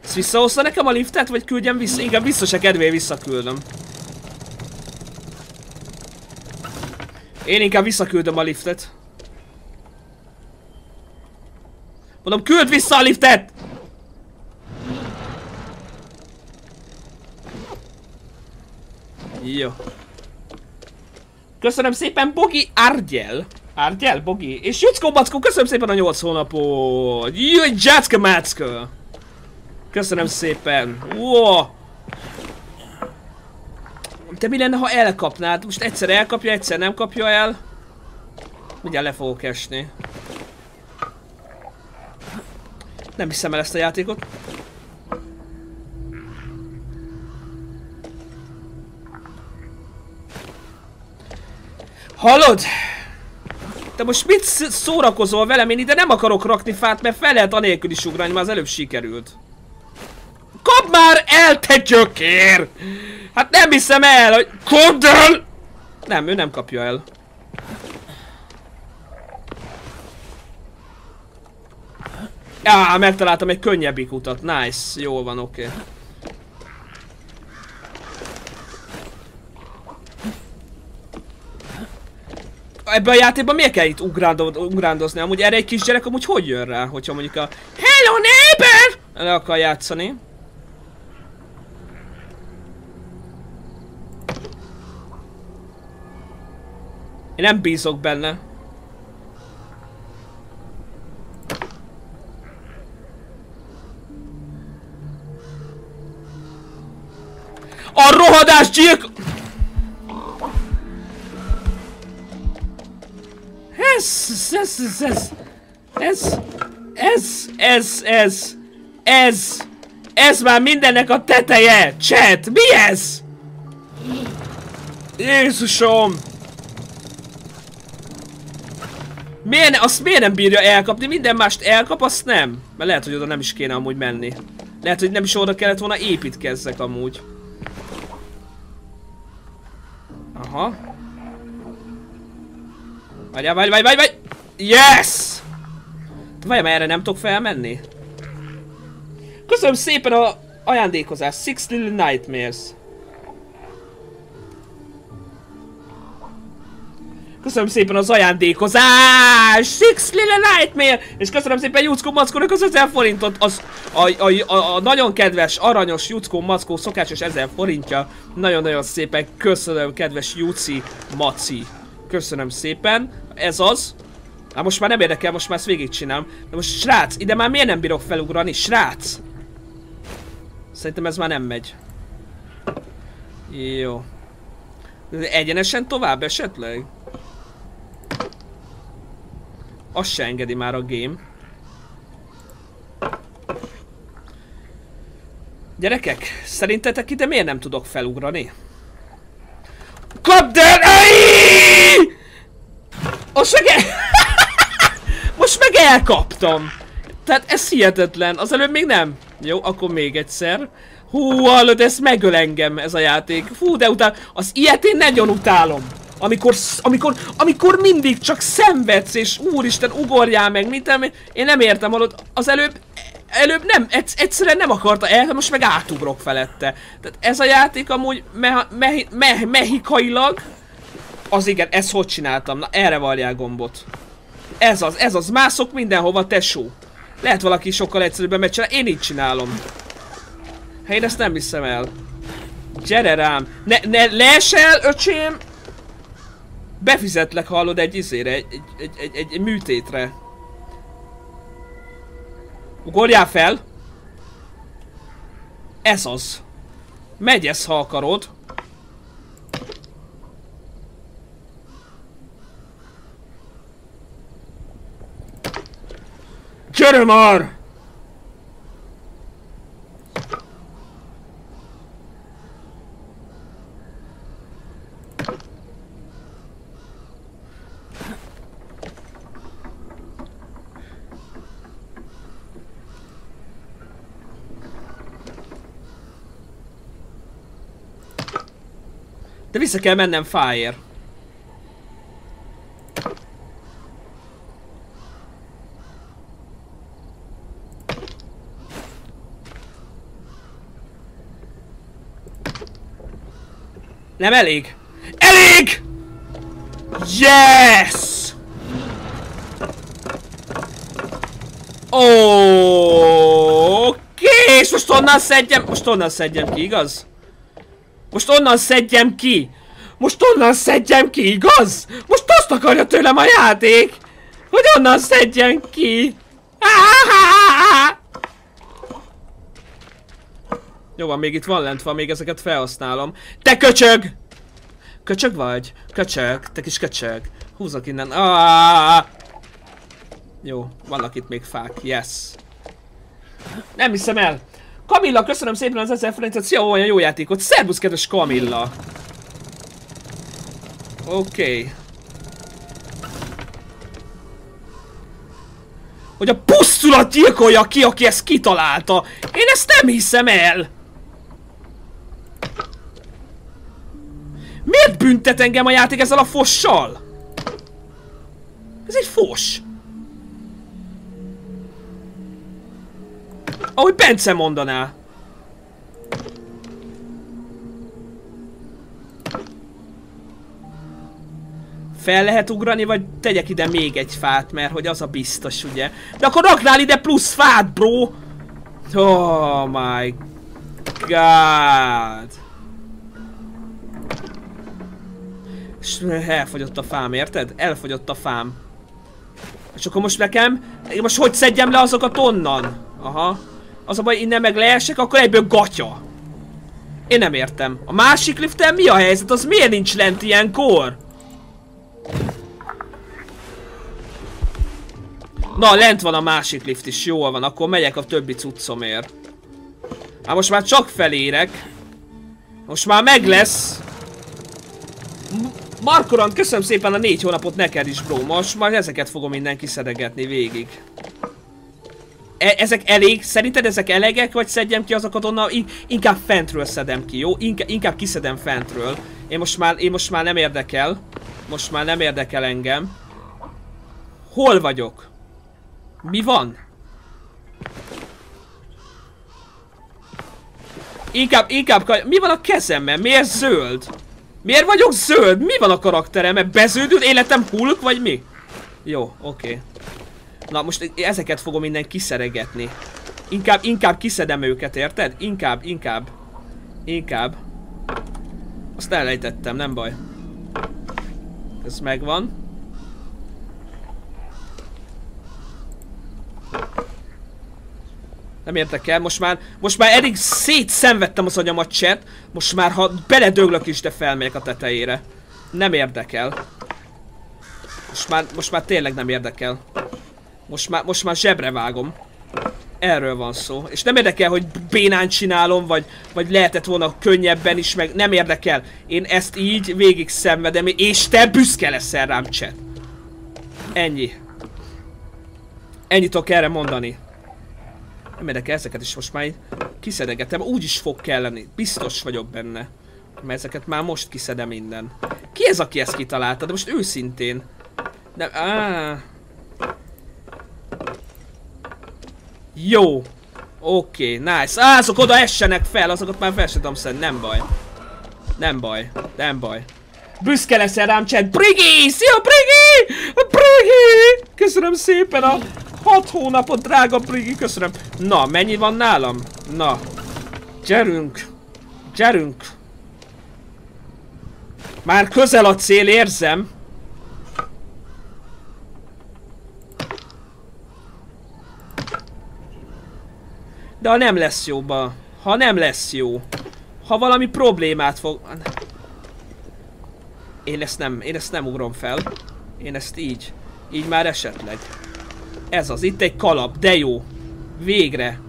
Ezt visszahozta nekem a liftet, vagy küldjem vissza? Igen, vissza se kedvé visszaküldöm. Én inkább visszaküldöm a liftet. Mondom, küld vissza a liftet! Jó. Köszönöm szépen Bogi Argyel. Argyel, Bogi. És Jucko Backó, köszönöm szépen a 8 hónapot. Jöjj, Jacka Macka. Köszönöm szépen. Wow. Te mi lenne, ha elkapnád? Most egyszer elkapja, egyszer nem kapja el. Mindjárt le fogok esni. Nem hiszem el ezt a játékot. Hallod? Te most mit szórakozol velem? Én ide nem akarok rakni fát, mert fel lehet anélkül is ugrani, már az előbb sikerült. Kap már el, te gyökér! Hát nem hiszem el, hogy... Kapd el! Nem, ő nem kapja el. Á, megtaláltam egy könnyebbik utat. Nice. Jól van, oké. Okay. Ebben a játékban miért kell itt ugrándozni? Amúgy erre egy kisgyerek amúgy hogy jön rá? Hogyha mondjuk a Hello neighbor! Le akar játszani. Én nem bízok benne. A rohadás gyilk... Ez, ez, ez, ez, ez, ez, ez, ez, ez, ez már mindennek a teteje, chat, mi ez? Jézusom! Miért, ne, azt miért nem bírja elkapni? Minden mást elkap, azt nem. Mert lehet, hogy oda nem is kéne amúgy menni. Lehet, hogy nem is oda kellett volna építkezzek amúgy. Aha. Várjál, várj, várj, várj, várj! Yes! Mert erre nem tudok felmenni? Köszönöm szépen a ajándékozást. Six Little Nightmares. Köszönöm szépen az ajándékozás! Six Little Nightmare! És köszönöm szépen Juckó Mackónak az 1000 forintot, az a, a, a, a nagyon kedves, aranyos Juckó Mackó szokásos 1000 forintja. Nagyon-nagyon szépen köszönöm, kedves Juci Maci. Köszönöm szépen. Ez az. Hát most már nem érdekel, most már ezt végigcsinálom. De most srác, ide már miért nem bírok felugrani? Srác! Szerintem ez már nem megy. Jó. Egyenesen tovább esetleg? Azt se engedi már a game. Gyerekek, szerintetek ide miért nem tudok felugrani? Kapd el! Ej! Most meg el... Most meg elkaptam! Tehát ez hihetetlen, az előbb még nem. Jó, akkor még egyszer. Hú, hallod, ez megöl engem ez a játék. Fú, de utána, az ilyet én nagyon utálom. Amikor, amikor, amikor mindig csak szenvedsz, és úristen, ugorjál meg, mint nem, én nem értem, hallod, az előbb, előbb nem, egyszerűen nem akarta el, most meg átugrok felette. Tehát ez a játék amúgy meha, mehi, me, mehikailag, az igen, ezt hogy csináltam? Na, erre varjál gombot. Ez az, ez az, mászok mindenhova, tesó. Lehet valaki sokkal egyszerűbben megcsinál, én így csinálom. Hát én ezt nem hiszem el. Gyere rám! Ne, ne lesel, öcsém! Befizetlek, hallod, egy izére, egy, egy, egy, egy, egy műtétre. Ugorjál fel! Ez az. Megy ez, ha akarod. Csörömar! De vissza kell mennem fire. Nem elég. Elég! Yes! Oké, okay, és most onnan szedjem, most onnan szedjem ki, igaz? Most onnan szedjem ki! Most onnan szedjem ki, igaz? Most azt akarja tőlem a játék! Hogy onnan szedjem ki! Jó van, még itt van lent van, még ezeket felhasználom. Te köcsög! Köcsög vagy? Köcsög, te kis köcsög. Húzok innen. Ah! Jó, vannak itt még fák, yes. Nem hiszem el. Kamilla, köszönöm szépen az 1000 forintot, szia, olyan jó játékot. Szerbusz, kedves Kamilla. Oké. Okay. Hogy a pusztulat gyilkolja ki, aki ezt kitalálta. Én ezt nem hiszem el. Miért büntet engem a játék ezzel a fossal? Ez egy fos. Ahogy Bence mondaná. Fel lehet ugrani, vagy tegyek ide még egy fát, mert hogy az a biztos, ugye? De akkor raknál ide plusz fát, bro! Oh my god. És elfogyott a fám, érted? Elfogyott a fám. És akkor most nekem, én most hogy szedjem le azokat onnan? Aha. Az a baj, innen meg leesek, akkor egyből gatya. Én nem értem. A másik liften mi a helyzet? Az miért nincs lent ilyenkor? Na, lent van a másik lift is, jól van, akkor megyek a többi cuccomért. Hát most már csak felérek. Most már meg lesz. M- Markorant, köszönöm szépen a négy hónapot neked is, bro. Most majd ezeket fogom innen kiszedegetni végig. E ezek elég? Szerinted ezek elegek, vagy szedjem ki azokat onnan? In inkább fentről szedem ki, jó? Inka inkább kiszedem fentről. Én most, már, én most már nem érdekel. Most már nem érdekel engem. Hol vagyok? Mi van? Inkább, inkább, mi van a kezemben? Miért zöld? Miért vagyok zöld? Mi van a karakterem? Beződült életem hulk, vagy mi? Jó, oké. Na, most ezeket fogom innen kiszeregetni. Inkább, inkább kiszedem őket, érted? Inkább, inkább. Inkább. Azt elejtettem, nem baj. Ez megvan. Nem érdekel, most már, most már elég szétszenvedtem az agyamat chat, most már ha beledöglök is, de felmegyek a tetejére. Nem érdekel. Most már, most már tényleg nem érdekel. Most már, most már zsebre vágom. Erről van szó. És nem érdekel, hogy bénán csinálom, vagy, vagy lehetett volna könnyebben is, meg nem érdekel. Én ezt így végig szenvedem, és te büszke leszel rám, chat. Ennyi. Ennyit tudok erre mondani. Nem érdekel, ezeket is most már kiszedegetem. Úgy is fog kelleni. Biztos vagyok benne. Mert ezeket már most kiszedem minden. Ki ez, aki ezt kitalálta? De most őszintén. Nem, áh. Jó. Oké, okay, nice. Á, azok oda essenek fel, azokat már fel sem tudom szedni. Nem baj. Nem baj, nem baj. Büszke leszel rám, chat. Brigi! Szia, Brigi! Brigi! Köszönöm szépen a 6 hónapot, drága Brigi, köszönöm. Na, mennyi van nálam? Na. Gyerünk. Gyerünk. Már közel a cél, érzem. De ha nem lesz jóba, ha nem lesz jó, ha valami problémát fog... Én ezt nem, én ezt nem ugrom fel. Én ezt így, így már esetleg. Ez az, itt egy kalap, de jó. Végre.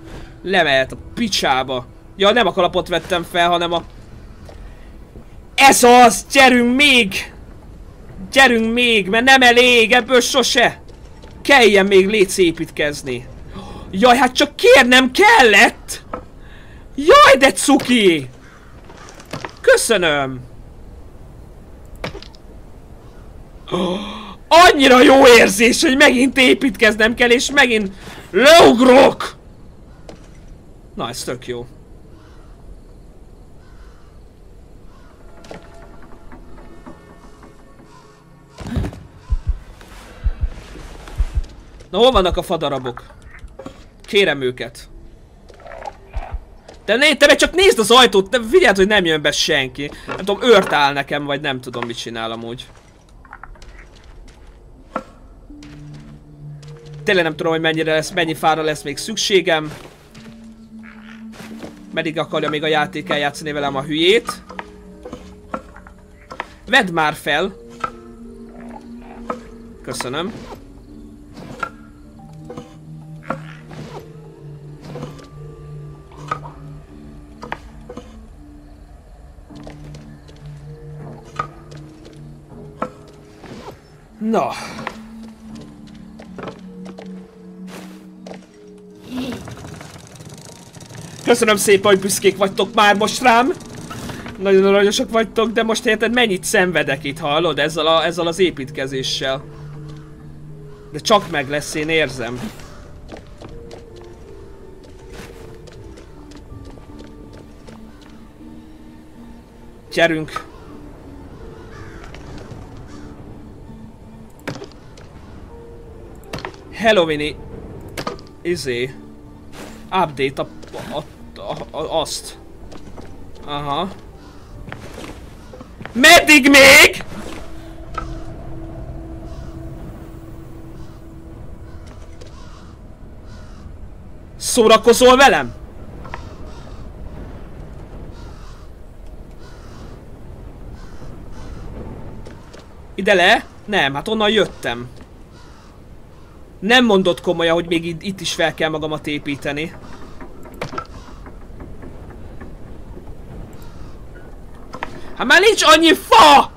Lemehet a picsába. Ja, nem a kalapot vettem fel, hanem a... Ez az! Gyerünk még! Gyerünk még, mert nem elég, ebből sose! Kelljen még létszépítkezni. Jaj, hát csak kérnem kellett! Jaj, de cuki! Köszönöm! Annyira jó érzés, hogy megint építkeznem kell, és megint leugrok! Na, ez tök jó. Na, hol vannak a fadarabok? Kérem őket. De né, te csak nézd az ajtót, de figyeld, hogy nem jön be senki. Nem tudom, őrt áll nekem, vagy nem tudom, mit csinál amúgy. Tényleg nem tudom, hogy mennyire lesz, mennyi fára lesz még szükségem. Meddig akarja még a játék eljátszani velem a hülyét. Vedd már fel! Köszönöm. Na. Köszönöm szépen, hogy büszkék vagytok már most rám. Nagyon aranyosak vagytok, de most érted mennyit szenvedek itt, hallod? Ezzel, a, ezzel az építkezéssel. De csak meg lesz, én érzem. Gyerünk. Hello, Vini. Izé. Update a, azt. Aha. Meddig még? Szórakozol velem? Ide le? Nem, hát onnan jöttem. Nem mondott komolyan, hogy még itt, is fel kell magamat építeni. Hát már nincs annyi fa!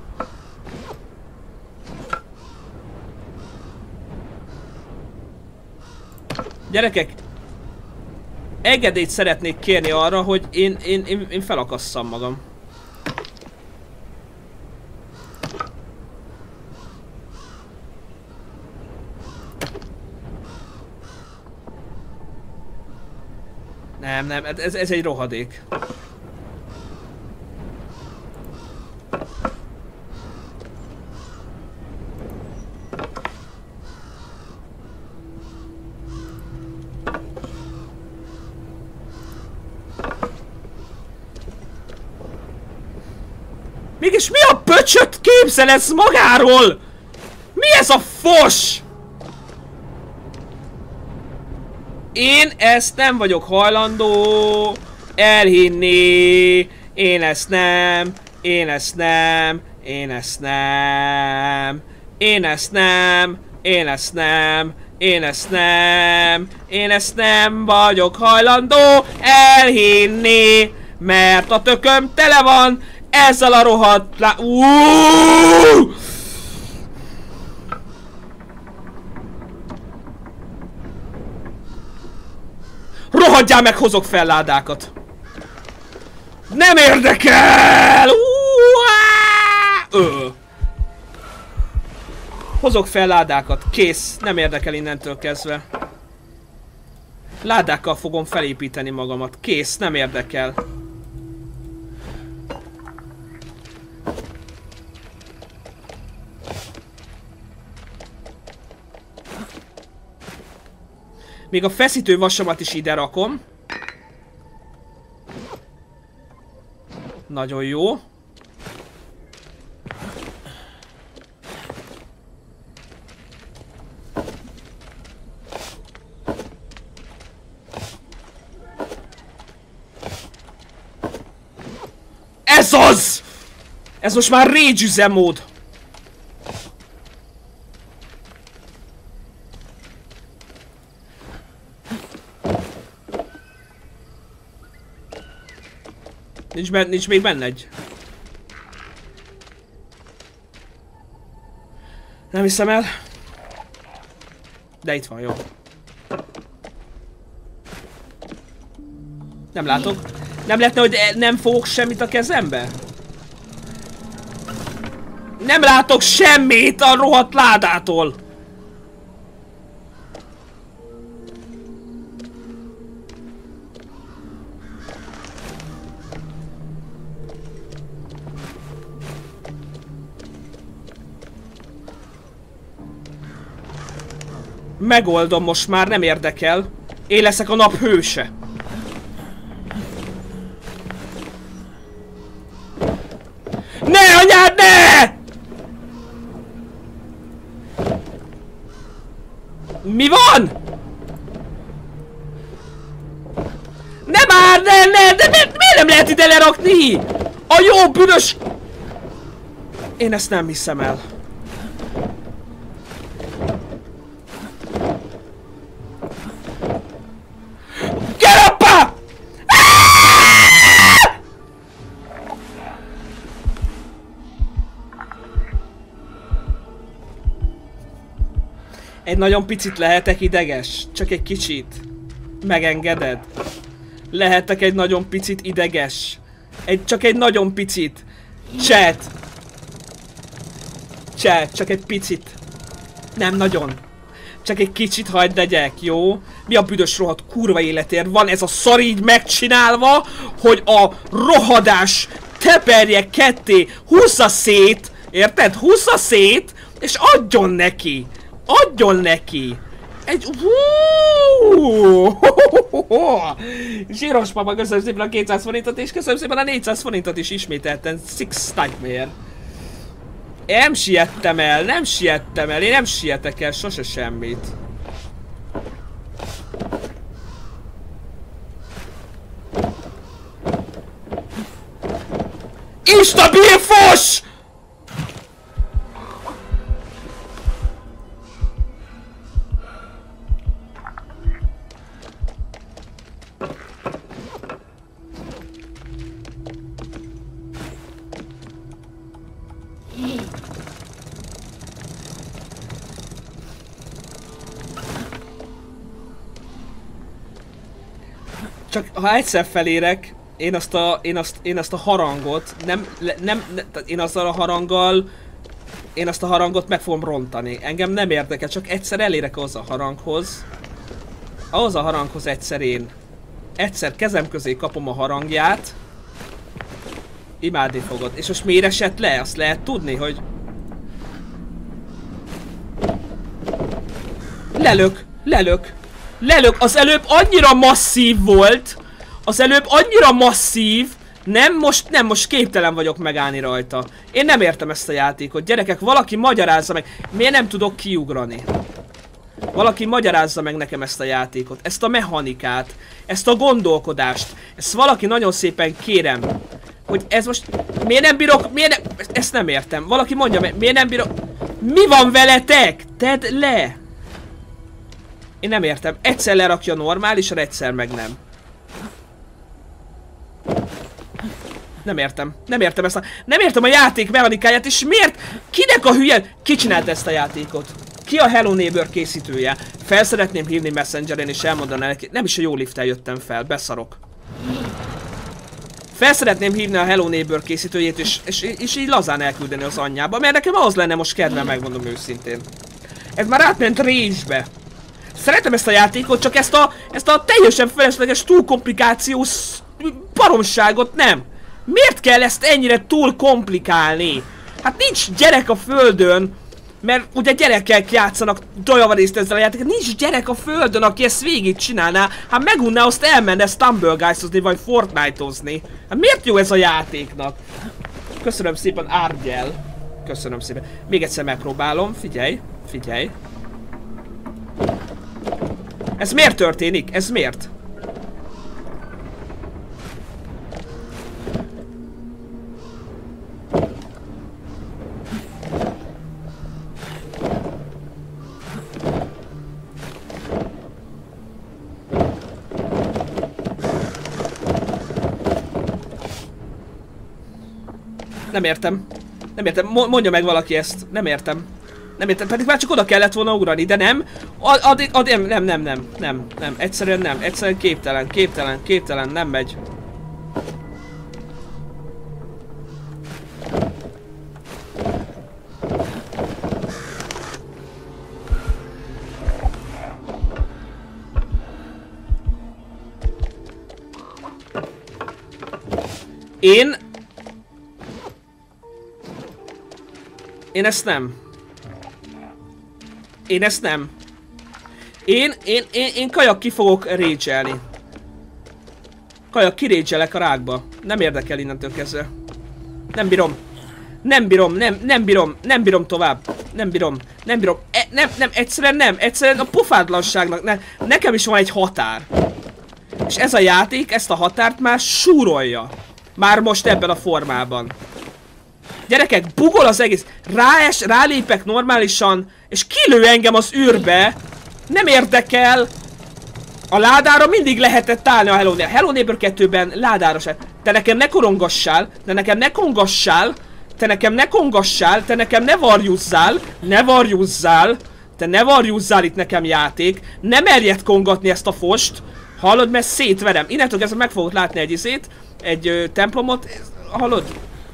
Gyerekek, engedélyt szeretnék kérni arra, hogy én, én, én, én felakasszam magam. Nem, nem, ez, ez egy rohadék. Mégis mi a pöcsöt képzelesz magáról? Mi ez a fos? Én ezt nem vagyok hajlandó elhinni. Én ezt nem. Én ezt nem. Én ezt nem. Én ezt nem. Én ezt nem. Én ezt nem. Én ezt nem vagyok hajlandó elhinni. Mert a tököm tele van ezzel a rohadt lá... Uuuuh! Rohadjál meg, hozok fel ládákat! Nem érdekel! Ö. Hozok fel ládákat. Kész. Nem érdekel innentől kezdve. Ládákkal fogom felépíteni magamat. Kész. Nem érdekel. Még a feszítő vasamat is ide rakom. Nagyon jó. Ez az! Ez most már rage üzemmód. Nincs, ben, nincs még benne egy. Nem hiszem el. De itt van, jó. Nem látok. Nem lehetne, hogy e- nem fogok semmit a kezembe? Nem látok semmit a rohadt ládától! Megoldom most már, nem érdekel. Én leszek a nap hőse. Ne, anyád, ne! Mi van? Ne már, ne, ne, de, de miért nem lehet ide lerakni? A jó bűnös... Én ezt nem hiszem el. Egy nagyon picit lehetek ideges, csak egy kicsit. Megengeded? Lehetek egy nagyon picit ideges. Egy, csak egy nagyon picit. Chat. Chat, csak egy picit. Nem nagyon. Csak egy kicsit hagyd legyek, jó? Mi a büdös rohadt kurva életért van ez a szar így megcsinálva, hogy a rohadás teperje ketté, húzza szét, érted? Húzza szét, és adjon neki. Adjon neki. Egy... Zsíros papa, köszönöm szépen a 200 forintot, és köszönöm szépen a 400 forintot is ismételten. Six Nightmare. Nem siettem el, nem siettem el, én nem sietek el sose semmit. Instabil fos! Ha egyszer felérek, én azt a, én azt, én azt a harangot, nem, nem, ne, én azzal a haranggal, én azt a harangot meg fogom rontani. Engem nem érdekel, csak egyszer elérek ahhoz a haranghoz. Ahhoz a haranghoz egyszer én. Egyszer kezem közé kapom a harangját. Imádni fogod. És most miért esett le? Azt lehet tudni, hogy... Lelök! Lelök! Lelök! Az előbb annyira masszív volt! Az előbb annyira masszív! Nem, most nem, most képtelen vagyok megállni rajta. Én nem értem ezt a játékot. Gyerekek, valaki magyarázza meg. Miért nem tudok kiugrani? Valaki magyarázza meg nekem ezt a játékot, ezt a mechanikát, ezt a gondolkodást. Ezt valaki nagyon szépen kérem, hogy ez most... Miért nem bírok... Miért nem... Ezt nem értem. Valaki mondja meg, miért nem bírok... Mi van veletek? Tedd le! Én nem értem. Egyszer lerakja normálisra, egyszer meg nem. Nem értem. Nem értem ezt a... Nem értem a játék mechanikáját, és miért? Kinek a hülye... Ki csinált ezt a játékot? Ki a Hello Neighbor készítője? Fel szeretném hívni Messengeren és elmondaná neki... Nem is a jó lifttel jöttem fel, beszarok. Fel szeretném hívni a Hello Neighbor készítőjét, és, és, és így lazán elküldeni az anyjába, mert nekem az lenne most kedvem, megmondom őszintén. Ez már átment rage-be. Szeretem ezt a játékot, csak ezt a, ezt a teljesen felesleges túlkomplikációs baromságot nem. Miért kell ezt ennyire túl komplikálni? Hát nincs gyerek a földön, mert ugye gyerekek játszanak dojavarészt ezzel a játékot. Nincs gyerek a földön, aki ezt végig csinálná. Hát megunná azt elmenne Stumbleguys-ozni, vagy Fortnite-ozni. Hát miért jó ez a játéknak? Köszönöm szépen, Árgyel. Köszönöm szépen. Még egyszer megpróbálom. Figyelj, figyelj. Ez miért történik? Ez miért? Nem értem. Nem értem. Mo mondja meg valaki ezt. Nem értem. Nem értem, pedig már csak oda kellett volna ugrani, de nem. Ad, ad, nem, nem, nem, nem, nem, nem, egyszerűen nem, egyszerűen képtelen, képtelen, képtelen, nem megy. Én... Én ezt nem. Én ezt nem. Én, én, én, én kajak ki fogok régyelni. Kajak kirégyelek a rákba. Nem érdekel innentől kezdve. Nem bírom. Nem bírom, nem, nem bírom, nem bírom tovább. Nem bírom, nem bírom. E, nem, nem, egyszerűen nem. Egyszerűen a pofádlanságnak. Ne, nekem is van egy határ. És ez a játék ezt a határt már súrolja. Már most ebben a formában. Gyerekek, bugol az egész. Ráes, rálépek normálisan, és kilő engem az űrbe. Nem érdekel. A ládára mindig lehetett állni a Hello Neighbor. Hello Neighbor 2-ben ládára se. Te nekem ne korongassál, te nekem ne kongassál, te nekem ne kongassál, te nekem ne varjuzzál, ne varjuzzál, te ne varjuzzál itt nekem játék, ne merjed kongatni ezt a fost, hallod, mert szétverem. Innentől kezdve meg fogod látni egy izét, egy ö, templomot, hallod?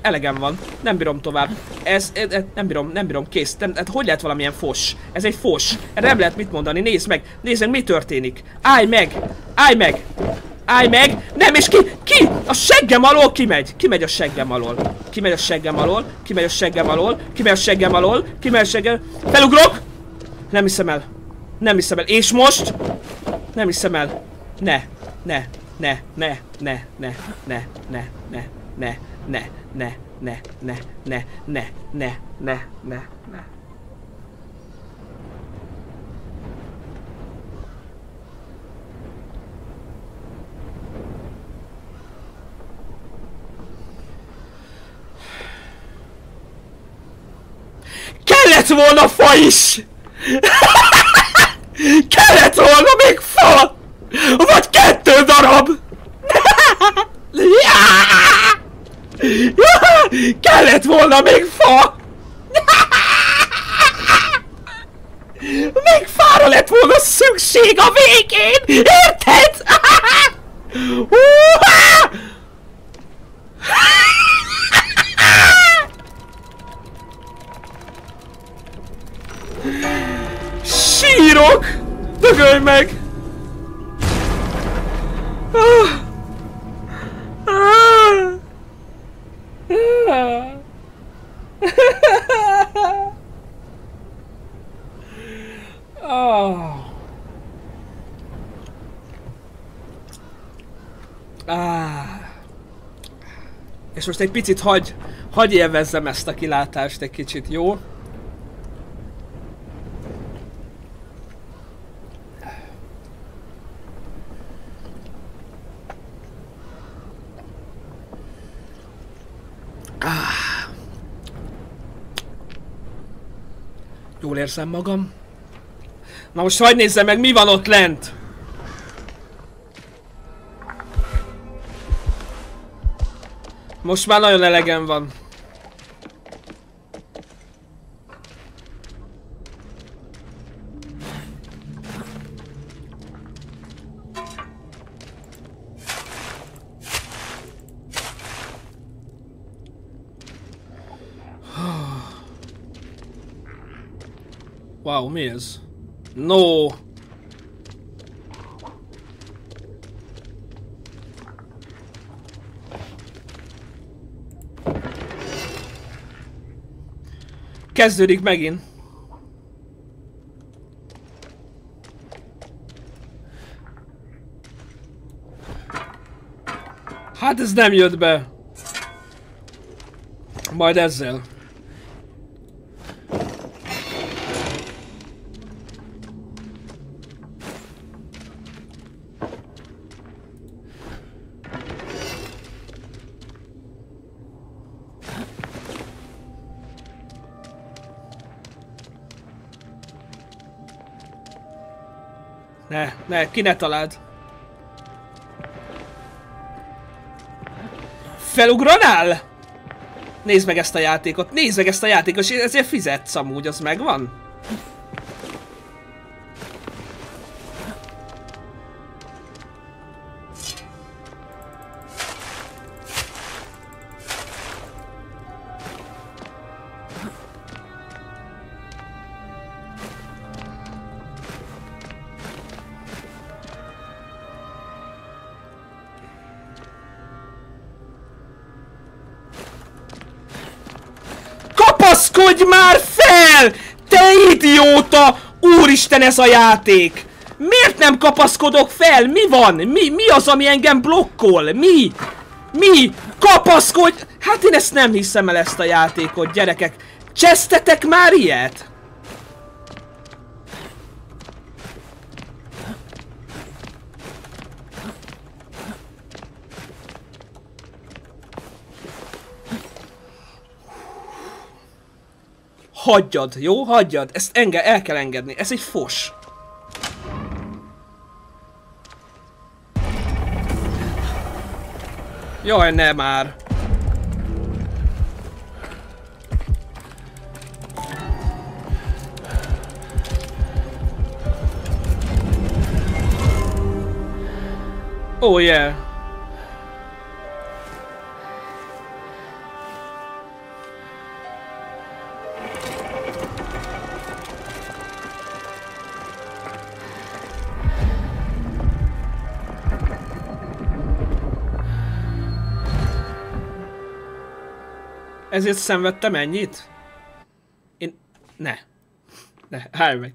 Elegem van. Nem bírom tovább. Ez, ez, ez nem bírom, nem bírom, kész. Nem, hát hogy lehet valamilyen fos? Ez egy fos. Erre nem lehet mit mondani. Nézd meg, nézd meg, mi történik. Állj meg! Állj meg! Állj meg! Nem, és ki? Ki? A seggem alól kimegy! Kimegy a seggem alól. Kimegy a seggem alól. Kimegy a seggem alól. Kimegy a seggem alól. Kimegy a seggem... Felugrok! Nem hiszem el. Nem hiszem el. És most? Nem hiszem el. Ne, ne, ne, ne, ne, ne, ne, ne, ne, ne, ne, ne, ne, ne, ne, ne, ne, ne, ne, ne. Kellett volna fa is! Kellett volna még fa! Vagy kettő darab! Kellett volna még fa! Még fára lett volna szükség a végén! Érted? Sírok! Dögölj meg! Ah! Ah! Ah! Ah! És most egy picit hagy, hagy élvezzem ezt a kilátást egy kicsit, jó? Érzem magam. Na most hagyd nézzem meg, mi van ott lent! Most már nagyon elegem van. Mi ez? No! Kezdődik megint. Hát ez nem jött be. Majd ezzel. Ne, ki ne találd. Felugranál? Nézd meg ezt a játékot, nézd meg ezt a játékot, és ezért fizetsz amúgy, az megvan? Kapaszkodj már fel! Te idióta! Úristen ez a játék! Miért nem kapaszkodok fel? Mi van? Mi, mi az, ami engem blokkol? Mi? Mi? Kapaszkodj! Hát én ezt nem hiszem el ezt a játékot, gyerekek. Csesztetek már ilyet? Hagyjad, jó? Hagyjad. Ezt enge el kell engedni. Ez egy fos. Jaj, ne már. Oh yeah. Ezért szenvedtem ennyit? Én... Ne. Ne, állj meg.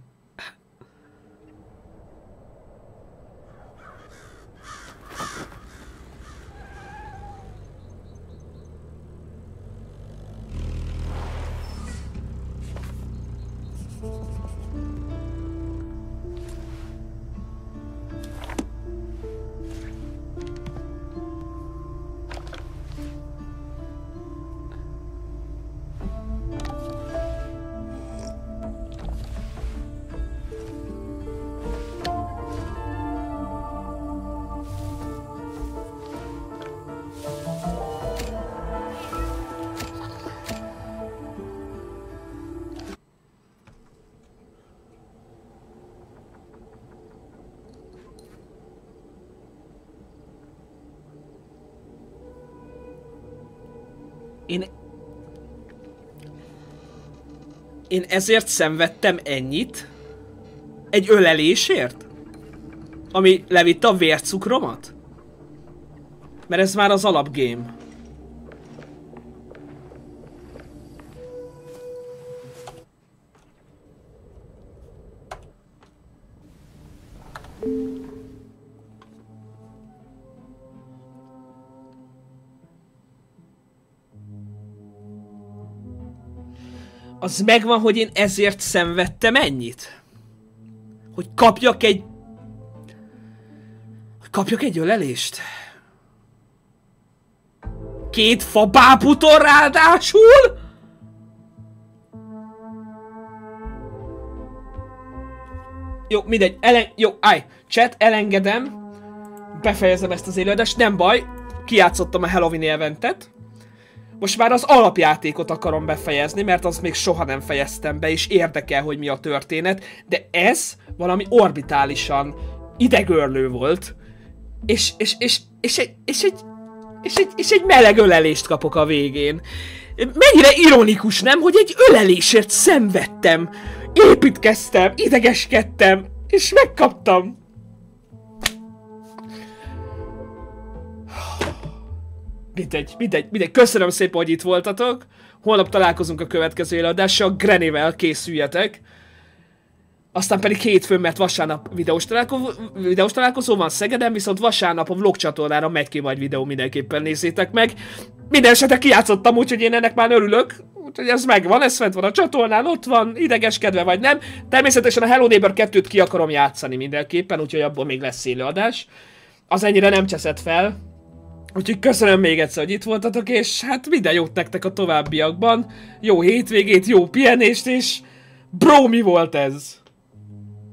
Én ezért szenvedtem ennyit? Egy ölelésért? Ami levitte a vércukromat? Mert ez már az alapgame. Az megvan, hogy én ezért szenvedtem ennyit? Hogy kapjak egy... Hogy kapjak egy ölelést? Két fabábuton ráadásul? Jó, mindegy, elen... Jó, állj, chat, elengedem. Befejezem ezt az élőadást, nem baj. Kijátszottam a Halloween eventet. Most már az alapjátékot akarom befejezni, mert az még soha nem fejeztem be, és érdekel, hogy mi a történet, de ez valami orbitálisan idegörlő volt, és, és, és, és, egy, és, egy, és, egy, és egy meleg ölelést kapok a végén. Mennyire ironikus, nem, hogy egy ölelésért szenvedtem, építkeztem, idegeskedtem, és megkaptam. Mindegy, mindegy, mindegy. Köszönöm szépen, hogy itt voltatok. Holnap találkozunk a következő előadással. Grannyvel készüljetek. Aztán pedig hétfőn, mert vasárnap videós, találkozó, videós találkozó van Szegeden, viszont vasárnap a vlog csatornára megy ki majd videó, mindenképpen nézzétek meg. Minden esetre kijátszottam, úgyhogy én ennek már örülök. Úgyhogy ez megvan, ez fent van a csatornán, ott van, idegeskedve vagy nem. Természetesen a Hello Neighbor 2-t ki akarom játszani mindenképpen, úgyhogy abból még lesz élőadás. Az ennyire nem cseszett fel, Úgyhogy köszönöm még egyszer, hogy itt voltatok, és hát minden jót nektek a továbbiakban. Jó hétvégét, jó pihenést, és bro, mi volt ez?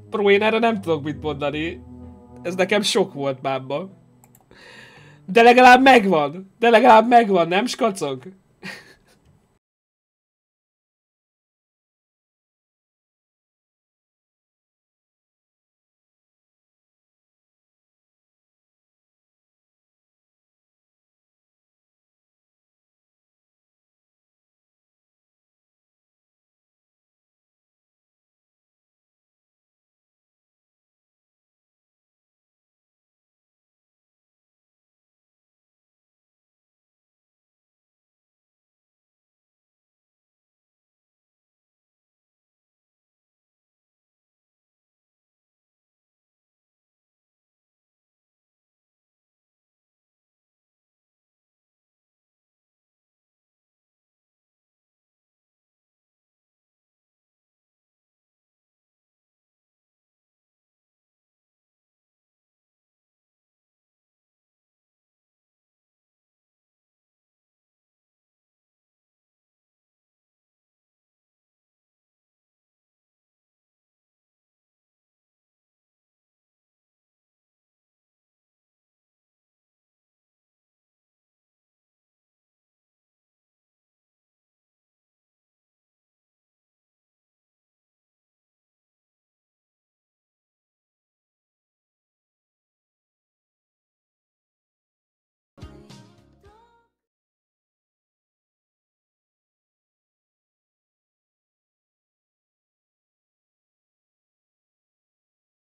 Bro, én erre nem tudok mit mondani. Ez nekem sok volt mámba. De legalább megvan. De legalább megvan, nem skacok?